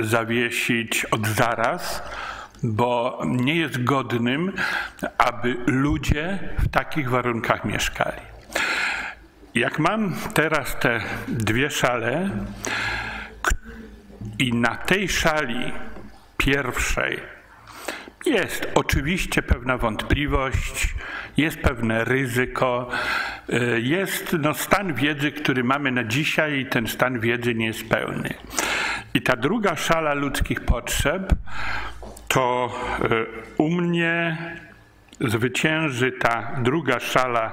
zawiesić od zaraz bo nie jest godnym, aby ludzie w takich warunkach mieszkali. Jak mam teraz te dwie szale i na tej szali pierwszej jest oczywiście pewna wątpliwość, jest pewne ryzyko, y, jest no, stan wiedzy, który mamy na dzisiaj i ten stan wiedzy nie jest pełny. I ta druga szala ludzkich potrzeb to e, u mnie zwycięży ta druga szala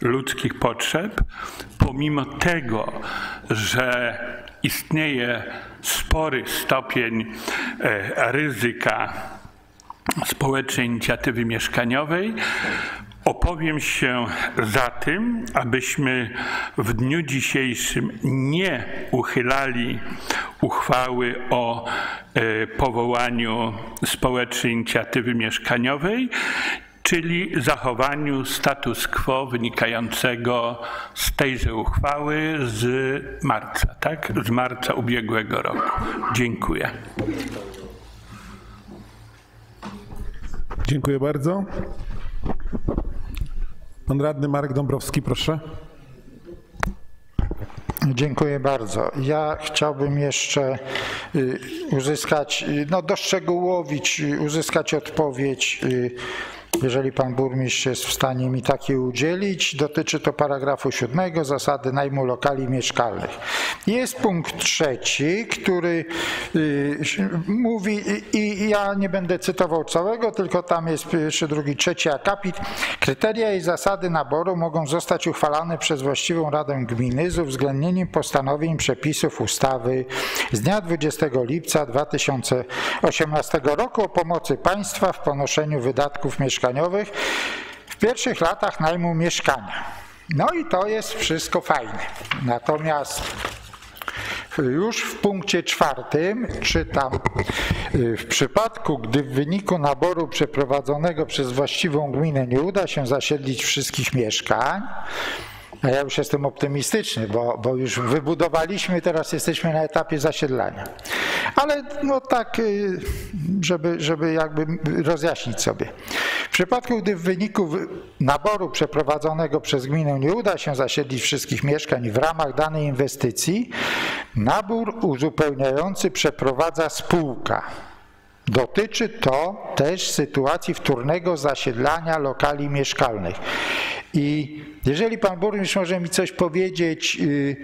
ludzkich potrzeb, pomimo tego, że istnieje spory stopień e, ryzyka społecznej inicjatywy mieszkaniowej, opowiem się za tym, abyśmy w dniu dzisiejszym nie uchylali uchwały o e, powołaniu społecznej inicjatywy mieszkaniowej, czyli zachowaniu status quo wynikającego z tejże uchwały z marca, tak? Z marca ubiegłego roku. Dziękuję. Dziękuję bardzo. Pan radny Marek Dąbrowski, proszę. Dziękuję bardzo. Ja chciałbym jeszcze y, uzyskać, y, no doszczegółowić, y, uzyskać odpowiedź jeżeli pan burmistrz jest w stanie mi takiej udzielić. Dotyczy to paragrafu siódmego, zasady najmu lokali mieszkalnych. Jest punkt trzeci, który y, mówi, i ja nie będę cytował całego, tylko tam jest pierwszy, drugi, trzeci akapit. Kryteria i zasady naboru mogą zostać uchwalane przez właściwą Radę Gminy z uwzględnieniem postanowień przepisów ustawy z dnia 20 lipca 2018 roku o pomocy państwa w ponoszeniu wydatków mieszkaniowych mieszkaniowych w pierwszych latach najmu mieszkania. No i to jest wszystko fajne. Natomiast już w punkcie czwartym czytam, y, w przypadku, gdy w wyniku naboru przeprowadzonego przez właściwą gminę nie uda się zasiedlić wszystkich mieszkań, A ja już jestem optymistyczny, bo, bo już wybudowaliśmy, teraz jesteśmy na etapie zasiedlania. Ale no tak, y, żeby, żeby jakby rozjaśnić sobie. W przypadku, gdy w wyniku naboru przeprowadzonego przez gminę nie uda się zasiedlić wszystkich mieszkań w ramach danej inwestycji, nabór uzupełniający przeprowadza spółka. Dotyczy to też sytuacji wtórnego zasiedlania lokali mieszkalnych. I jeżeli pan burmistrz może mi coś powiedzieć, y,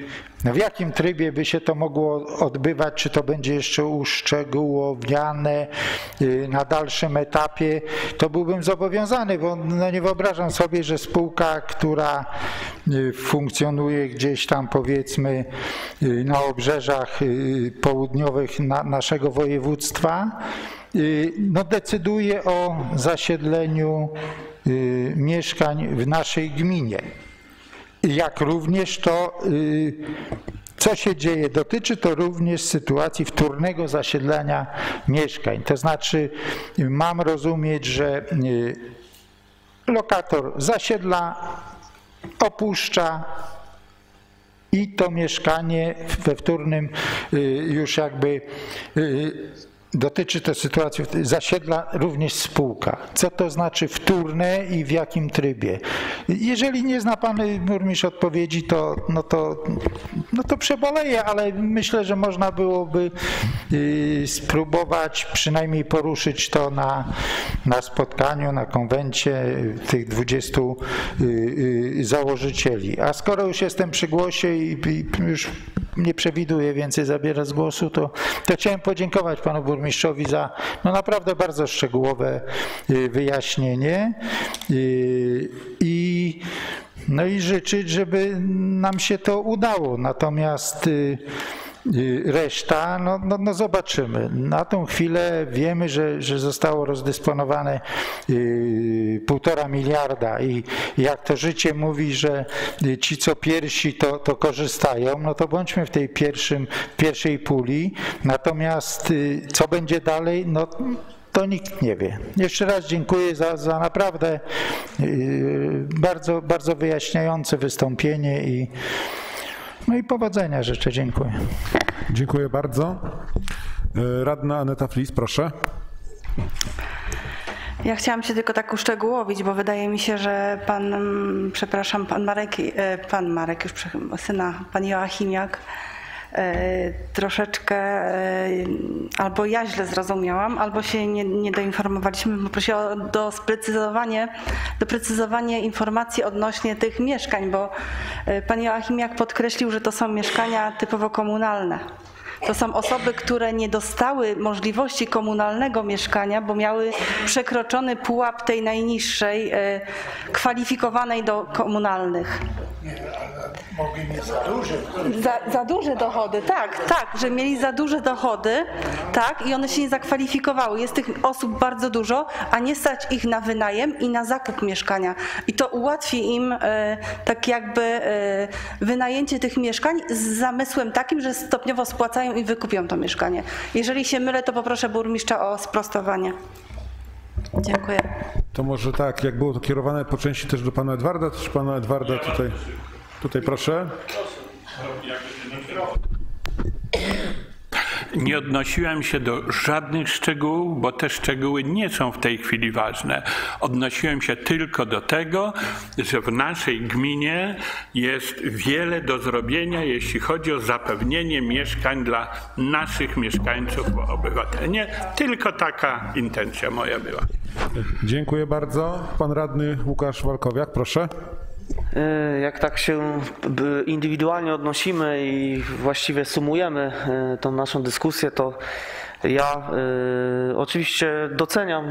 w jakim trybie by się to mogło odbywać, czy to będzie jeszcze uszczegółowiane y, na dalszym etapie, to byłbym zobowiązany, bo no nie wyobrażam sobie, że spółka, która y, funkcjonuje gdzieś tam powiedzmy na obrzeżach południowych naszego województwa, no decyduje o zasiedleniu mieszkań w naszej gminie. Jak również to, y, co się dzieje, dotyczy to również sytuacji wtórnego zasiedlania mieszkań. To znaczy, mam rozumieć, że y, lokator zasiedla, opuszcza i to mieszkanie we wtórnym już jakby Dotyczy to sytuacji, zasiedla również spółka. Co to znaczy wtórne i w jakim trybie? Jeżeli nie zna Pan burmistrz odpowiedzi, to, no to, no to przeboleję, ale myślę, że można byłoby y, spróbować przynajmniej poruszyć to na, na spotkaniu, na konwencie tych 20 y, y, założycieli. A skoro już jestem przy głosie i, i już nie przewiduję więcej zabierać głosu, to, to chciałem podziękować Panu Burmistrzowi za no naprawdę bardzo szczegółowe y, wyjaśnienie y, i no i życzyć, żeby nam się to udało. Natomiast y, reszta, no, no, no, zobaczymy. Na tą chwilę wiemy, że, że zostało rozdysponowane y, półtora miliarda i jak to życie mówi, że ci co pierwsi to, to korzystają, no to bądźmy w tej pierwszym, pierwszej puli. Natomiast y, co będzie dalej, no to nikt nie wie. Jeszcze raz dziękuję za, za naprawdę bardzo, bardzo wyjaśniające wystąpienie i no i powodzenia życzę. Dziękuję. Dziękuję bardzo. E, radna Aneta Flis, proszę. Ja chciałam się tylko tak uszczegółowić, bo wydaje mi się, że pan, przepraszam, pan Marek, e, pan Marek, już syna, pan Joachimiak, troszeczkę e, albo ja źle zrozumiałam, albo się nie, nie doinformowaliśmy. Poprosiła o do sprecyzowanie, doprecyzowanie informacji odnośnie tych mieszkań, bo e, pan Joachimiak podkreślił, że to są mieszkania typowo komunalne. To są osoby, które nie dostały możliwości komunalnego mieszkania, bo miały przekroczony pułap tej najniższej, kwalifikowanej do komunalnych. Mogli mieć za duże. Za, za duże dochody, tak, tak, że mieli za duże dochody, tak, i one się nie zakwalifikowały. Jest tych osób bardzo dużo, a nie stać ich na wynajem i na zakup mieszkania. I to ułatwi im e, tak jakby e, wynajęcie tych mieszkań z zamysłem takim, że stopniowo spłacają i wykupią to mieszkanie. Jeżeli się mylę, to poproszę burmistrza o sprostowanie. Dziękuję. To może tak, jak było to kierowane po części też do pana Edwarda, też pana Edwarda tutaj. Tutaj proszę. Nie odnosiłem się do żadnych szczegółów, bo te szczegóły nie są w tej chwili ważne. Odnosiłem się tylko do tego, że w naszej gminie jest wiele do zrobienia, jeśli chodzi o zapewnienie mieszkań dla naszych mieszkańców, obywateli. Nie, tylko taka intencja moja była. Dziękuję bardzo. Pan radny Łukasz Walkowiak, proszę. E, jak tak się indywidualnie odnosimy i właściwie sumujemy e, tą naszą dyskusję, to ja y, oczywiście doceniam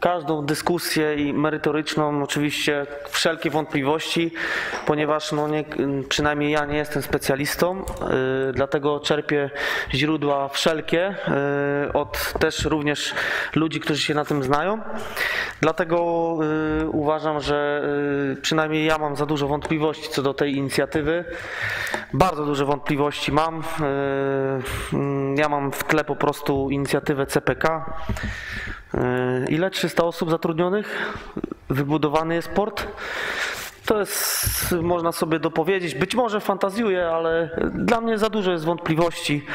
każdą dyskusję i merytoryczną, oczywiście wszelkie wątpliwości, ponieważ no nie, przynajmniej ja nie jestem specjalistą, y, dlatego czerpię źródła wszelkie y, od też również ludzi, którzy się na tym znają. Dlatego y, uważam, że y, przynajmniej ja mam za dużo wątpliwości co do tej inicjatywy. Bardzo duże wątpliwości mam. Y, mm, ja mam w tle po prostu inicjatywę CPK. Ile? 300 osób zatrudnionych? Wybudowany jest port. To jest, można sobie dopowiedzieć, być może fantazjuję, ale dla mnie za dużo jest wątpliwości,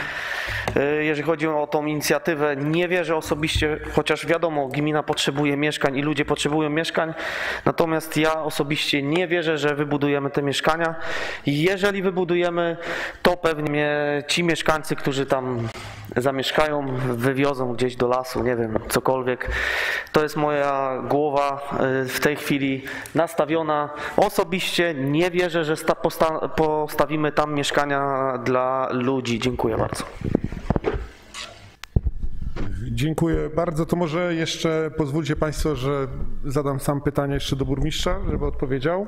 jeżeli chodzi o tą inicjatywę. Nie wierzę osobiście, chociaż wiadomo, gmina potrzebuje mieszkań i ludzie potrzebują mieszkań, natomiast ja osobiście nie wierzę, że wybudujemy te mieszkania. Jeżeli wybudujemy, to pewnie ci mieszkańcy, którzy tam zamieszkają, wywiozą gdzieś do lasu, nie wiem, cokolwiek. To jest moja głowa y, w tej chwili nastawiona. Osobiście nie wierzę, że sta- posta- postawimy tam mieszkania dla ludzi. Dziękuję bardzo. Dziękuję bardzo. To może jeszcze pozwólcie Państwo, że zadam sam pytanie jeszcze do burmistrza, żeby odpowiedział.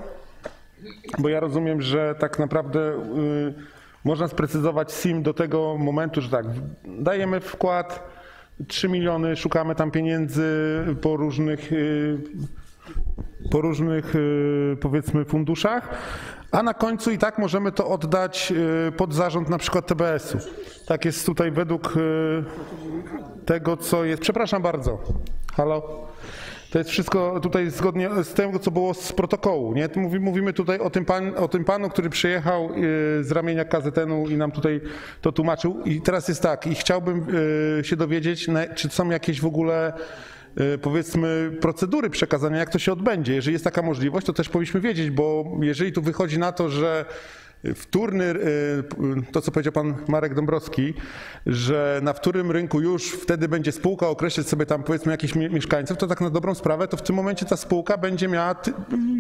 Bo ja rozumiem, że tak naprawdę y, można sprecyzować SIM do tego momentu, że tak, dajemy wkład 3 miliony, szukamy tam pieniędzy po różnych y, po różnych y, powiedzmy funduszach, a na końcu i tak możemy to oddać y, pod zarząd na przykład TBS-u. Tak jest tutaj według y, tego, co jest. Przepraszam bardzo. Halo? To jest wszystko tutaj zgodnie z tym, co było z protokołu. Nie? Mówimy tutaj o tym, pan, o tym panu, który przyjechał z ramienia KZN-u i nam tutaj to tłumaczył. I teraz jest tak, i chciałbym się dowiedzieć, czy są jakieś w ogóle powiedzmy procedury przekazania, jak to się odbędzie. Jeżeli jest taka możliwość, to też powinniśmy wiedzieć, bo jeżeli tu wychodzi na to, że wtórny, y, to co powiedział pan Marek Dąbrowski, że na wtórnym rynku już wtedy będzie spółka określać sobie tam powiedzmy jakichś mie- mieszkańców, to tak na dobrą sprawę, to w tym momencie ta spółka będzie miała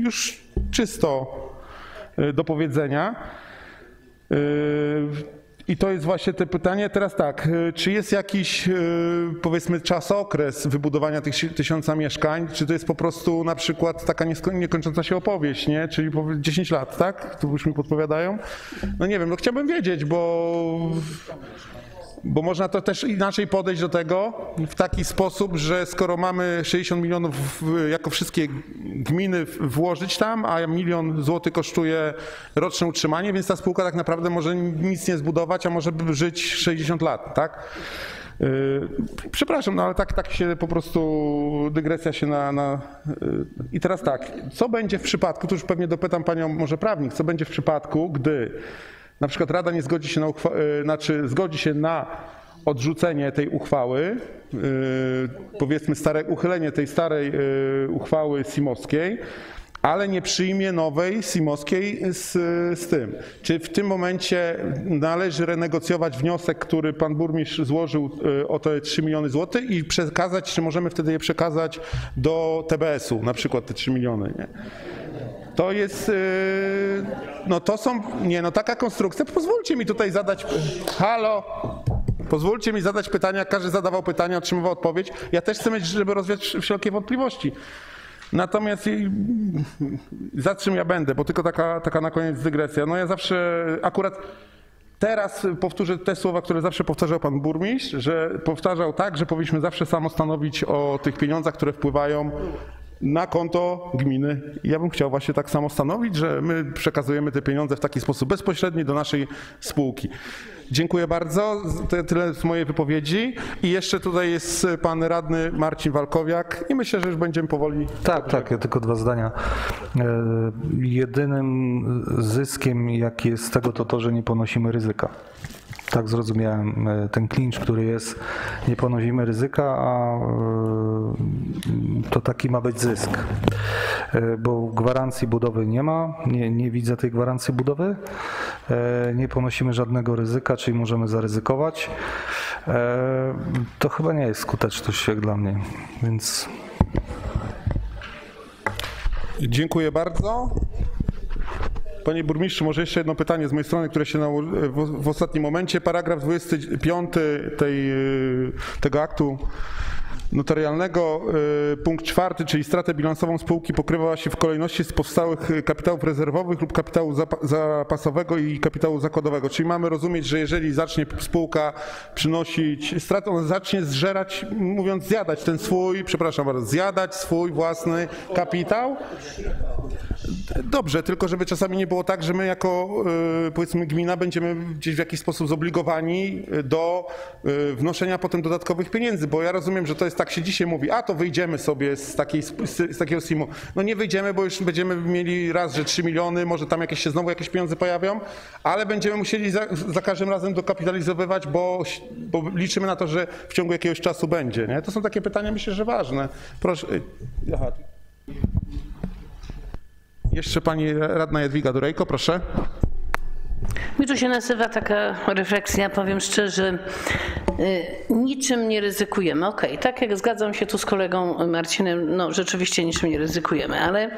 już czysto y, do powiedzenia. I to jest właśnie te pytanie. Teraz tak, y, czy jest jakiś y, powiedzmy czasokres wybudowania tych si- tysiąca mieszkań? Czy to jest po prostu na przykład taka niekończąca się opowieść, nie? Czyli powie- 10 lat, tak? Tu już mi podpowiadają. No nie wiem, no chciałbym wiedzieć, bo bo można to też inaczej podejść do tego w taki sposób, że skoro mamy 60 milionów jako wszystkie gminy włożyć tam, a milion złotych kosztuje roczne utrzymanie, więc ta spółka tak naprawdę może nic nie zbudować, a może żyć 60 lat, tak? Yy, Przepraszam, no ale tak, tak się po prostu dygresja się na, na. yy, I teraz tak, co będzie w przypadku, tu już pewnie dopytam panią może prawnik, co będzie w przypadku, gdy na przykład Rada nie zgodzi się na, uchwa- yy, znaczy zgodzi się na odrzucenie tej uchwały, yy, powiedzmy stare, uchylenie tej starej yy, uchwały simowskiej, ale nie przyjmie nowej simowskiej z, z tym. Czy w tym momencie należy renegocjować wniosek, który pan burmistrz złożył o te 3 miliony złotych i przekazać, czy możemy wtedy je przekazać do TBS-u, na przykład te 3 miliony, nie? To jest, y, no to są, nie no taka konstrukcja, pozwólcie mi tutaj zadać, halo, pozwólcie mi zadać pytania, każdy zadawał pytania, otrzymywał odpowiedź. Ja też chcę mieć, żeby rozwiać wszelkie wątpliwości. Natomiast za czym ja będę, bo tylko taka, taka na koniec dygresja. No ja zawsze akurat teraz powtórzę te słowa, które zawsze powtarzał pan burmistrz, że powtarzał tak, że powinniśmy zawsze samo stanowić o tych pieniądzach, które wpływają na konto gminy. Ja bym chciał właśnie tak samo stanowić, że my przekazujemy te pieniądze w taki sposób bezpośredni do naszej spółki. Dziękuję bardzo. Tyle z mojej wypowiedzi. I jeszcze tutaj jest pan radny Marcin Walkowiak i myślę, że już będziemy powoli. Tak, tak, ja tylko dwa zdania. E, Jedynym zyskiem, jaki jest z tego, to to, że nie ponosimy ryzyka. Tak zrozumiałem e, ten klincz, który jest, nie ponosimy ryzyka, a e, to taki ma być zysk. E, Bo gwarancji budowy nie ma, nie, nie widzę tej gwarancji budowy, E, nie ponosimy żadnego ryzyka, czyli możemy zaryzykować. E, To chyba nie jest skuteczność jak dla mnie, więc Dziękuję bardzo. Panie burmistrzu, może jeszcze jedno pytanie z mojej strony, które się w, ostatnim momencie. Paragraf 25 tej, tego aktu notarialnego, y, punkt czwarty, czyli stratę bilansową spółki pokrywa się w kolejności z powstałych y, kapitałów rezerwowych lub kapitału zapa- zapasowego i kapitału zakładowego. Czyli mamy rozumieć, że jeżeli zacznie spółka przynosić stratę, ona zacznie zżerać, mówiąc zjadać ten swój, przepraszam bardzo, zjadać swój własny kapitał. Dobrze, tylko żeby czasami nie było tak, że my jako y, powiedzmy gmina będziemy gdzieś w jakiś sposób zobligowani do wnoszenia potem dodatkowych pieniędzy, bo ja rozumiem, że to jest tak się dzisiaj mówi, a to wyjdziemy sobie z, takiej, z, z takiego SIM-u. No nie wyjdziemy, bo już będziemy mieli raz, że 3 miliony, może tam jakieś się znowu jakieś pieniądze pojawią, ale będziemy musieli za, za każdym razem dokapitalizowywać, bo, bo liczymy na to, że w ciągu jakiegoś czasu będzie. Nie? To są takie pytania, myślę, że ważne. Proszę. Aha. Jeszcze pani radna Jadwiga Durejko, proszę. Mi tu się nazywa taka refleksja, powiem szczerze, y, niczym nie ryzykujemy. Okej, okay, tak jak zgadzam się tu z kolegą Marcinem, no rzeczywiście niczym nie ryzykujemy, ale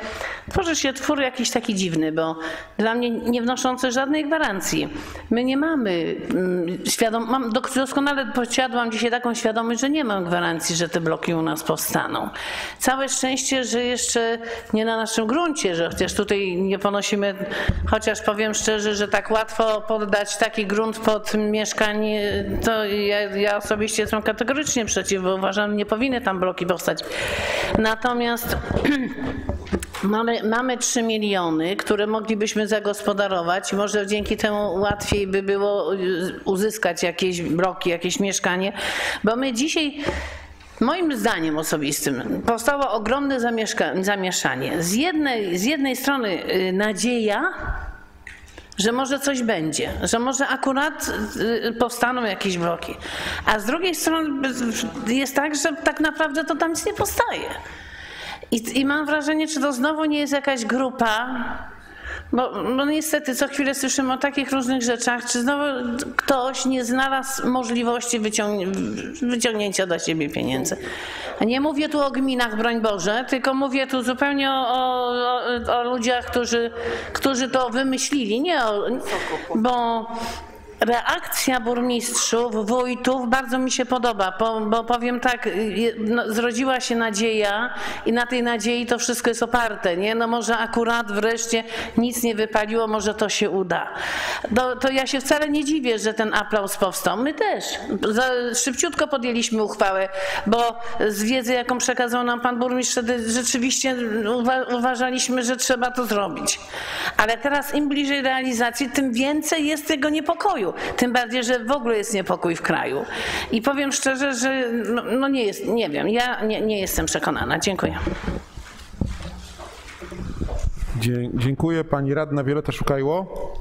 tworzy się twór jakiś taki dziwny, bo dla mnie nie wnoszący żadnej gwarancji. My nie mamy mm, świadom, doskonale posiadłam dzisiaj taką świadomość, że nie mam gwarancji, że te bloki u nas powstaną. Całe szczęście, że jeszcze nie na naszym gruncie, że chociaż tutaj nie ponosimy, chociaż powiem szczerze, że tak łatwo poddać taki grunt pod mieszkanie, to ja, ja osobiście jestem kategorycznie przeciw, bo uważam, nie powinny tam bloki powstać. Natomiast <clears throat> mamy, mamy 3 miliony, które moglibyśmy zagospodarować. Może dzięki temu łatwiej by było uzyskać jakieś bloki, jakieś mieszkanie, bo my dzisiaj Moim zdaniem osobistym powstało ogromne zamieszanie. Z jednej, z jednej strony y, nadzieja, że może coś będzie, że może akurat y, powstaną jakieś bloki. A z drugiej strony jest tak, że tak naprawdę to tam nic nie powstaje. I, i mam wrażenie, czy to znowu nie jest jakaś grupa, bo no niestety co chwilę słyszymy o takich różnych rzeczach, czy znowu ktoś nie znalazł możliwości wyciągnięcia, wyciągnięcia dla siebie pieniędzy. Nie mówię tu o gminach, broń Boże, tylko mówię tu zupełnie o, o, o ludziach, którzy, którzy to wymyślili. Nie o, bo reakcja burmistrzów, wójtów bardzo mi się podoba, bo, bo powiem tak, no, zrodziła się nadzieja i na tej nadziei to wszystko jest oparte, nie? No może akurat wreszcie nic nie wypaliło, może to się uda. To, to ja się wcale nie dziwię, że ten aplauz powstał. My też. Szybciutko podjęliśmy uchwałę, bo z wiedzy, jaką przekazał nam pan burmistrz, wtedy rzeczywiście uwa uważaliśmy, że trzeba to zrobić. Ale teraz im bliżej realizacji, tym więcej jest tego niepokoju. Tym bardziej, że w ogóle jest niepokój w kraju. I powiem szczerze, że no, no nie jest, nie wiem, ja nie, nie jestem przekonana. Dziękuję. Dziękuję. Pani radna Wioleta Szukajło.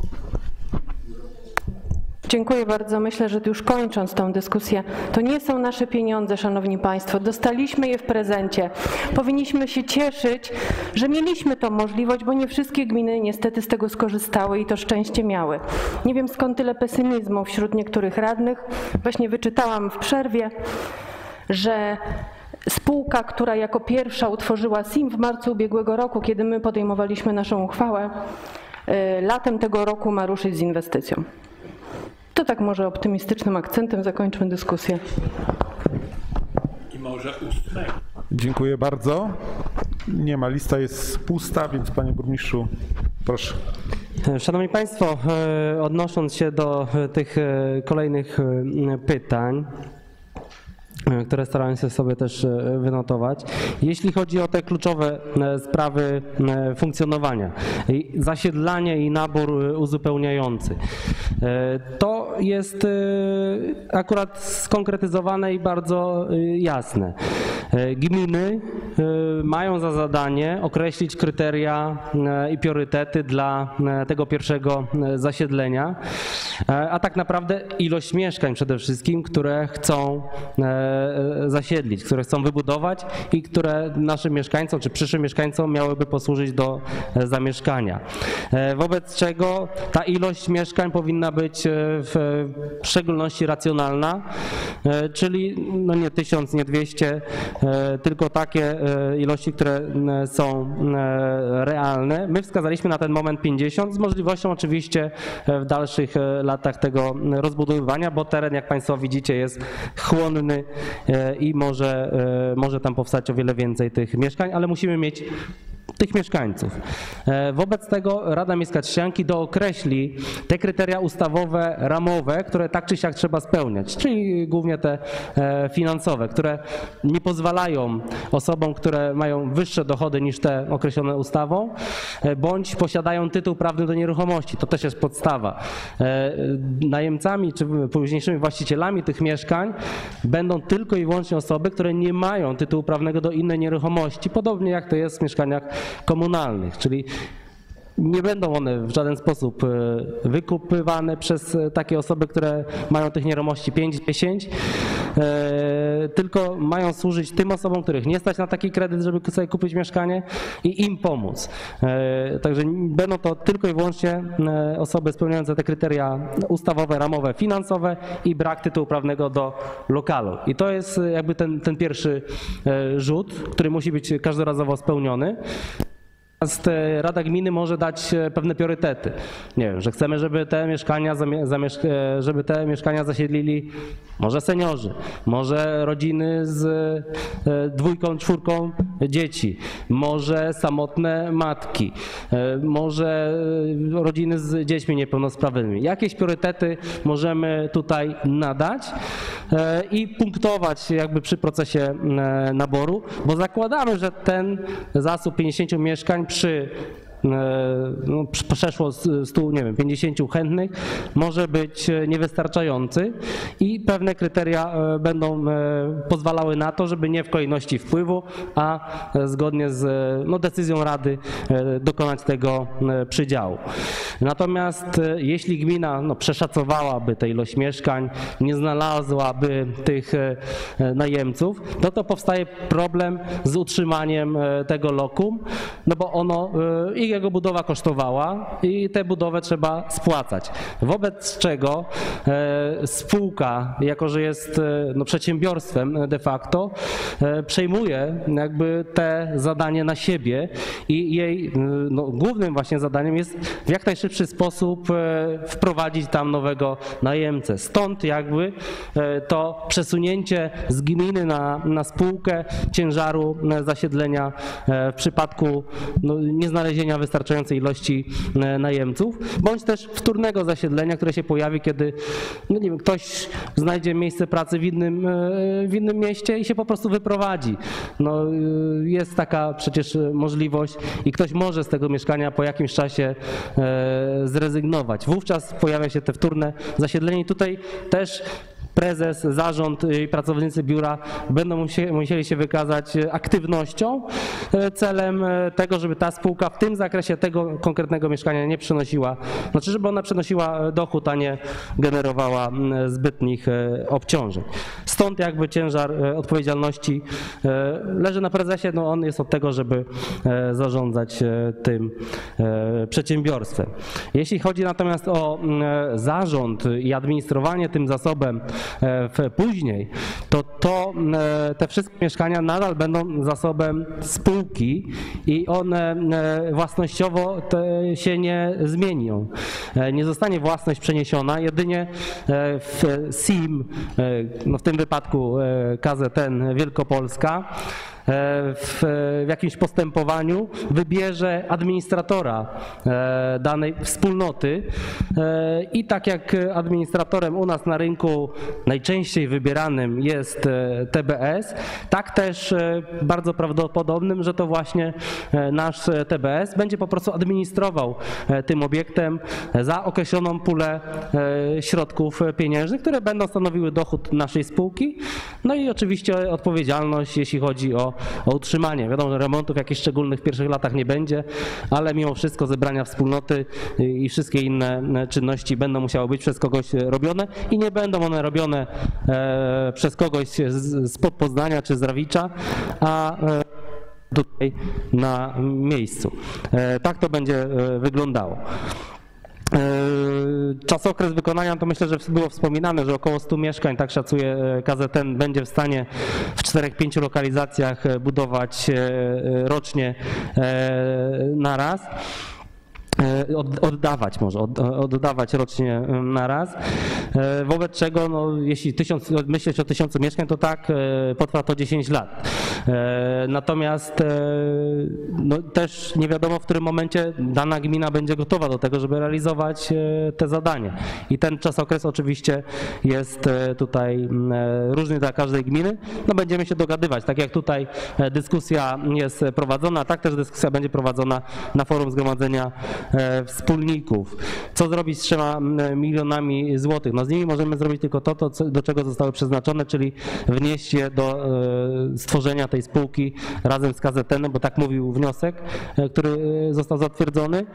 Dziękuję bardzo. Myślę, że już kończąc tą dyskusję, to nie są nasze pieniądze, Szanowni Państwo. Dostaliśmy je w prezencie. Powinniśmy się cieszyć, że mieliśmy tą możliwość, bo nie wszystkie gminy niestety z tego skorzystały i to szczęście miały. Nie wiem skąd tyle pesymizmu wśród niektórych radnych. Właśnie wyczytałam w przerwie, że spółka, która jako pierwsza utworzyła SIM w marcu ubiegłego roku, kiedy my podejmowaliśmy naszą uchwałę, y, latem tego roku ma ruszyć z inwestycją. To tak może optymistycznym akcentem zakończmy dyskusję. I może. Dziękuję bardzo. Nie ma, lista jest pusta, więc panie burmistrzu, proszę. Szanowni Państwo, e, odnosząc się do tych e, kolejnych e, pytań, E, które starałem się sobie też e, wynotować. Jeśli chodzi o te kluczowe e, sprawy funkcjonowania, zasiedlanie i nabór uzupełniający, to jest akurat skonkretyzowane i bardzo jasne. Gminy mają za zadanie określić kryteria i priorytety dla tego pierwszego zasiedlenia, a tak naprawdę ilość mieszkań przede wszystkim, które chcą E, zasiedlić, które chcą wybudować i które naszym mieszkańcom czy przyszłym mieszkańcom miałyby posłużyć do e, zamieszkania. E, wobec czego ta ilość mieszkań powinna być w szczególności racjonalna, czyli no nie tysiąc, nie dwieście, tylko takie ilości, które są realne. My wskazaliśmy na ten moment 50 z możliwością oczywiście w dalszych latach tego rozbudowywania, bo teren, jak Państwo widzicie, jest chłonny i może, e, może tam powstać o wiele więcej tych mieszkań, ale musimy mieć tych mieszkańców. E, Wobec tego Rada Miejska Trzcianki dookreśli te kryteria ustawowe, ramowe, które tak czy siak trzeba spełniać, czyli głównie te e, finansowe, które nie pozwalają osobom, które mają wyższe dochody niż te określone ustawą, e, bądź posiadają tytuł prawny do nieruchomości. To też jest podstawa. Najemcami czy późniejszymi właścicielami tych mieszkań będą tylko i wyłącznie osoby, które nie mają tytułu prawnego do innej nieruchomości, podobnie jak to jest w mieszkaniach komunalnych, czyli nie będą one w żaden sposób e, wykupywane przez e, takie osoby, które mają tych nieruchomości 5-10, e, tylko mają służyć tym osobom, których nie stać na taki kredyt, żeby sobie kupić mieszkanie i im pomóc. Także będą to tylko i wyłącznie osoby spełniające te kryteria ustawowe, ramowe, finansowe i brak tytułu prawnego do lokalu. I to jest jakby ten, ten pierwszy rzut, który musi być każdorazowo spełniony. Natomiast e, Rada Gminy może dać e, pewne priorytety. Nie wiem, że chcemy, żeby te mieszkania, e, żeby te mieszkania zasiedlili może seniorzy, może rodziny z dwójką, czwórką dzieci, może samotne matki, może rodziny z dziećmi niepełnosprawnymi. Jakieś priorytety możemy tutaj nadać i punktować jakby przy procesie naboru, bo zakładamy, że ten zasób 50 mieszkań przy e, no, przy- przeszło z 100, nie wiem, 50 chętnych, może być e, niewystarczający i pewne kryteria e, będą e, pozwalały na to, żeby nie w kolejności wpływu, a e, zgodnie z e, no, decyzją Rady e, dokonać tego e, przydziału. Natomiast e, jeśli gmina no, przeszacowałaby tę ilość mieszkań, nie znalazłaby tych e, e, najemców, no to powstaje problem z utrzymaniem e, tego lokum, no bo ono e, i jego budowa kosztowała i tę budowę trzeba spłacać. Wobec czego e, spółka, jako że jest e, no, przedsiębiorstwem de facto, e, przejmuje jakby te zadanie na siebie i jej no, głównym właśnie zadaniem jest w jak najszybszy sposób wprowadzić tam nowego najemcę. Stąd jakby to przesunięcie z gminy na, na spółkę ciężaru zasiedlenia w przypadku no, nieznalezienia wystarczającej ilości e, najemców, bądź też wtórnego zasiedlenia, które się pojawi, kiedy no nie wiem, ktoś znajdzie miejsce pracy w innym, e, w innym mieście i się po prostu wyprowadzi. No, e, jest taka przecież możliwość i ktoś może z tego mieszkania po jakimś czasie zrezygnować. Wówczas pojawia się te wtórne zasiedlenie i tutaj też prezes, zarząd i pracownicy biura będą musie- musieli się wykazać aktywnością e, celem e, tego, żeby ta spółka w tym zakresie tego konkretnego mieszkania nie przynosiła, znaczy żeby ona przynosiła e, dochód, a nie generowała zbytnich e, obciążeń. Stąd jakby ciężar e, odpowiedzialności e, leży na prezesie, no on jest od tego, żeby e, zarządzać e, tym e, przedsiębiorstwem. Jeśli chodzi natomiast o e, zarząd i administrowanie tym zasobem e, później, to, to e, te wszystkie mieszkania nadal będą zasobem spółki i one e, własnościowo się nie zmienią. E, Nie zostanie własność przeniesiona, jedynie e, w SIM, e, no w tym wypadku e, KZN Wielkopolska, e, w, w jakimś postępowaniu wybierze administratora e, danej wspólnoty. E, i tak jak administratorem u nas na rynku najczęściej wybieranym jest e, TBS, tak też e, bardzo prawdopodobnym, że to właśnie e, nasz e, TBS będzie po prostu administrował e, tym obiektem za określoną pulę e, środków pieniężnych, które będą stanowiły dochód naszej spółki, no i oczywiście odpowiedzialność, jeśli chodzi o, o utrzymanie. Wiadomo, że remontów jakichś szczególnych w pierwszych latach nie będzie, ale mimo wszystko zebrania wspólnoty i wszystkie inne e, czynności będą musiały być przez kogoś e, robione i nie będą one robione e, przez kogoś z, spod Poznania czy z Rawicza, a e, tutaj na miejscu. E, Tak to będzie e, wyglądało. E, Czasokres wykonania to myślę, że było wspominane, że około 100 mieszkań, tak szacuje e, KZN, będzie w stanie w 4-5 lokalizacjach e, budować e, rocznie e, na raz. E, od- oddawać może, od- oddawać rocznie na raz. E, Wobec czego, no, jeśli tysiąc, myśleć o tysiącu mieszkań, to tak, e, potrwa to 10 lat. Natomiast no, też nie wiadomo, w którym momencie dana gmina będzie gotowa do tego, żeby realizować te zadanie. I ten czas okres oczywiście jest tutaj różny dla każdej gminy. No będziemy się dogadywać. Tak jak tutaj dyskusja jest prowadzona, tak też dyskusja będzie prowadzona na forum zgromadzenia wspólników. Co zrobić z trzema milionami złotych? No z nimi możemy zrobić tylko to, to do czego zostały przeznaczone, czyli wnieść je do e, stworzenia tej spółki razem z KZN, bo tak mówił wniosek, e, który e, został zatwierdzony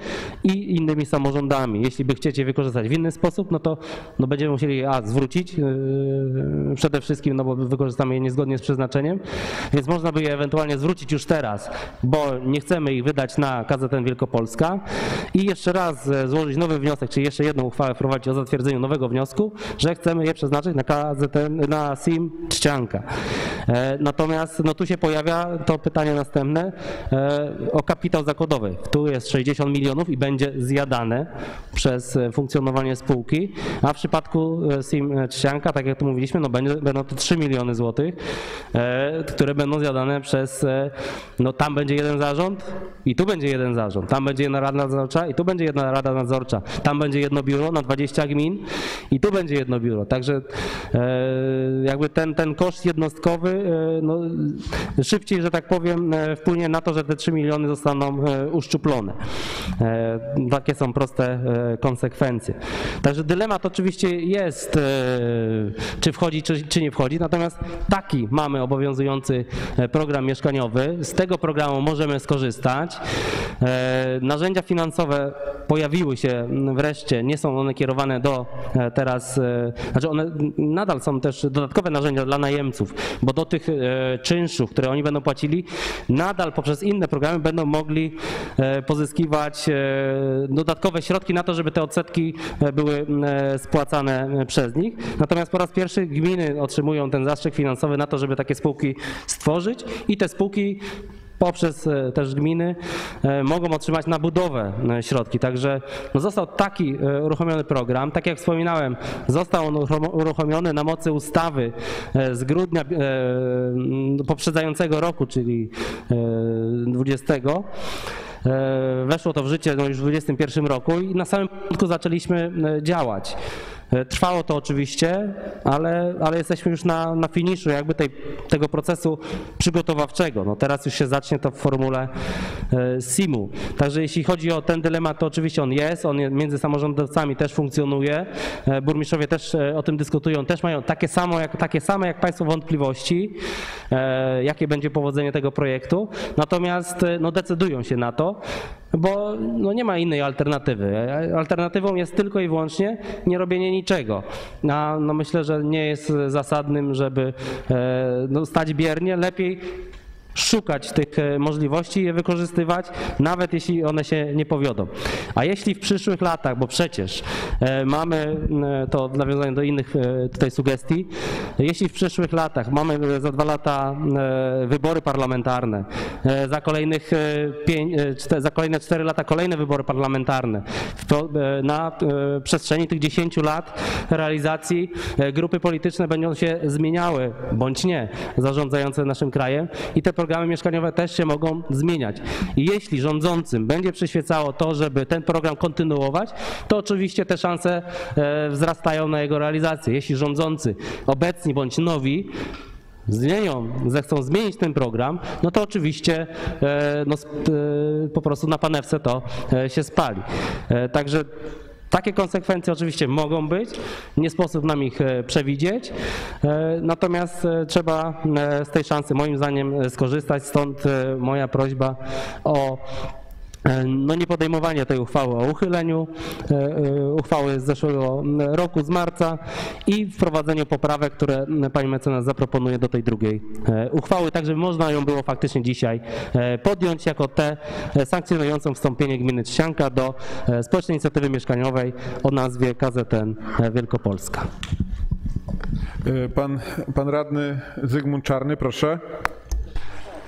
i innymi samorządami. Jeśli by chcieć je wykorzystać w inny sposób, no to no będziemy musieli a, zwrócić e, przede wszystkim, no bo wykorzystamy je niezgodnie z przeznaczeniem, więc można by je ewentualnie zwrócić już teraz, bo nie chcemy ich wydać na KZN Wielkopolska i jeszcze raz e, złożyć nowy wniosek, czyli jeszcze jedną uchwałę wprowadzić o zatwierdzeniu nowego wniosku, że chcemy je przeznaczyć na KZN, na SIM Trzcianka. E, Natomiast no tu się pojawia to pytanie następne e, o kapitał zakładowy. Tu jest 60 milionów i będzie zjadane przez funkcjonowanie spółki, a w przypadku SIM Trzcianka, tak jak tu mówiliśmy, no będą to 3 miliony złotych, które będą zjadane przez, no tam będzie jeden zarząd i tu będzie jeden zarząd, tam będzie jedna rada nadzorcza i tu będzie jedna rada nadzorcza, tam będzie jedno biuro na 20 gmin i tu będzie jedno biuro. Także e, jakby ten, ten koszt jednostkowy e, no, szybciej, że tak powiem, e, wpłynie na to, że te 3 miliony zostaną uszczuplone. Takie są proste konsekwencje. Także dylemat oczywiście jest, czy wchodzi, czy, czy nie wchodzi, natomiast taki mamy obowiązujący program mieszkaniowy. Z tego programu możemy skorzystać. Narzędzia finansowe pojawiły się wreszcie, nie są one kierowane do e, teraz, e, znaczy one nadal są też dodatkowe narzędzia dla najemców, bo do tych e, czynszów, które oni będą płacili, nadal poprzez inne programy będą mogli pozyskiwać dodatkowe środki na to, żeby te odsetki były spłacane przez nich. Natomiast po raz pierwszy gminy otrzymują ten zastrzyk finansowy na to, żeby takie spółki stworzyć i te spółki poprzez e, też gminy e, mogą otrzymać na budowę e, środki. Także no, został taki uruchomiony program. Tak jak wspominałem, został on uruchom- uruchomiony na mocy ustawy z grudnia poprzedzającego roku, czyli e, 20. E, Weszło to w życie no, już w 2021 roku i na samym początku zaczęliśmy działać. E, Trwało to oczywiście, ale, ale jesteśmy już na, na finiszu jakby tej, tego procesu przygotowawczego. No teraz już się zacznie to w formule e, SIM-u. Także jeśli chodzi o ten dylemat, to oczywiście on jest, on między samorządowcami też funkcjonuje. E, Burmistrzowie też o tym dyskutują, też mają takie, samo, jak, takie same jak Państwo wątpliwości, jakie będzie powodzenie tego projektu. Natomiast no, decydują się na to, bo no, nie ma innej alternatywy. Alternatywą jest tylko i wyłącznie nie robienie niczego. A, no, myślę, że nie jest zasadnym, żeby e, no, stać biernie. Lepiej szukać tych e, możliwości i je wykorzystywać, nawet jeśli one się nie powiodą. A jeśli w przyszłych latach, bo przecież e, mamy, m, to w nawiązaniu do innych e, tutaj sugestii, jeśli w przyszłych latach mamy e, za dwa lata e, wybory parlamentarne, e, za kolejnych e, pięć, e, za kolejne cztery lata kolejne wybory parlamentarne, e, na e, przestrzeni tych 10 lat realizacji e, grupy polityczne będą się zmieniały, bądź nie, zarządzające naszym krajem i te programy mieszkaniowe też się mogą zmieniać. I jeśli rządzącym będzie przyświecało to, żeby ten program kontynuować, to oczywiście te szanse e, wzrastają na jego realizację. Jeśli rządzący obecni bądź nowi zmienią, zechcą zmienić ten program, no to oczywiście e, no, e, po prostu na panewce to się spali. Także takie konsekwencje oczywiście mogą być, nie sposób nam ich e, przewidzieć, e, natomiast e, trzeba z tej szansy moim zdaniem skorzystać, stąd moja prośba o no nie podejmowanie tej uchwały o uchyleniu e, e, uchwały z zeszłego roku, z marca i wprowadzeniu poprawek, które pani mecenas zaproponuje do tej drugiej e, uchwały, tak żeby można ją było faktycznie dzisiaj e, podjąć jako tę e, sankcjonującą wstąpienie gminy Trzcianka do e, społecznej inicjatywy mieszkaniowej o nazwie KZN Wielkopolska. E, Pan, pan radny Zygmunt Czarny, proszę.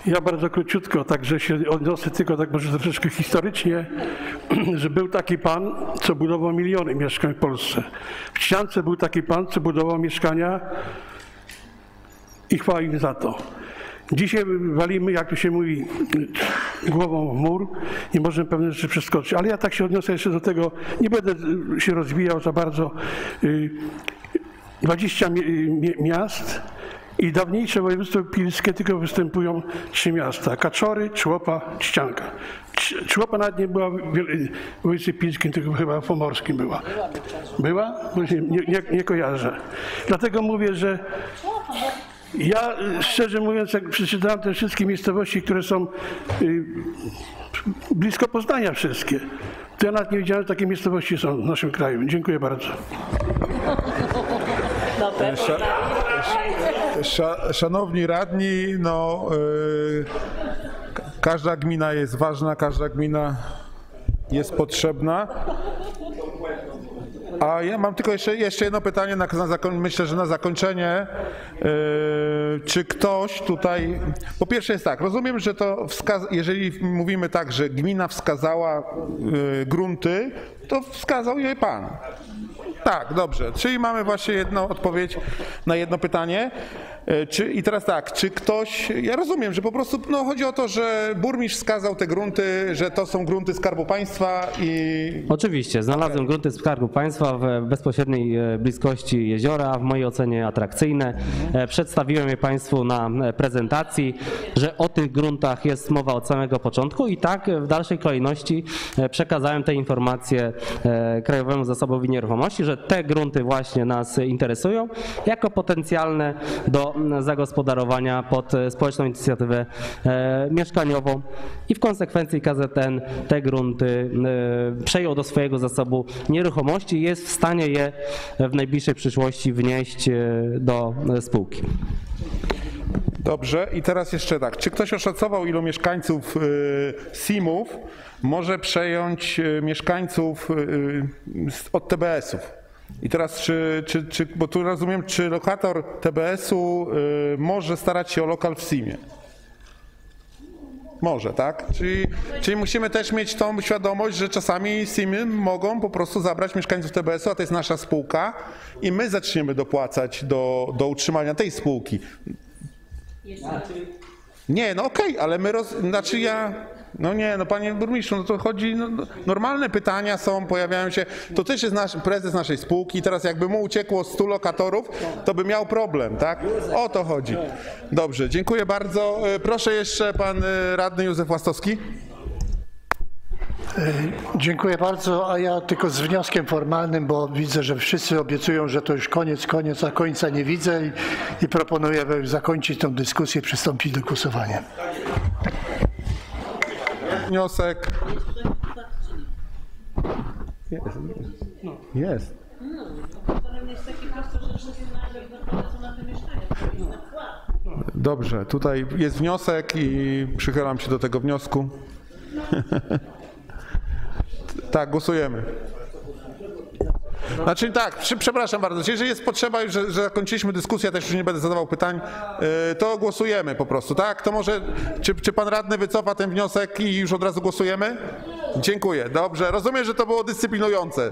Ja bardzo króciutko, także się odniosę tylko tak może troszeczkę historycznie, <clears throat> że był taki pan, co budował miliony mieszkań w Polsce. W ściance był taki pan, co budował mieszkania i chwała im za to. Dzisiaj walimy, jak to się mówi, głową w mur i możemy pewne rzeczy przeskoczyć. Ale ja tak się odniosę jeszcze do tego, nie będę się rozwijał za bardzo. Y, 20 mi- mi- miast i dawniejsze województwo pilskie tylko występują trzy miasta. Kaczory, Człopa, Ścianka. Cz- Człopa nawet nie była w województwie pilskim, tylko chyba w pomorskim była. Była? Nie, nie, nie kojarzę. Dlatego mówię, że ja szczerze mówiąc, jak przeczytałem te wszystkie miejscowości, które są y, blisko Poznania wszystkie, to ja nawet nie wiedziałem, że takie miejscowości są w naszym kraju. Dziękuję bardzo. Sza, sza, szanowni radni, no, y, ka- każda gmina jest ważna, każda gmina jest potrzebna. A ja mam tylko jeszcze, jeszcze jedno pytanie, na, na zakoń, myślę, że na zakończenie. Yy, czy ktoś tutaj, po pierwsze jest tak, rozumiem, że to wskaz, jeżeli mówimy tak, że gmina wskazała yy, grunty, to wskazał je pan. Tak, dobrze. Czyli mamy właśnie jedną odpowiedź na jedno pytanie. E, Czy, I teraz tak, czy ktoś, ja rozumiem, że po prostu no, chodzi o to, że burmistrz wskazał te grunty, że to są grunty Skarbu Państwa i Oczywiście, znalazłem grunty Skarbu Państwa w bezpośredniej e, bliskości jeziora, w mojej ocenie atrakcyjne. E, Przedstawiłem je Państwu na prezentacji, że o tych gruntach jest mowa od samego początku i tak w dalszej kolejności przekazałem te informacje Krajowemu Zasobowi Nieruchomości, że te grunty właśnie nas interesują jako potencjalne do zagospodarowania pod e, społeczną inicjatywę e, mieszkaniową i w konsekwencji KZN te grunty e, przejął do swojego zasobu nieruchomości i jest w stanie je w najbliższej przyszłości wnieść do spółki. Dobrze, i teraz jeszcze tak. Czy ktoś oszacował, ilu mieszkańców SIM-ów może przejąć mieszkańców od TBS-ów? I teraz, czy, czy, czy, bo tu rozumiem, czy lokator TBS-u y, może starać się o lokal w SIM-ie? Może, tak? Czyli, czyli musimy też mieć tą świadomość, że czasami SIM-y mogą po prostu zabrać mieszkańców TBS-u, a to jest nasza spółka i my zaczniemy dopłacać do, do utrzymania tej spółki. Nie, no okej, ale my roz... Znaczy ja... No nie, no panie burmistrzu, no to chodzi... No, no, normalne pytania są, pojawiają się. To też jest nasz prezes naszej spółki. Teraz jakby mu uciekło 100 lokatorów, to by miał problem, tak? O to chodzi. Dobrze, dziękuję bardzo. E, Proszę jeszcze pan e, radny Józef Łastowski. E, Dziękuję bardzo, a ja tylko z wnioskiem formalnym, bo widzę, że wszyscy obiecują, że to już koniec, koniec, a końca nie widzę i, i proponuję zakończyć tę dyskusję i przystąpić do głosowania. Wniosek. Jest. Dobrze, tutaj jest wniosek i przychylam się do tego wniosku. <laughs> tak, głosujemy. Znaczy tak, przepraszam bardzo, jeżeli jest potrzeba, już, że, że zakończyliśmy dyskusję, ja też już nie będę zadawał pytań, yy, to głosujemy po prostu, tak? To może, czy, czy pan radny wycofa ten wniosek i już od razu głosujemy? Dziękuję, dobrze, rozumiem, że to było dyscyplinujące. <laughs>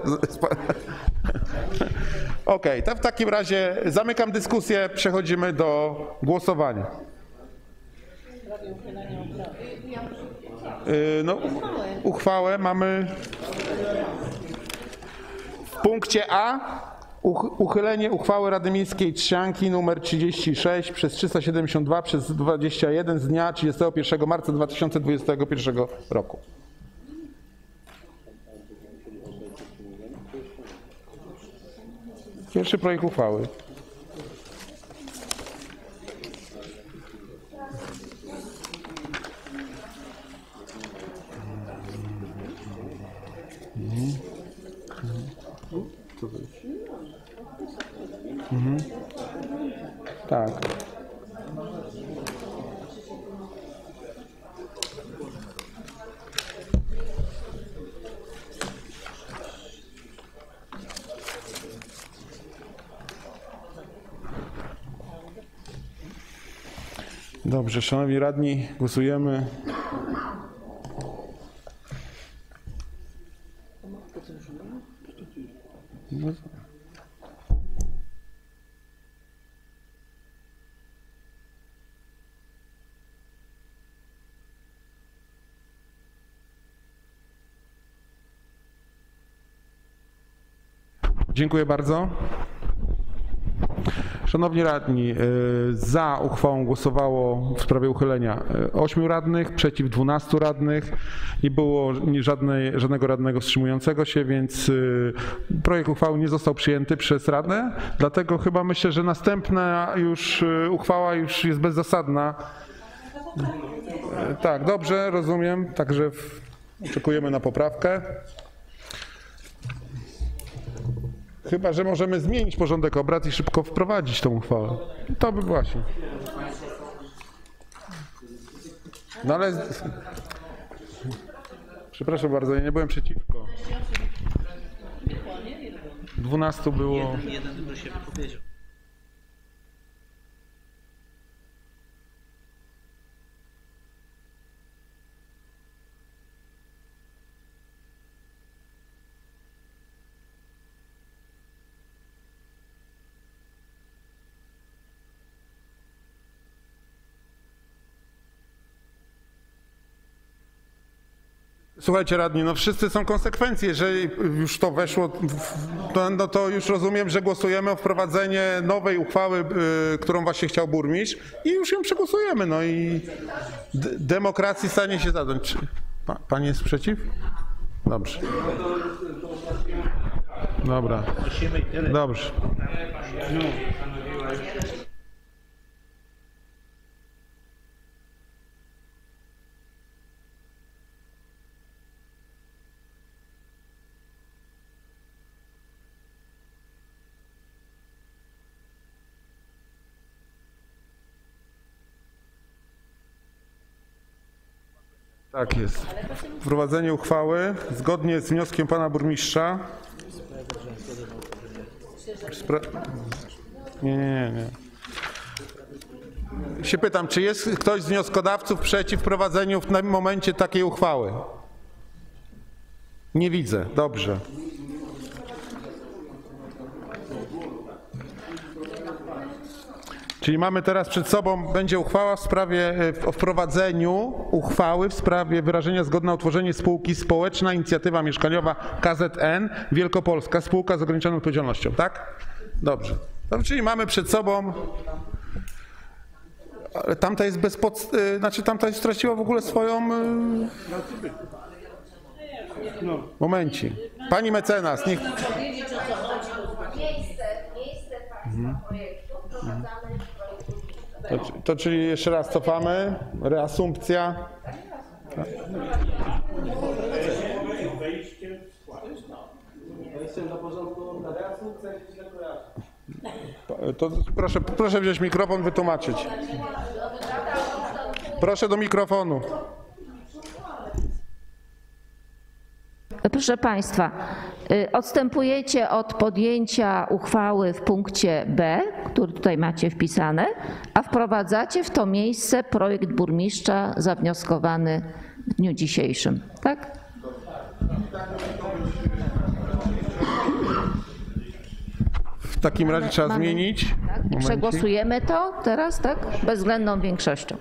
Okej, to w takim razie zamykam dyskusję, przechodzimy do głosowania. Yy, No, uchwałę mamy w punkcie A uch- uchylenie uchwały Rady Miejskiej Trzcianki nr 36 przez 372 przez 21 z dnia 31 marca 2021 roku. Pierwszy projekt uchwały. Dobrze, szanowni radni, głosujemy. Dziękuję bardzo. Szanowni radni, y, za uchwałą głosowało w sprawie uchylenia 8 radnych, przeciw 12 radnych. Nie było żadnej, żadnego radnego wstrzymującego się, więc y, projekt uchwały nie został przyjęty przez Radę. Dlatego chyba myślę, że następna już uchwała już jest bezzasadna. Tak, dobrze, rozumiem. Także oczekujemy na poprawkę. Chyba, że możemy zmienić porządek obrad i szybko wprowadzić tą uchwałę. To by właśnie. No ale. Przepraszam bardzo, ja nie byłem przeciwko. 12 było. Słuchajcie radni, no wszyscy są konsekwencje. Jeżeli już to weszło, to, no to już rozumiem, że głosujemy o wprowadzenie nowej uchwały, y, którą właśnie chciał burmistrz i już ją przegłosujemy. No i d- demokracji stanie się zadość. Czy pa, pani jest przeciw? Dobrze. Dobra. Dobrze. Tak jest. Wprowadzenie uchwały zgodnie z wnioskiem pana burmistrza. Spra- nie, nie, nie. Się pytam, czy jest ktoś z wnioskodawców przeciw wprowadzeniu w tym momencie takiej uchwały? Nie widzę. Dobrze. Czyli mamy teraz przed sobą, będzie uchwała w sprawie, e, o wprowadzeniu uchwały w sprawie wyrażenia zgody na utworzenie spółki Społeczna Inicjatywa Mieszkaniowa KZN Wielkopolska, spółka z ograniczoną odpowiedzialnością, tak? Dobrze. Dobrze, czyli mamy przed sobą, ale tamta jest bez pod, e, znaczy tamta już straciła w ogóle swoją... e, Momencik. Pani mecenas, niech... Miejsce, miejsce Mhm. projektu wprowadzamy To, to czyli jeszcze raz cofamy, reasumpcja. To proszę, proszę wziąć mikrofon, wytłumaczyć. Proszę do mikrofonu. Proszę Państwa, y, odstępujecie od podjęcia uchwały w punkcie B, który tutaj macie wpisane, a wprowadzacie w to miejsce projekt burmistrza zawnioskowany w dniu dzisiejszym, tak? W takim razie trzeba Mamy- zmienić. Tak? Przegłosujemy to teraz, tak? Bezwzględną większością.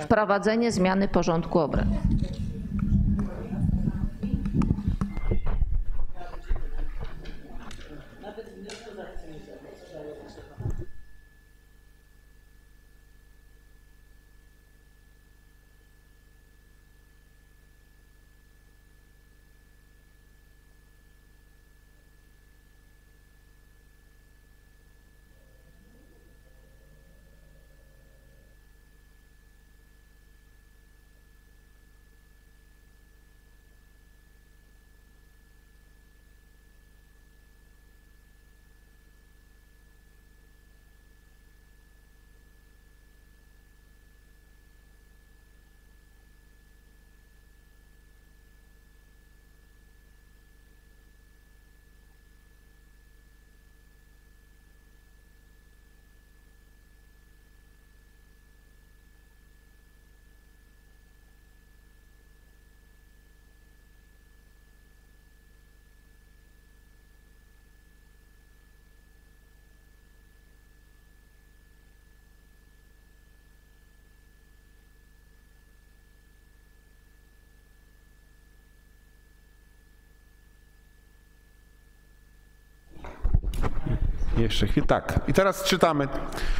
Wprowadzenie zmiany porządku obrad. Jeszcze chwilę. Tak. I teraz czytamy.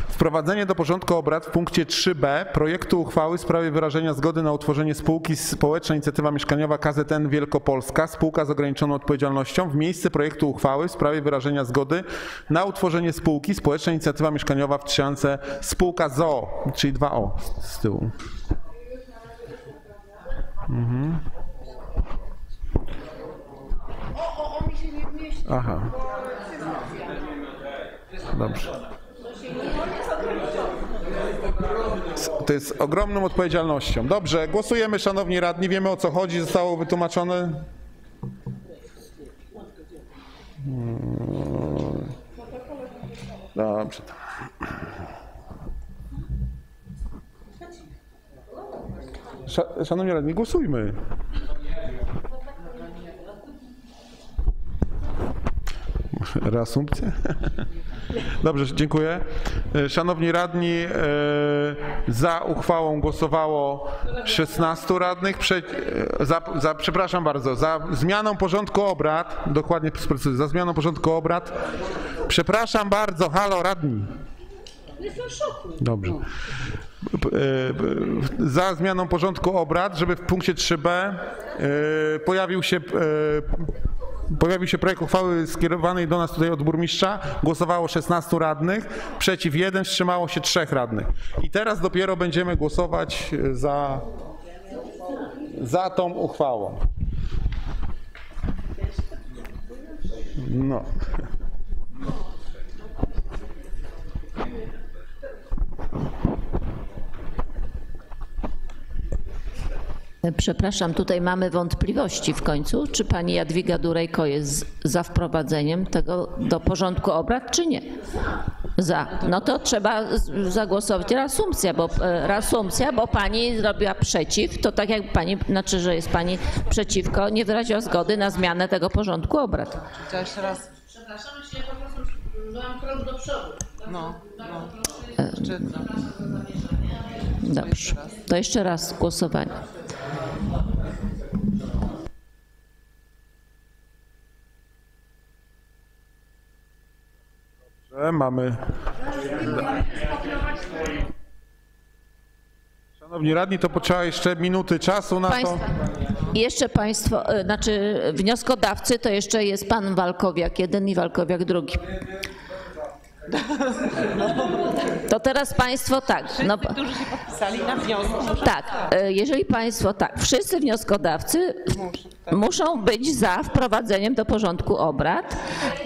Wprowadzenie do porządku obrad w punkcie 3b projektu uchwały w sprawie wyrażenia zgody na utworzenie spółki Społeczna Inicjatywa Mieszkaniowa KZN Wielkopolska, spółka z ograniczoną odpowiedzialnością w miejsce projektu uchwały w sprawie wyrażenia zgody na utworzenie spółki Społeczna Inicjatywa Mieszkaniowa w Trzciance spółka ZOO, czyli 2O z tyłu. Mhm. Aha. Dobrze. To jest ogromną odpowiedzialnością. Dobrze, głosujemy, szanowni radni. Wiemy o co chodzi. Zostało wytłumaczone. Hmm. Dobrze. Sza- Szanowni radni, głosujmy. Reasumpcję? <laughs> Dobrze, dziękuję. E, Szanowni radni, e, za uchwałą głosowało 16 radnych, prze, e, za, za, przepraszam bardzo, za zmianą porządku obrad, dokładnie sprecyzuję, za zmianą porządku obrad, przepraszam bardzo, halo radni. Dobrze. Za zmianą porządku obrad, żeby w punkcie 3b e, pojawił się, pojawił się projekt uchwały skierowanej do nas tutaj od burmistrza. Głosowało 16 radnych, przeciw 1, wstrzymało się 3 radnych. I teraz dopiero będziemy głosować e, za, za tą uchwałą. No. Przepraszam, tutaj mamy wątpliwości w końcu. Czy pani Jadwiga Durejko jest za wprowadzeniem tego do porządku obrad, czy nie? Za. No to trzeba zagłosować reasumpcja, bo, e, reasumpcja, bo pani zrobiła przeciw. To tak jak pani, znaczy, że jest pani przeciwko, nie wyraziła zgody na zmianę tego porządku obrad. To jeszcze raz. Przepraszam, że ja po prostu byłam krok do przodu. No, no. E, Dobrze. To jeszcze raz głosowanie. Dobrze, mamy. Szanowni radni, to potrzeba jeszcze minuty czasu na to. Jeszcze państwo, e, znaczy wnioskodawcy to jeszcze jest pan Walkowiak jeden i Walkowiak drugi. To teraz państwo tak. No, Którzy się podpisali na wniosek. tak, e, jeżeli państwo tak, wszyscy wnioskodawcy muszą być za wprowadzeniem do porządku obrad,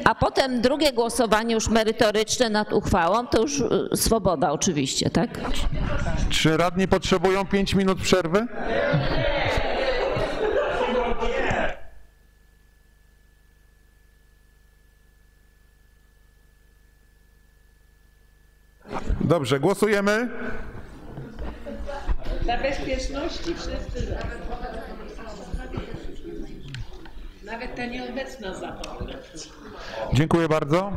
a potem drugie głosowanie już merytoryczne nad uchwałą, to już e, swoboda oczywiście, tak? Czy radni potrzebują 5 minut przerwy? Dobrze, głosujemy. Dla bezpieczności wszyscy za. Nawet ta nieobecna za. Dziękuję bardzo.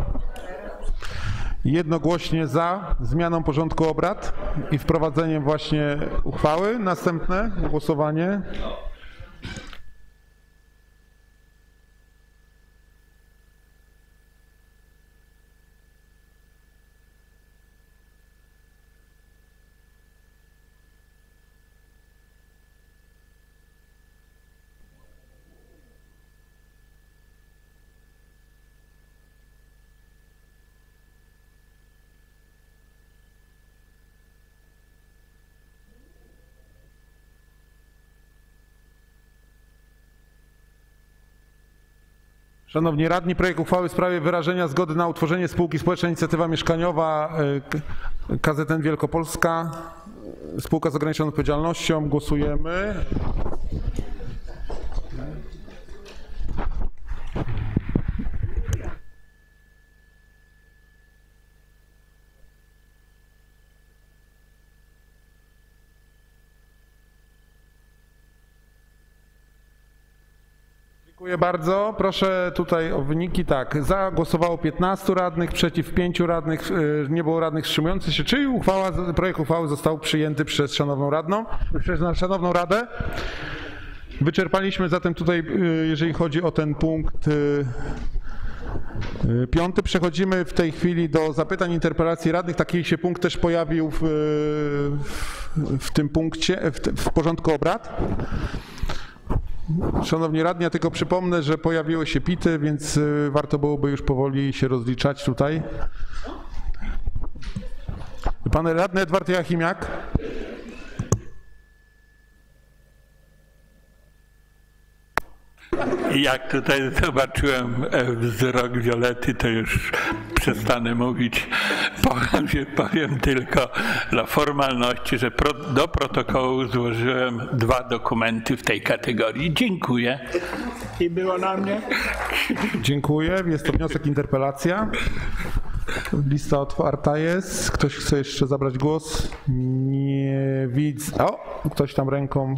Jednogłośnie za zmianą porządku obrad i wprowadzeniem właśnie uchwały. Następne głosowanie. Szanowni radni, projekt uchwały w sprawie wyrażenia zgody na utworzenie spółki Społeczna Inicjatywa Mieszkaniowa K- KZN Wielkopolska, spółka z ograniczoną odpowiedzialnością. Głosujemy. Dziękuję bardzo. Proszę tutaj o wyniki. Tak, za głosowało 15 radnych, przeciw 5 radnych, y, nie było radnych wstrzymujących się, czyli uchwała, projekt uchwały został przyjęty przez szanowną radną, przez szanowną radę. Wyczerpaliśmy zatem tutaj, y, jeżeli chodzi o ten punkt, Y, Piąty, przechodzimy w tej chwili do zapytań, interpelacji radnych. Taki się punkt też pojawił w, w, tym punkcie, w, w porządku obrad. Szanowni radni, ja tylko przypomnę, że pojawiły się pity, więc y, warto byłoby już powoli się rozliczać tutaj. Pan radny Edward Jachimiak. Jak tutaj zobaczyłem e, wzrok Violety, to już przestanę mówić. Powiem, że <laughs> powiem tylko dla formalności, że pro, do protokołu złożyłem dwa dokumenty w tej kategorii. Dziękuję. I było na mnie. Dziękuję. Jest to wniosek interpelacja. Lista otwarta jest. Ktoś chce jeszcze zabrać głos? Nie widzę. O, ktoś tam ręką.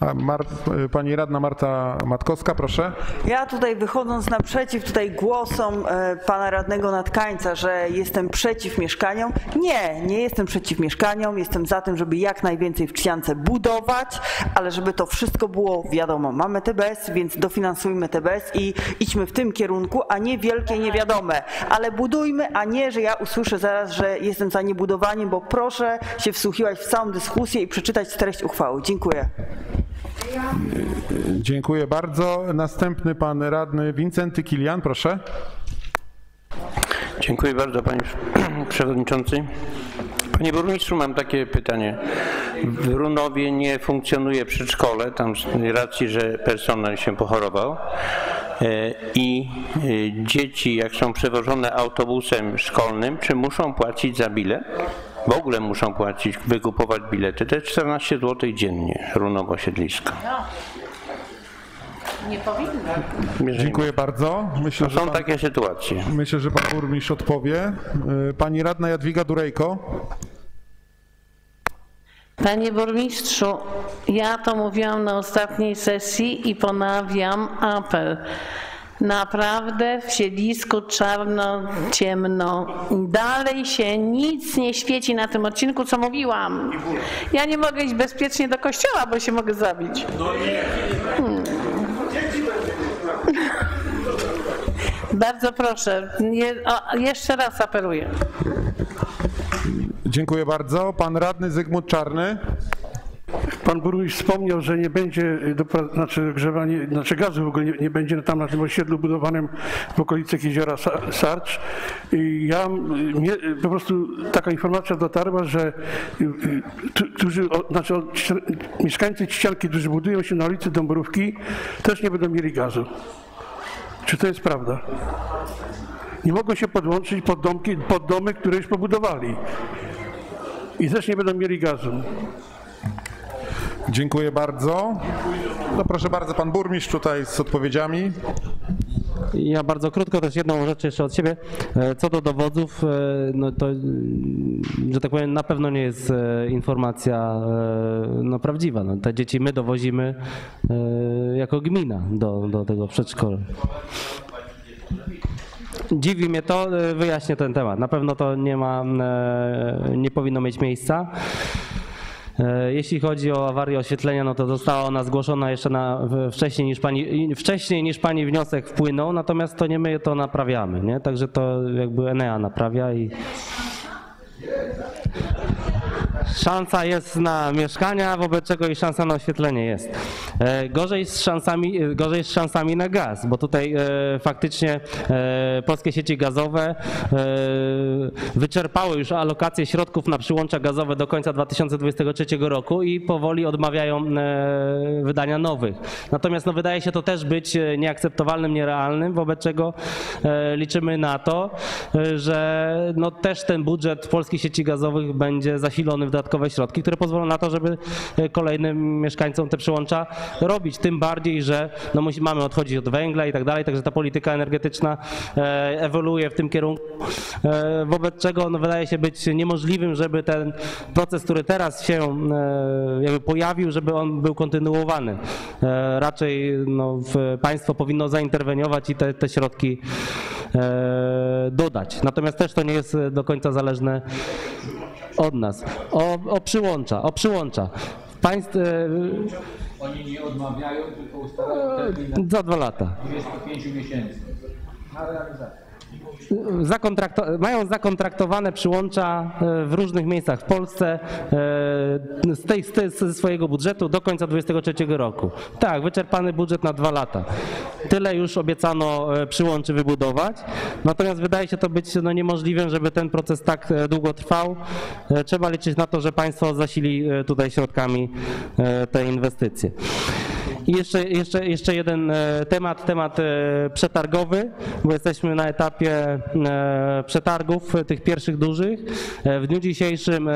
Mar... Pani radna Marta Matkowska, proszę. Ja tutaj wychodząc naprzeciw tutaj głosom e, pana radnego Natkańca, że jestem przeciw mieszkaniom. Nie, nie jestem przeciw mieszkaniom. Jestem za tym, żeby jak najwięcej w Trzciance budować, ale żeby to wszystko było wiadomo. Mamy TBS, więc dofinansujmy TBS i idźmy w tym kierunku, a nie wielkie niewiadome. Ale budujmy, a nie, że ja usłyszę zaraz, że jestem za niebudowaniem, bo proszę się wsłuchiwać w całą dyskusję i przeczytać treść uchwały. Dziękuję. Dziękuję bardzo. Następny pan radny Wincenty Kilian, proszę. Dziękuję bardzo panie <clears throat> przewodniczący. Panie burmistrzu, mam takie pytanie. W Runowie nie funkcjonuje przedszkole, tam z racji, że personel się pochorował. E, I e, dzieci, jak są przewożone autobusem szkolnym, czy muszą płacić za bilet? W ogóle muszą płacić, wykupować bilety. To jest 14 zł dziennie, Runowo siedlisko. Nie powinno. Dziękuję bardzo. Myślę, To że są pan, takie sytuacje. myślę, że pan burmistrz odpowie. Y, Pani radna Jadwiga Durejko. Panie burmistrzu, ja to mówiłam na ostatniej sesji i ponawiam apel. Naprawdę w siedlisku czarno, ciemno. Dalej się nic nie świeci na tym odcinku, co mówiłam. Ja nie mogę iść bezpiecznie do kościoła, bo się mogę zabić. Hmm. Bardzo proszę, nie, o, jeszcze raz apeluję. Dziękuję bardzo. Pan radny Zygmunt Czarny. Pan burmistrz wspomniał, że nie będzie dopra- znaczy grzewanie, znaczy gazu w ogóle nie, nie będzie tam na tym osiedlu budowanym w okolicach jeziora Sa- Sarcz. I ja y, mnie, y, po prostu taka informacja dotarła, że y, y, którzy, znaczy mieszkańcy ścianki, którzy budują się na ulicy Dąbrówki, też nie będą mieli gazu. Czy to jest prawda? Nie mogą się podłączyć pod, domki, pod domy, które już pobudowali. I też nie będą mieli gazu. Dziękuję bardzo. No proszę bardzo, pan burmistrz tutaj z odpowiedziami. Ja bardzo krótko też jedną rzecz jeszcze od siebie. E, Co do dowodów, e, no to, mm, że tak powiem, na pewno nie jest e, informacja e, no, prawdziwa. No, te dzieci my dowozimy e, jako gmina do, do tego przedszkola. Dziwi mnie to, e, wyjaśnię ten temat. Na pewno to nie ma, e, nie powinno mieć miejsca. E, Jeśli chodzi o awarię oświetlenia, no to została ona zgłoszona jeszcze na, wcześniej, niż pani, wcześniej niż pani wniosek wpłynął, natomiast to nie my to naprawiamy, nie? Także to jakby Enea naprawia i szansa jest na mieszkania, wobec czego i szansa na oświetlenie jest. E, Gorzej z szansami, e, gorzej z szansami na gaz, bo tutaj e, faktycznie polskie sieci gazowe wyczerpały już alokację środków na przyłącza gazowe do końca 2023 roku i powoli odmawiają wydania nowych. Natomiast no, wydaje się to też być nieakceptowalnym, nierealnym, wobec czego liczymy na to, że no, też ten budżet polskich sieci gazowych będzie zasilony w dodatkowe środki, które pozwolą na to, żeby e, kolejnym mieszkańcom te przyłącza robić. Tym bardziej, że no, musi, mamy odchodzić od węgla i tak dalej, także ta polityka energetyczna e, ewoluuje w tym kierunku, e, wobec czego no, wydaje się być niemożliwym, żeby ten proces, który teraz się jakby pojawił, żeby on był kontynuowany. Raczej no, państwo powinno zainterweniować i te, te środki dodać. Natomiast też to nie jest do końca zależne od nas. O, o przyłącza, o przyłącza. Państw, e, Oni nie odmawiają, tylko ustalają termin za dwa lata. 25 miesięcy. Zakontrakto- mają zakontraktowane przyłącza e, w różnych miejscach w Polsce e, z tej, ze swojego budżetu do końca 2023 roku. Tak, wyczerpany budżet na dwa lata. Tyle już obiecano e, przyłączy wybudować, natomiast wydaje się to być no, niemożliwym, żeby ten proces tak długo trwał. Trzeba liczyć na to, że państwo zasili tutaj środkami te inwestycje. I jeszcze, jeszcze, jeszcze jeden e, temat, temat e, przetargowy, bo jesteśmy na etapie e, przetargów, tych pierwszych dużych. W dniu dzisiejszym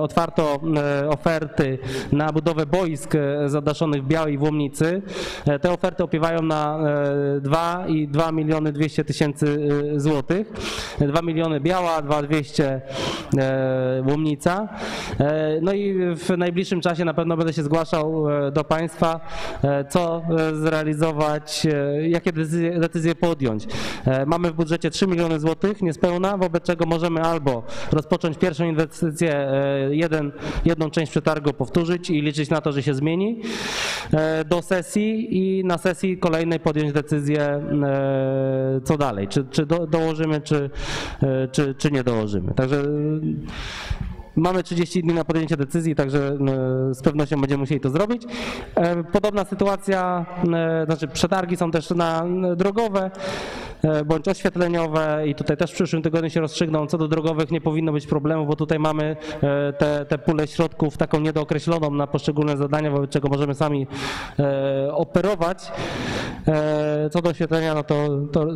otwarto oferty na budowę boisk zadaszonych w Białej i w Łomnicy. E, Te oferty opiewają na e, 2 i 2 miliony 200 tysięcy złotych. 2 miliony Biała, 2 200 e, Łomnica. No i w najbliższym czasie na pewno będę się zgłaszał do Państwa, co e, zrealizować, e, jakie decyzje, decyzje podjąć. E, Mamy w budżecie 3 miliony złotych niespełna, wobec czego możemy albo rozpocząć pierwszą inwestycję, e, jeden, jedną część przetargu powtórzyć i liczyć na to, że się zmieni e, do sesji i na sesji kolejnej podjąć decyzję, e, co dalej, czy, czy do, dołożymy, czy, e, czy, czy nie dołożymy. Także e, Mamy 30 dni na podjęcie decyzji, także e, z pewnością będziemy musieli to zrobić. E, Podobna sytuacja, e, znaczy przetargi są też na drogowe bądź oświetleniowe i tutaj też w przyszłym tygodniu się rozstrzygną. Co do drogowych nie powinno być problemu, bo tutaj mamy e, te, te pulę środków taką niedookreśloną na poszczególne zadania, wobec czego możemy sami e, operować. E, Co do oświetlenia, no to, to e,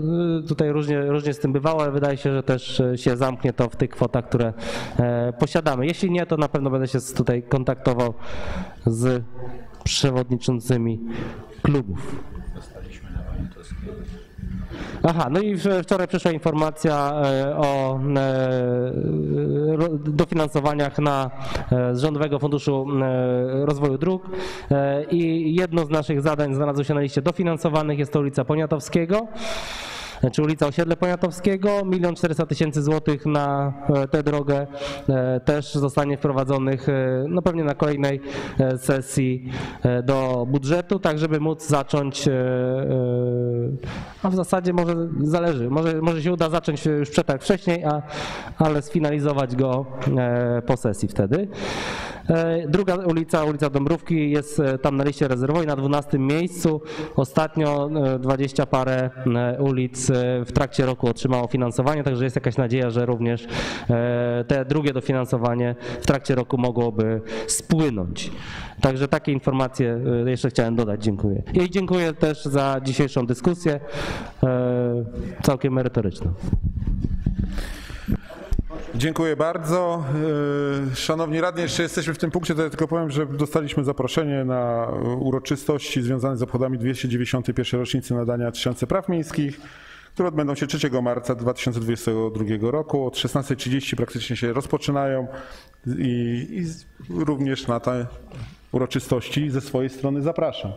tutaj różnie, różnie z tym bywało, ale wydaje się, że też e, się zamknie to w tych kwotach, które e, posiadamy. Jeśli nie, to na pewno będę się tutaj kontaktował z przewodniczącymi klubów. Aha, no i wczoraj przyszła informacja e, o e, dofinansowaniach na, e, z Rządowego Funduszu Rozwoju Dróg i jedno z naszych zadań znalazło się na liście dofinansowanych, jest to ulica Poniatowskiego czy ulica Osiedle Poniatowskiego, 1 400 tysięcy złotych na e, tę drogę e, też zostanie wprowadzonych e, no pewnie na kolejnej sesji do budżetu, tak żeby móc zacząć, a w zasadzie może zależy, może, może się uda zacząć już przetarg wcześniej, a, ale sfinalizować go po sesji wtedy. E, Druga ulica, ulica Dąbrówki jest e, tam na liście rezerwowej na 12 miejscu. Ostatnio e, 20 parę e, ulic e, w trakcie roku otrzymało finansowanie, także jest jakaś nadzieja, że również te drugie dofinansowanie w trakcie roku mogłoby spłynąć. Także takie informacje jeszcze chciałem dodać. Dziękuję. I dziękuję też za dzisiejszą dyskusję, całkiem merytoryczną. Dziękuję bardzo. Yy, Szanowni radni, jeszcze jesteśmy w tym punkcie, to ja tylko powiem, że dostaliśmy zaproszenie na uroczystości związane z obchodami 291. rocznicy nadania Tysiące Praw Miejskich, które odbędą się 3 marca 2022 roku. Od 16.30 praktycznie się rozpoczynają i, i również na te uroczystości ze swojej strony zapraszam.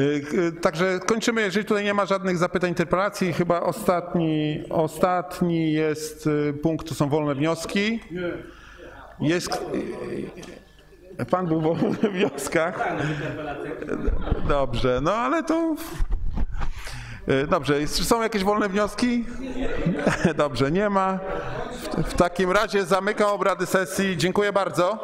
Y, <laughs> Także kończymy, jeżeli tutaj nie ma żadnych zapytań, interpelacji. Chyba ostatni, ostatni jest y, punkt, to są wolne wnioski. Jest... y, Pan był w wnioskach. Dobrze, no ale to... Y, Dobrze, są jakieś wolne wnioski? <laughs> Dobrze, nie ma. W takim razie zamykam obrady sesji. Dziękuję bardzo.